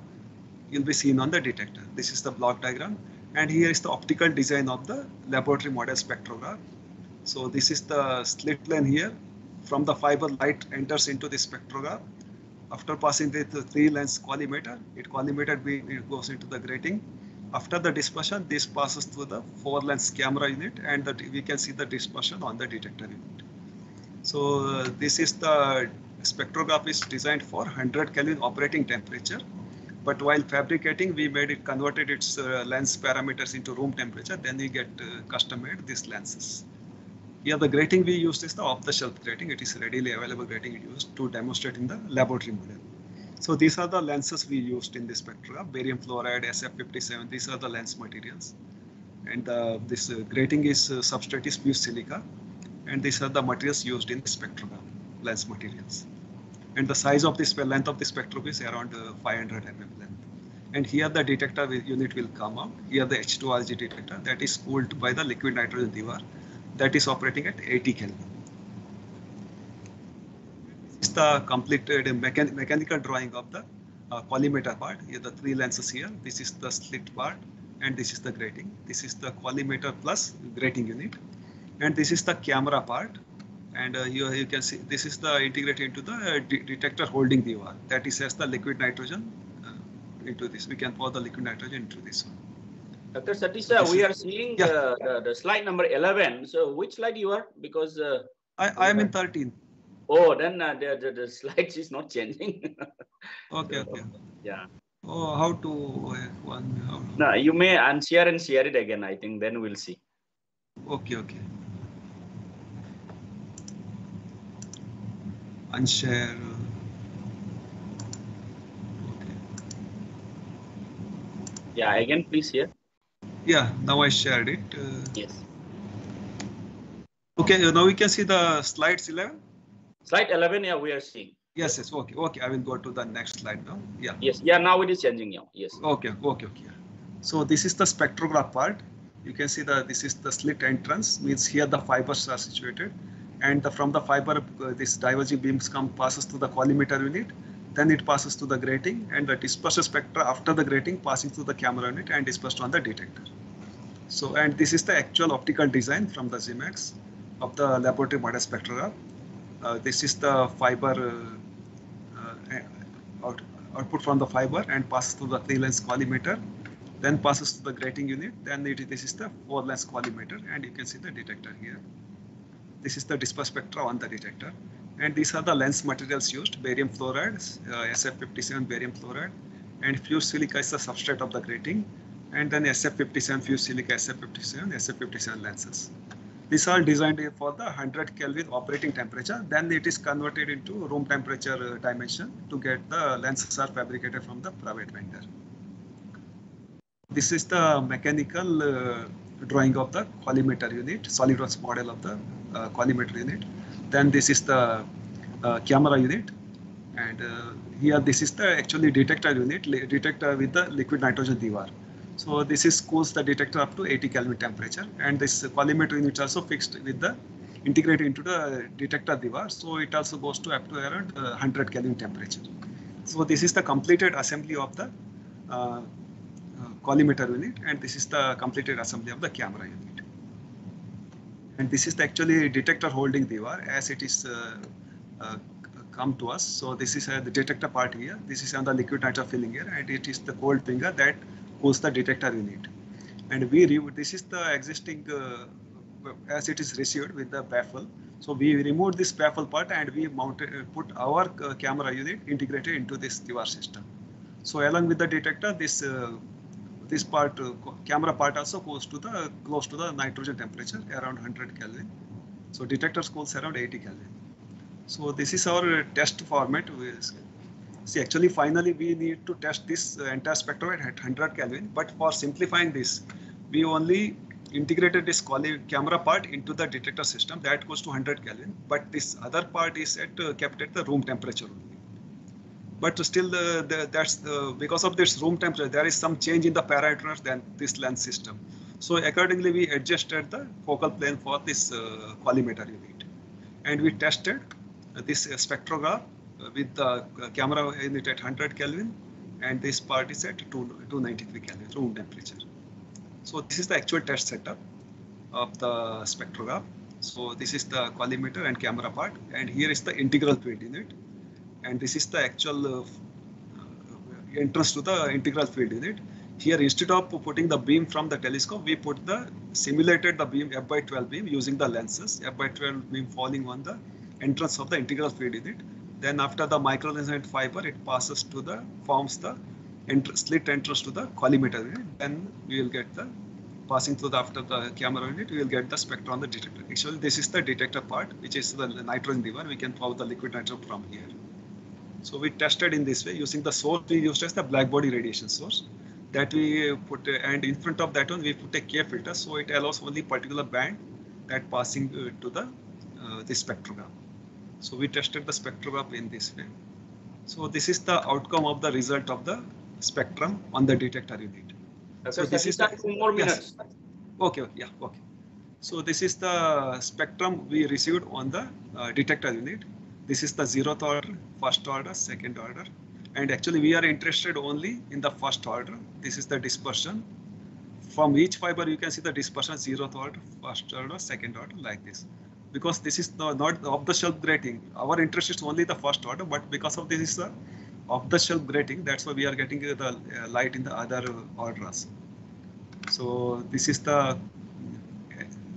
will be seen on the detector. This is the block diagram. And here is the optical design of the laboratory model spectrograph. So this is the slit plane here. From the fiber light enters into the spectrograph. After passing the three lens collimator, it collimated it goes into the grating. After the dispersion, this passes through the four lens camera unit and that we can see the dispersion on the detector unit. So uh, this is the spectrograph is designed for 100 Kelvin operating temperature. But while fabricating, we made it converted its uh, lens parameters into room temperature. Then we get uh, custom made these lenses. Yeah, the grating we used is the off-the-shelf grating. It is readily available grating used to demonstrate in the laboratory model. So these are the lenses we used in this spectrograph, barium fluoride, SF57. These are the lens materials. And uh, this uh, grating is uh, substrate is fused silica. And these are the materials used in the spectrograph, lens materials. And the size of this length of the spectrum is around uh, 500 mm length. And here the detector unit will come out. Here the H2RG detector that is cooled by the liquid nitrogen dewar that is operating at 80 Kelvin. Is the completed mechan mechanical drawing of the uh, collimator part. Here the three lenses here. This is the slit part and this is the grating. This is the collimator plus grating unit. And this is the camera part. And uh, you, you can see this is the integrated into the uh, de detector holding the wall. That is as the liquid nitrogen uh, into this. We can pour the liquid nitrogen into this one. Dr. Satheesha, we are seeing yeah. the, the, the, slide number 11. So which slide you are? Because uh, I, I am in 13. Oh, then uh, the, the, the slides is not changing. okay, okay. Yeah. Oh, how to one? How to... No, you may unshare and share it again. I think then we'll see. Okay, okay. Unshare. Okay. Yeah, again, please here. Yeah, now I shared it. Uh, yes. Okay, now we can see the slides 11. Slide 11, yeah, we are seeing. Yes, yes, okay, okay. I will go to the next slide now. Yeah. Yes, yeah, now it is changing now. Yes. Okay, okay, okay. So this is the spectrograph part. You can see that this is the slit entrance, means here the fibers are situated. And the, from the fiber, uh, this diverging beams come passes to the collimator unit. Then it passes to the grating and the dispersed spectra after the grating passing through the camera unit and dispersed on the detector. So, and this is the actual optical design from the Zemax of the laboratory model spectrograph. Uh, this is the fiber uh, uh, out, output from the fiber and passes through the three lens collimator, then passes to the grating unit. Then it, this is the four lens collimator, and you can see the detector here. This is the dispersed spectra on the detector. And these are the lens materials used, barium fluoride, uh, SF57 barium fluoride, and fused silica is the substrate of the grating, and then SF57 fused silica, SF57, SF57 lenses. These are designed for the 100 Kelvin operating temperature. Then it is converted into room temperature dimension to get the lenses are fabricated from the private vendor. this is the mechanical uh, drawing of the collimator unit, SolidWorks model of the uh, collimator unit. Then this is the uh, camera unit. And uh, here this is the actually detector unit, detector with the liquid nitrogen dewar. So this is cools the detector up to 80 Kelvin temperature. And this collimator unit is also fixed with the integrated into the detector dewar. So it also goes to up to around 100 uh, Kelvin temperature. So this is the completed assembly of the uh, collimator unit and this is the completed assembly of the camera unit. And this is the actually detector holding dewar as it is uh, uh, come to us. So this is uh, the detector part here. This is on the liquid nitrogen filling here and it is the cold finger that holds the detector unit. And we this is the existing uh, as it is received with the baffle. So we removed this baffle part and we mounted put our uh, camera unit integrated into this dewar system. So along with the detector, this uh, this part uh, camera part also goes to the close to the nitrogen temperature around 100 Kelvin. So detector cools around 80 Kelvin. So this is our test format. See, actually, finally, we need to test this entire spectrum at 100 Kelvin. But for simplifying this, we only integrated this camera part into the detector system that goes to 100 Kelvin. But this other part is at, uh, kept at the room temperature only but still the, the, that's the because of this room temperature there is some change in the parameters than this lens system so accordingly we adjusted the focal plane for this uh, collimator unit and we tested this uh, spectrograph with the uh, camera unit at 100 kelvin and this part is at 2, 293 kelvin room temperature so this is the actual test setup of the spectrograph so this is the collimator and camera part and here is the integral field unit and this is the actual uh, entrance to the integral field unit. Here, instead of putting the beam from the telescope, we put the simulated the beam f by 12 beam using the lenses f by 12 beam falling on the entrance of the integral field unit. Then after the microluminescent fiber, it passes to the forms the ent slit entrance to the collimator unit. Then we will get the passing through the after the camera unit, we will get the spectrum on the detector. Actually, this is the detector part, which is the nitrogen dewar. We can follow the liquid nitrogen from here. So we tested in this way using the source we used as the black body radiation source that we put and in front of that one we put a K filter so it allows only particular band that passing uh, to the uh, the spectrogram. So we tested the spectrograph in this way. So this is the outcome of the result of the spectrum on the detector unit. So this is the two more minutes. Yes. Okay, yeah, okay. So this is the spectrum we received on the uh, detector unit this is the zeroth order, first order, second order. And actually we are interested only in the first order. This is the dispersion. From each fiber you can see the dispersion zeroth order, first order, second order like this. Because this is the, not off-the-shelf grating. Our interest is only the first order, but because of this is the off-the-shelf grating, that's why we are getting the uh, light in the other orders. So this is the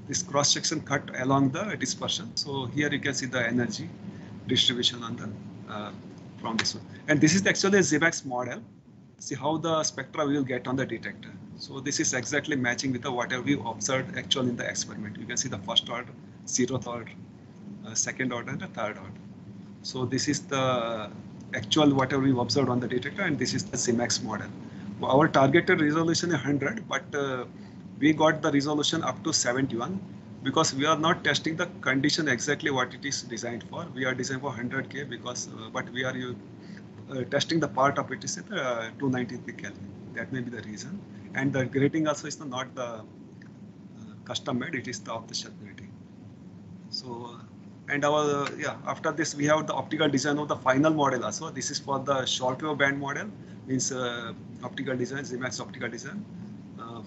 this cross section cut along the dispersion. So here you can see the energy distribution on the uh, from this one. And this is actually a Zemax model. See how the spectra we will get on the detector. So this is exactly matching with the whatever we observed actually in the experiment. You can see the first order, zeroth order, uh, second order, and the third order. So this is the actual whatever we observed on the detector, and this is the Zemax model. Our targeted resolution is 100, but uh, we got the resolution up to 71 because we are not testing the condition exactly what it is designed for. We are designed for 100K because, uh, but we are uh, testing the part of it is at uh, 293 Kelvin. That may be the reason. And the grating also is not the uh, custom made, it is the off the shelf grating. So, and our, yeah, after this, we have the optical design of the final model also. This is for the short wave band model, means uh, optical design, Zemax optical design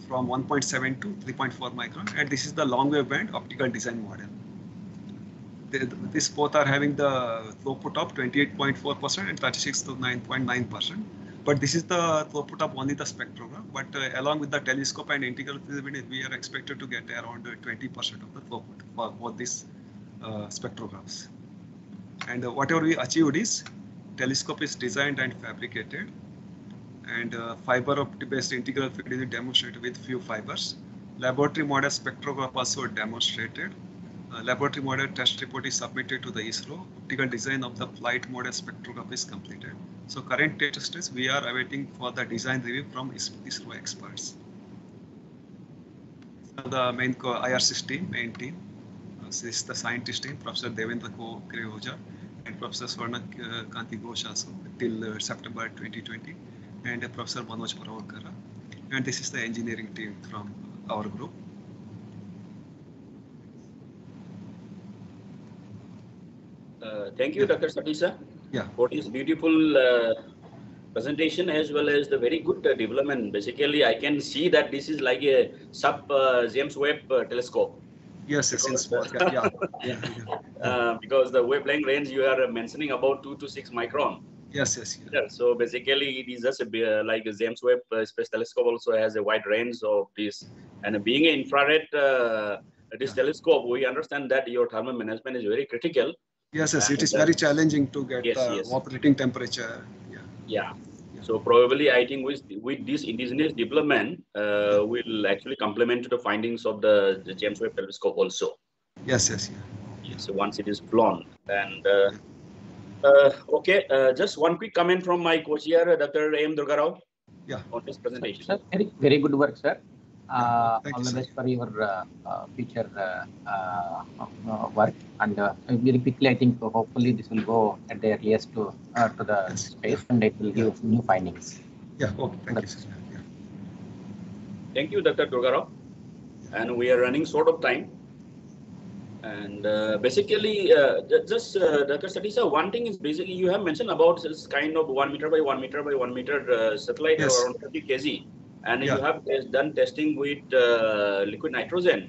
from 1.7 to 3.4 micron and this is the long wave band optical design model. This both are having the throughput of 28.4% and 36 to 9.9%. But this is the throughput of only the spectrogram. But uh, along with the telescope and integral we are expected to get around 20% of the throughput for both uh, spectrographs. And uh, whatever we achieved is telescope is designed and fabricated and uh, fiber optic based integral field is demonstrated with few fibers. Laboratory model spectrograph also demonstrated uh, laboratory model test report is submitted to the ISRO. Optical design of the flight model spectrograph is completed. So current test is we are awaiting for the design review from ISRO experts. So the main IR team, main team, this is the scientist team, Professor Devendra Krehoja and Professor Swarna Kanti Ghosh also till uh, September 2020 and Professor Manoj Puravankara. And this is the engineering team from our group. Uh, thank you, Dr. Satheesha. Yeah. For this beautiful uh, presentation as well as the very good uh, development. Basically, I can see that this is like a sub uh, James Webb uh, telescope. Yes, yes, in small, yeah, yeah, yeah, yeah. Uh, because the wavelength range you are mentioning about two to six micron. Yes, yes, yeah. Yeah, so basically, it is just a, uh, like a James Webb uh, Space Telescope also has a wide range of this. And being an infrared uh, this telescope, we understand that your thermal management is very critical. Yes, yes, it And, is uh, very challenging to get yes, the yes. operating temperature. Yeah. Yeah. So probably, I think with with this indigenous development, uh, will actually complement the findings of the, the James Webb Telescope also. Yes, yes, yeah. Yes, once it is flown. And uh, uh, okay, uh, just one quick comment from my co-chair, Dr. M. Durga Rao. Yeah. On this presentation. Sir, very, very good work, sir. Uh, all the best for your uh, uh, future uh, uh, uh, work. And uh, very quickly, I think hopefully this will go at the earliest to uh, to the Yes. space and it will give new findings. Yeah, okay, thank you, sir. Yeah. Thank you, Dr. Durga Rao. And we are running short of time. And uh, basically, uh, just uh, Dr. Satheesha, one thing is basically you have mentioned about this kind of one meter by one meter by one meter uh, satellite Yes. around 30 kg, and Yeah. you have done testing with uh, liquid nitrogen.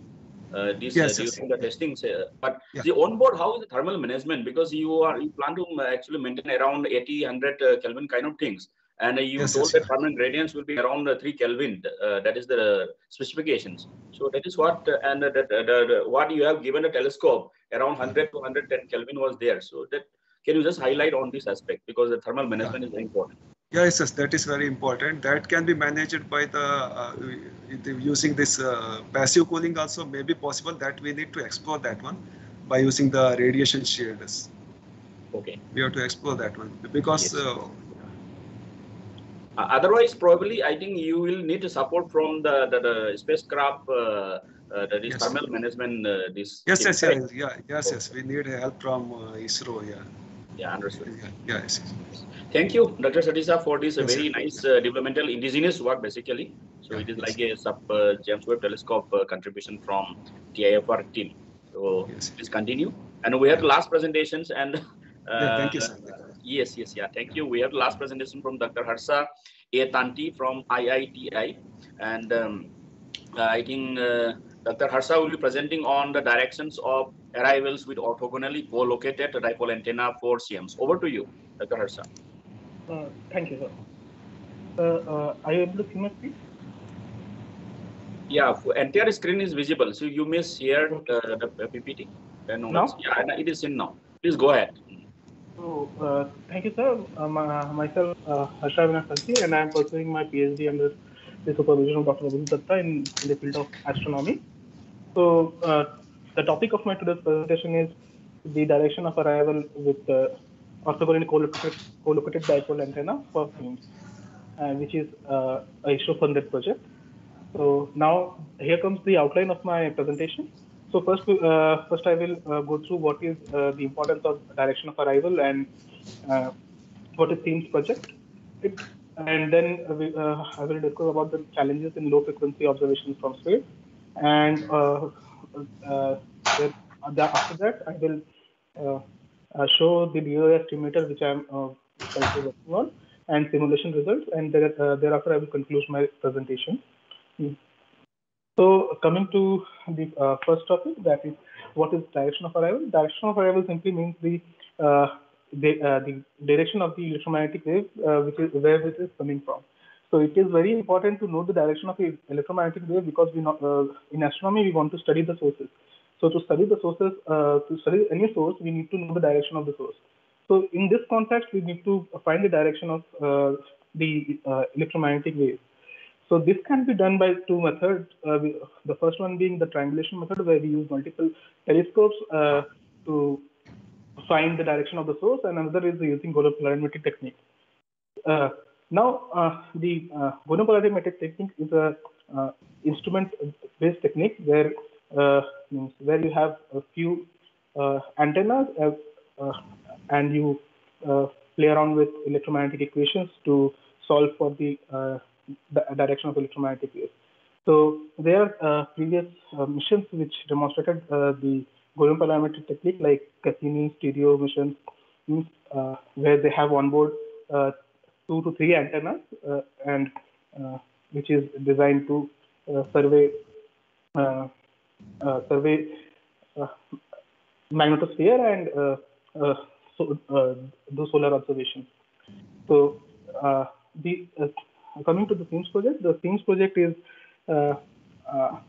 Uh, this Yes, uh, yes. the testing, uh, but Yeah. the onboard, how is the thermal management? Because you are you plan to uh, actually maintain around 80, 100 uh, Kelvin kind of things, and you Yes, told yes, that yeah. thermal gradients will be around uh, 3 Kelvin. Uh, that is the specifications. So that is what, uh, and uh, that, uh, the, the, what you have given a telescope around 100 to 110 Kelvin was there. So that can you just highlight on this aspect because the thermal management is very important. Yes, yes, that is very important. That can be managed by the uh, the- using this uh, passive cooling also may be possible. That we need to explore that one by using the radiation shielders. Okay. We have to explore that one because Yes. uh, Uh, otherwise, probably I think you will need support from the the, the spacecraft. Uh, uh, that is Yes. thermal management. Uh, this. yes, yes, yes, yeah, yes, yes. We need help from uh, ISRO. Yeah, Yeah, understood. yeah, yeah, yes, yes. Thank you, Dr. Satheesha, for this uh, Yes, very sir. nice uh, developmental indigenous work, basically. So Yeah, it is yes. like a sub uh, James Webb Telescope uh, contribution from TIFR team. So please continue. And we have the last presentations and. Uh, Yeah, thank you, sir. Yes, yes, yeah. Thank you. We have last presentation from Dr. Harsha A. Tanti from IITI. And um, uh, I think uh, Dr. Harsha will be presenting on the directions of arrivals with orthogonally co-located dipole antenna for SEAMS. Over to you, Dr. Harsha. Uh, Thank you, sir. Uh, uh, Are you able to see my screen? Yeah, entire screen is visible. So you may share uh, the PPT. Then Now? once- Yeah, it is in now. Please go ahead. So, uh, thank you, sir. Uh, my- Myself, uh, Harsha Vinasanti, and I am pursuing my PhD under the supervision of Dr. Abhi Datta in in the field of astronomy. So, uh, the topic of my today's presentation is the direction of arrival with uh, orthogonally co-located, co-located dipole antenna for beams, uh, which is uh, a ISRO-funded project. So now here comes the outline of my presentation. So first, uh, first I will uh, go through what is uh, the importance of direction of arrival and uh, what is SEAMS project. It, and then we, I will discuss about the challenges in low frequency observations from space. And uh, uh, after that, I will uh, uh, show the DOA estimator, which uh, currently working on, and simulation results. And there, thereafter, I will conclude my presentation. So coming to the uh, first topic, that is what is direction of arrival? Direction of arrival simply means the uh, the, uh, the direction of the electromagnetic wave, which is where it is coming from. So it is very important to know the direction of the electromagnetic wave because we know, uh, in astronomy we want to study the sources. So to study the sources, uh, to study any source, we need to know the direction of the source. So in this context, we need to find the direction of uh, the uh, electromagnetic wave. so this can be done by two methods. Uh, we, the first one being the triangulation method, where we use multiple telescopes uh, to find the direction of the source, and another is using goniopolarimetric technique. Uh, now, uh, the uh, goniopolarimetric technique is a uh, instrument-based technique where where you have a few antennas and you play around with electromagnetic equations to solve for the, the direction of electromagnetic waves. So there are uh, previous uh, missions which demonstrated uh, the goniopolarimetric technique like Cassini STEREO missions where they have on board two to three antennas uh, and uh, which is designed to uh, survey survey magnetosphere and so, do solar observations. So the coming to the SEAMS project, the SEAMS project is uh, uh,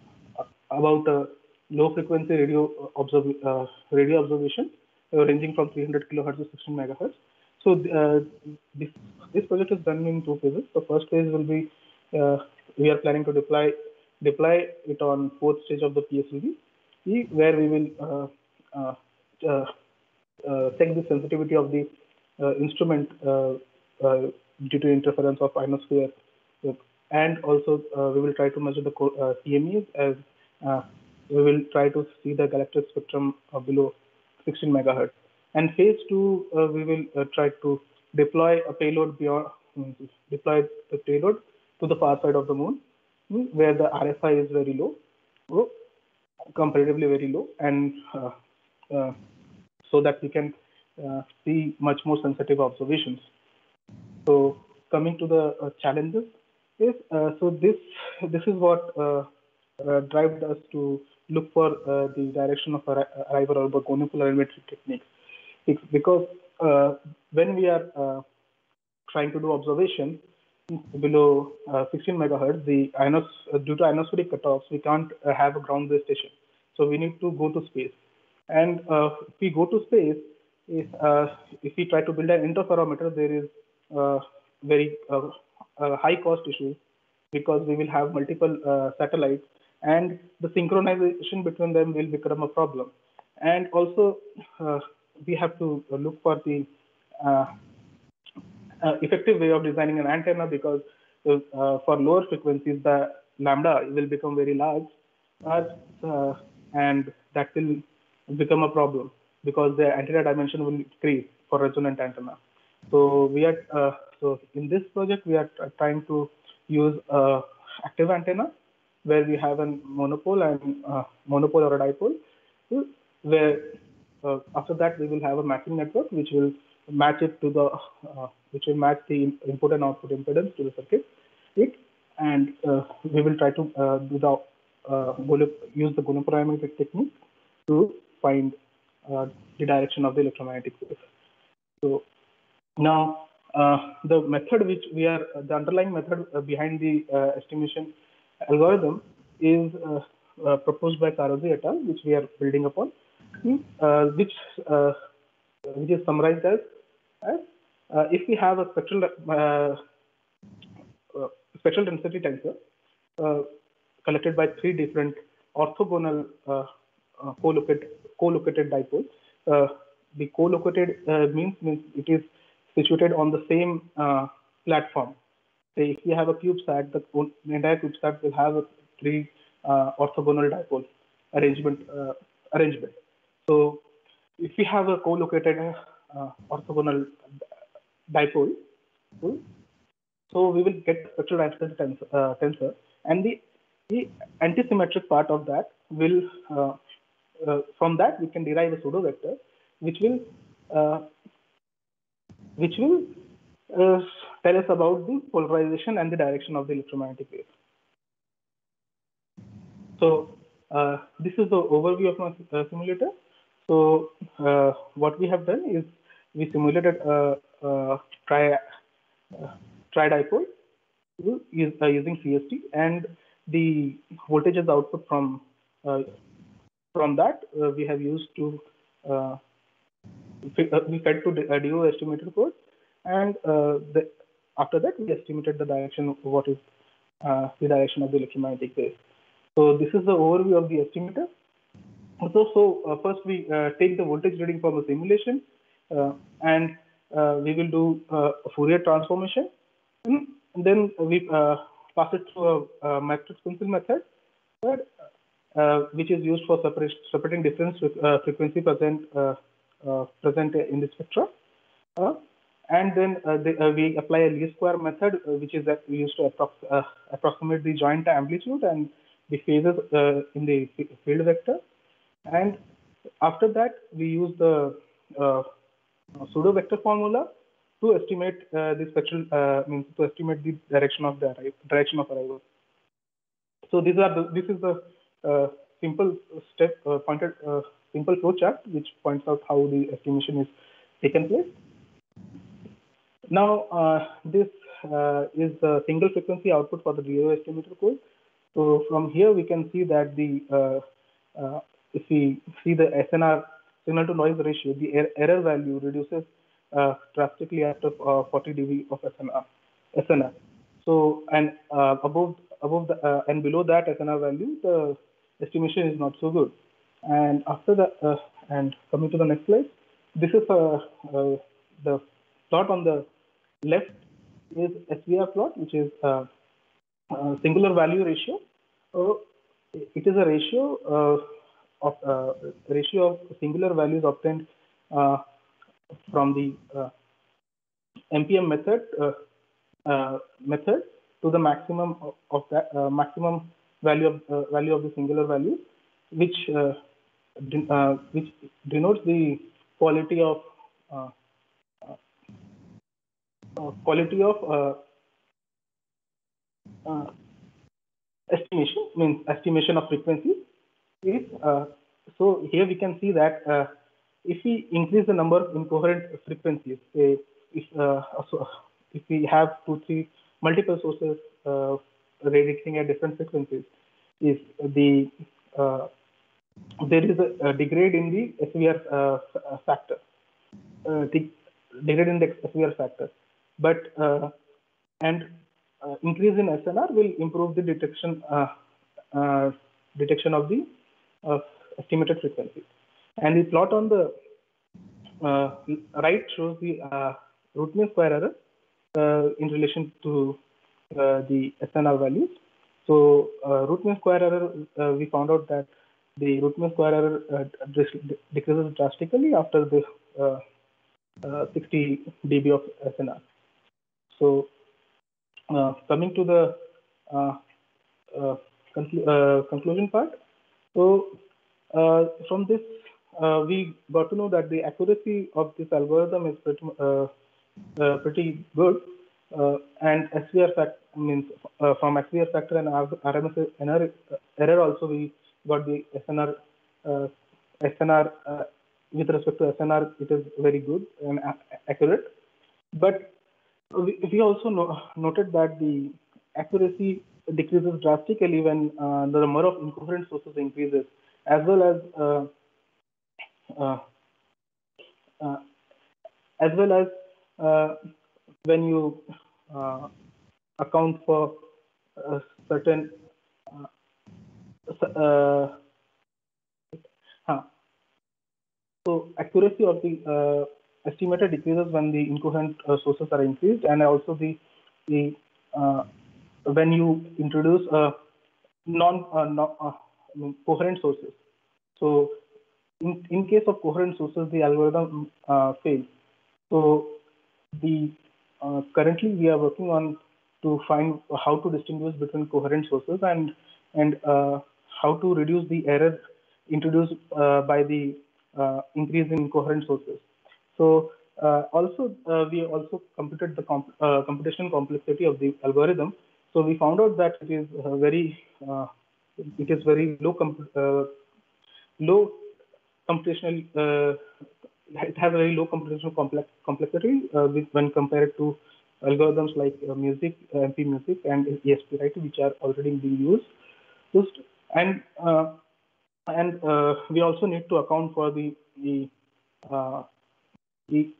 about a low frequency radio, observ uh, radio observation ranging from 300 kilohertz to 16 megahertz. So this, this project is done in two phases. The first phase will be we are planning to deploy deploy it on fourth stage of the PSLV, where we will uh, uh, uh, check the sensitivity of the instrument due to interference of ionosphere. And also, uh, we will try to measure the uh, CMEs as uh, we will try to see the galactic spectrum below 16 megahertz. And phase two, we will try to deploy a payload beyond, deploy the payload to the far side of the moon, where the RFI is very low, oh, comparatively very low, and uh, uh, so that we can uh, see much more sensitive observations. So coming to the uh, challenges, yes, uh, so this this is what uh, drives us to look for the direction of arrival or of goniopolarimetric techniques. It's because when we are trying to do observation below 16 megahertz, the ionos due to ionospheric cutoffs, we can't have a ground-based station. So we need to go to space. And uh, if we go to space, if, uh, if we try to build an interferometer, there is uh, very uh, uh, high cost issue because we will have multiple satellites and the synchronization between them will become a problem. And also, we have to look for the effective way of designing an antenna because for lower frequencies, the lambda will become very large, uh, and that will become a problem because the antenna dimension will increase for resonant antenna. So we are uh, so in this project we are trying to use uh, active antenna where we have a monopole and uh, monopole or a dipole. Where uh, after that we will have a matching network which will match it to the uh, which will match the input and output impedance to the circuit. It and uh, we will try to do the use the goniopolarimetric technique to find the direction of the electromagnetic wave. So now, uh, the method which we are, the underlying method uh, behind the uh, estimation algorithm is uh, uh, proposed by Carozzi et al., which we are building upon, uh, Hmm? Uh, which uh, which is summarized as, as uh, if we have a spectral spectral density tensor collected by three different orthogonal co-located co-located dipoles. the co-located means means it is situated on the same uh, platform. Say if you have a CubeSat, the entire CubeSat will have a three uh, orthogonal dipole arrangement. Uh, arrangement. So if we have a co-located uh, orthogonal dipole, so we will get spectral density tensor, uh, tensor, and the, the antisymmetric part of that will uh, from that we can derive a pseudo vector which will which will uh, tell us about the polarization and the direction of the electromagnetic wave. So uh, this is the overview of my uh, simulator. So uh, what we have done is we simulated a, a tri uh, tri-dipole using CST and the voltages output from from that we have used to uh, we fed to a DO estimator code, and uh, the, after that we estimated the direction of what is uh, the direction of the electromagnetic wave. So this is the overview of the estimator. So, so uh, first we uh, take the voltage reading from the simulation uh, and uh, we will do uh, a Fourier transformation. And then we uh, pass it through a, a matrix pencil method, uh, which is used for separating different uh, frequency present present in the spectra. and then the, we apply a least square method, which is that we use to approx approximate the joint amplitude and the phases in the field vector. And after that, we use the uh, pseudo vector formula to estimate uh, the spectral uh, means to estimate the direction of the direction of arrival. So these are the, this is the uh, simple step uh, pointed uh, simple flow chart which points out how the estimation is taken place. Now this is the single frequency output for the DRO estimator code. So from here we can see that the if we see the SNR signal to noise ratio, the er error value reduces uh, drastically after uh, 40 dB of SNR. SNR. So and uh, above above the uh, and below that SNR value, the estimation is not so good. And after that, uh, and coming to the next slide, this is uh, the plot on the left is SVR plot, which is singular value ratio. It is a ratio of uh, ratio of singular values obtained uh, from the uh, MPM method method to the maximum of, of that maximum value of value of the singular value, which which denotes the quality of uh, quality of uh, estimation means estimation of frequency is uh, so here we can see that uh, if we increase the number of incoherent frequencies, say if uh, so if we have two three multiple sources radiating at different frequencies, if the there is a, a, degrade in the SVR uh, factor, uh, the degrade in the SVR factor, but uh, and increase in SNR will improve the detection detection of the of estimated frequency. And the plot on the uh, right shows the uh, root mean square error uh, in relation to uh, the SNR values. So uh, root mean square error, uh, we found out that the root mean square error decreases drastically after the 60 dB of SNR. So coming to the conclu conclusion part, so uh, from this, uh, we got to know that the accuracy of this algorithm is pretty, uh, pretty good. And SVR fact means from SVR factor and RMS error, error also we got the SNR SNR with respect to SNR it is very good and accurate. But we, we also no, noted that the accuracy decreases drastically when uh, the number of incoherent sources increases, as well as uh, uh, uh as well as uh, when you uh, account for certain so accuracy of the estimator decreases when the incoherent sources are increased, and also the the when you introduce a non, uh, uh, coherent sources. So in, in case of coherent sources, the algorithm uh, fails. So the uh, currently we are working on to find how to distinguish between coherent sources and and uh, how to reduce the error introduced uh, by the increase in coherent sources. So also we also computed the comp computational complexity of the algorithm so we found out that it is uh, very uh, it is very low uh, low computational it has a very low computational complex complexity with, when compared to algorithms like music, MP music, and ESPRIT, which are already being used. Just and and uh, we also need to account for the the uh, the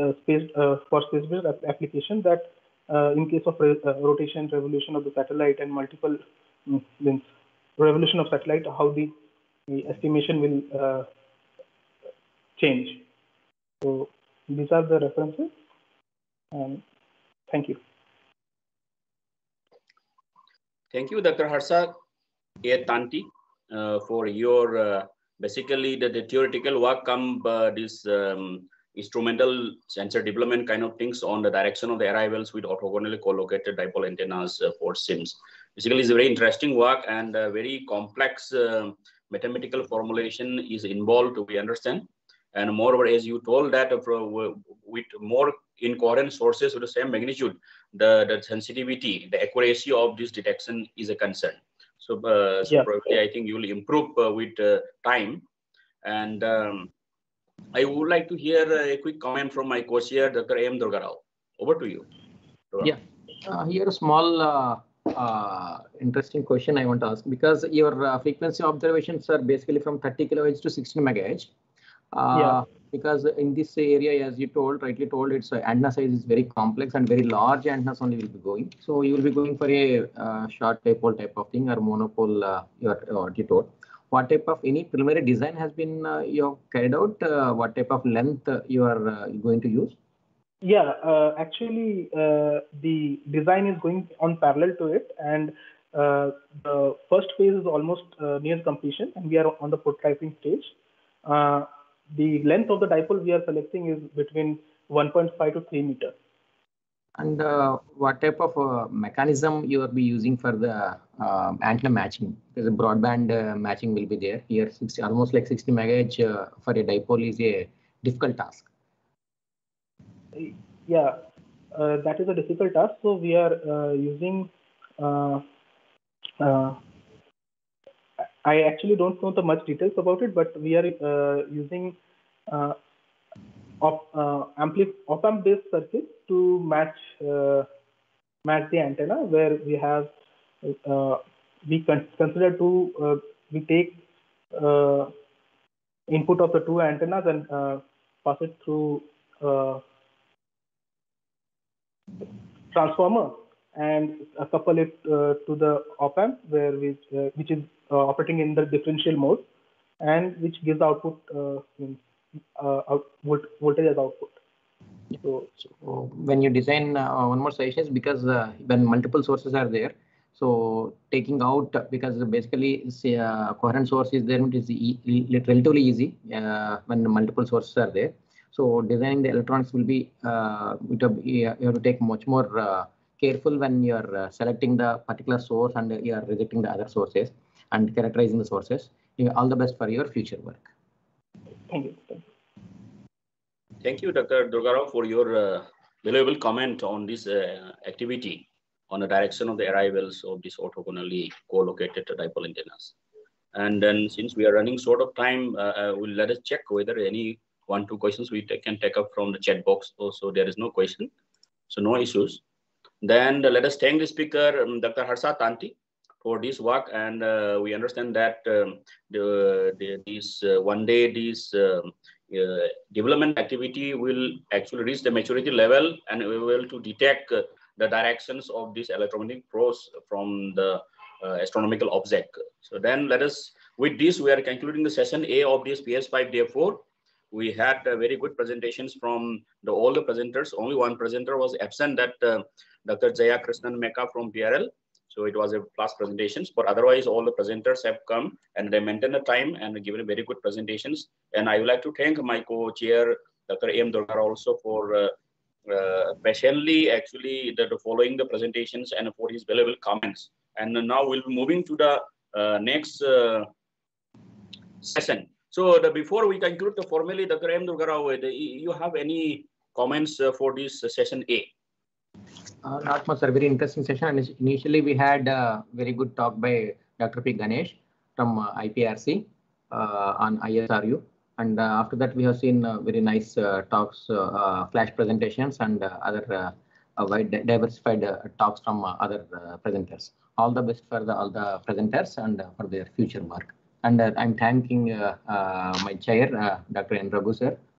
uh, space for space-based application that uh, in case of re- uh, rotation, revolution of the satellite, and multiple mm, means revolution of satellite, how the, the estimation will uh, change. So these are the references. And thank you. Thank you, Dr. Harsha A. Tanti, uh, for your uh, basically the, the theoretical work come uh, this um, instrumental sensor development kind of things on the direction of the arrivals with orthogonally co-located dipole antennas uh, for SEAMS. Basically, it's a very interesting work and a very complex uh, mathematical formulation is involved, we understand. And moreover, as you told that uh, with more incoherent sources with the same magnitude, the, the sensitivity, the accuracy of this detection is a concern. So, uh, so Yeah. probably I think you will improve uh, with uh, time. And um, I would like to hear a quick comment from my co-chair, Dr. M. Durga Rao. Over to you. Durga Rao. Yeah. Uh, here a small uh, uh, interesting question I want to ask because your uh, frequency observations are basically from 30 kilohertz to 16 megahertz. Uh, Yeah. Because in this area, as you told, rightly told, its uh, antenna size is very complex and very large antennas only will be going. So you will be going for a uh, short dipole type of thing or monopole. Uh, your what you told. What type of any preliminary design has been uh, you have carried out? Uh, what type of length uh, you are going to use? Yeah, actually, the design is going on parallel to it, and uh, the first phase is almost uh, near completion, and we are on the prototyping stage. Uh, the length of the dipole we are selecting is between 1.5 to 3 meter. And uh, what type of uh, mechanism you will be using for the uh, antenna matching? Because the broadband uh, matching will be there. Here, 60, almost like 60 megahertz uh, for a dipole is a difficult task. Yeah, uh, that is a difficult task. So we are using. I actually don't know the much details about it, but we are using op, ampli op amp based circuit to match uh, match the antenna where we have uh, we con- consider to uh, we take input of the two antennas and pass it through transformer and couple it uh, to the op amp where which uh, which is uh, operating in the differential mode and which gives output out, voltage as output. So So when you design uh, one more suggestion is because uh, when multiple sources are there, so taking out uh, because basically say, uh, coherent source is there, it is e- relatively easy uh, when multiple sources are there. So designing the electronics will be uh, you have to take much more careful when you are selecting the particular source and you are rejecting the other sources and characterizing the sources. You- All the best for your future work. thank you. Thank you. Dr. Durga Rao, for your uh, valuable comment on this uh, activity on the direction of the arrivals of these orthogonally co-located dipole antennas. And then since we are running short of time, uh, uh, we'll let us check whether any one, two questions we can take up from the chat box. Also, there is no question, so no issues. Then uh, let us thank the speaker, um, Dr. Harsha Tanti, for this work. And uh, we understand that um, the, the, this uh, one day, this um, uh, development activity will actually reach the maturity level and we will to detect uh, the directions of this electromagnetic force from the uh, astronomical object. So then let us, with this, we are concluding the session A of this PS5 day four. We had uh, very good presentations from the all the presenters. Only one presenter was absent, that uh, Dr. Jaya Krishnan Meka from PRL. So it was a plus presentations, but otherwise all the presenters have come and they maintained the time and given very good presentations. And I would like to thank my co-chair, Dr. M. Durgar also for uh, uh, patiently actually following the presentations and for his valuable comments. And now we'll be moving to the uh, next uh, session. So the, before we conclude the formally, Dr. M. Durga Rao, you have any comments uh, for this session A? Uh, not much, sir. Very interesting session. And initially, we had a very good talk by Dr. P. Ganesh from uh, IPRC uh, on ISRU. And uh, after that, we have seen uh, very nice uh, talks, flash presentations, and other wide diversified talks from other presenters. All the best for the, all the presenters and for their future work. And I'm thanking my chair, Dr. N. Raghu, sir,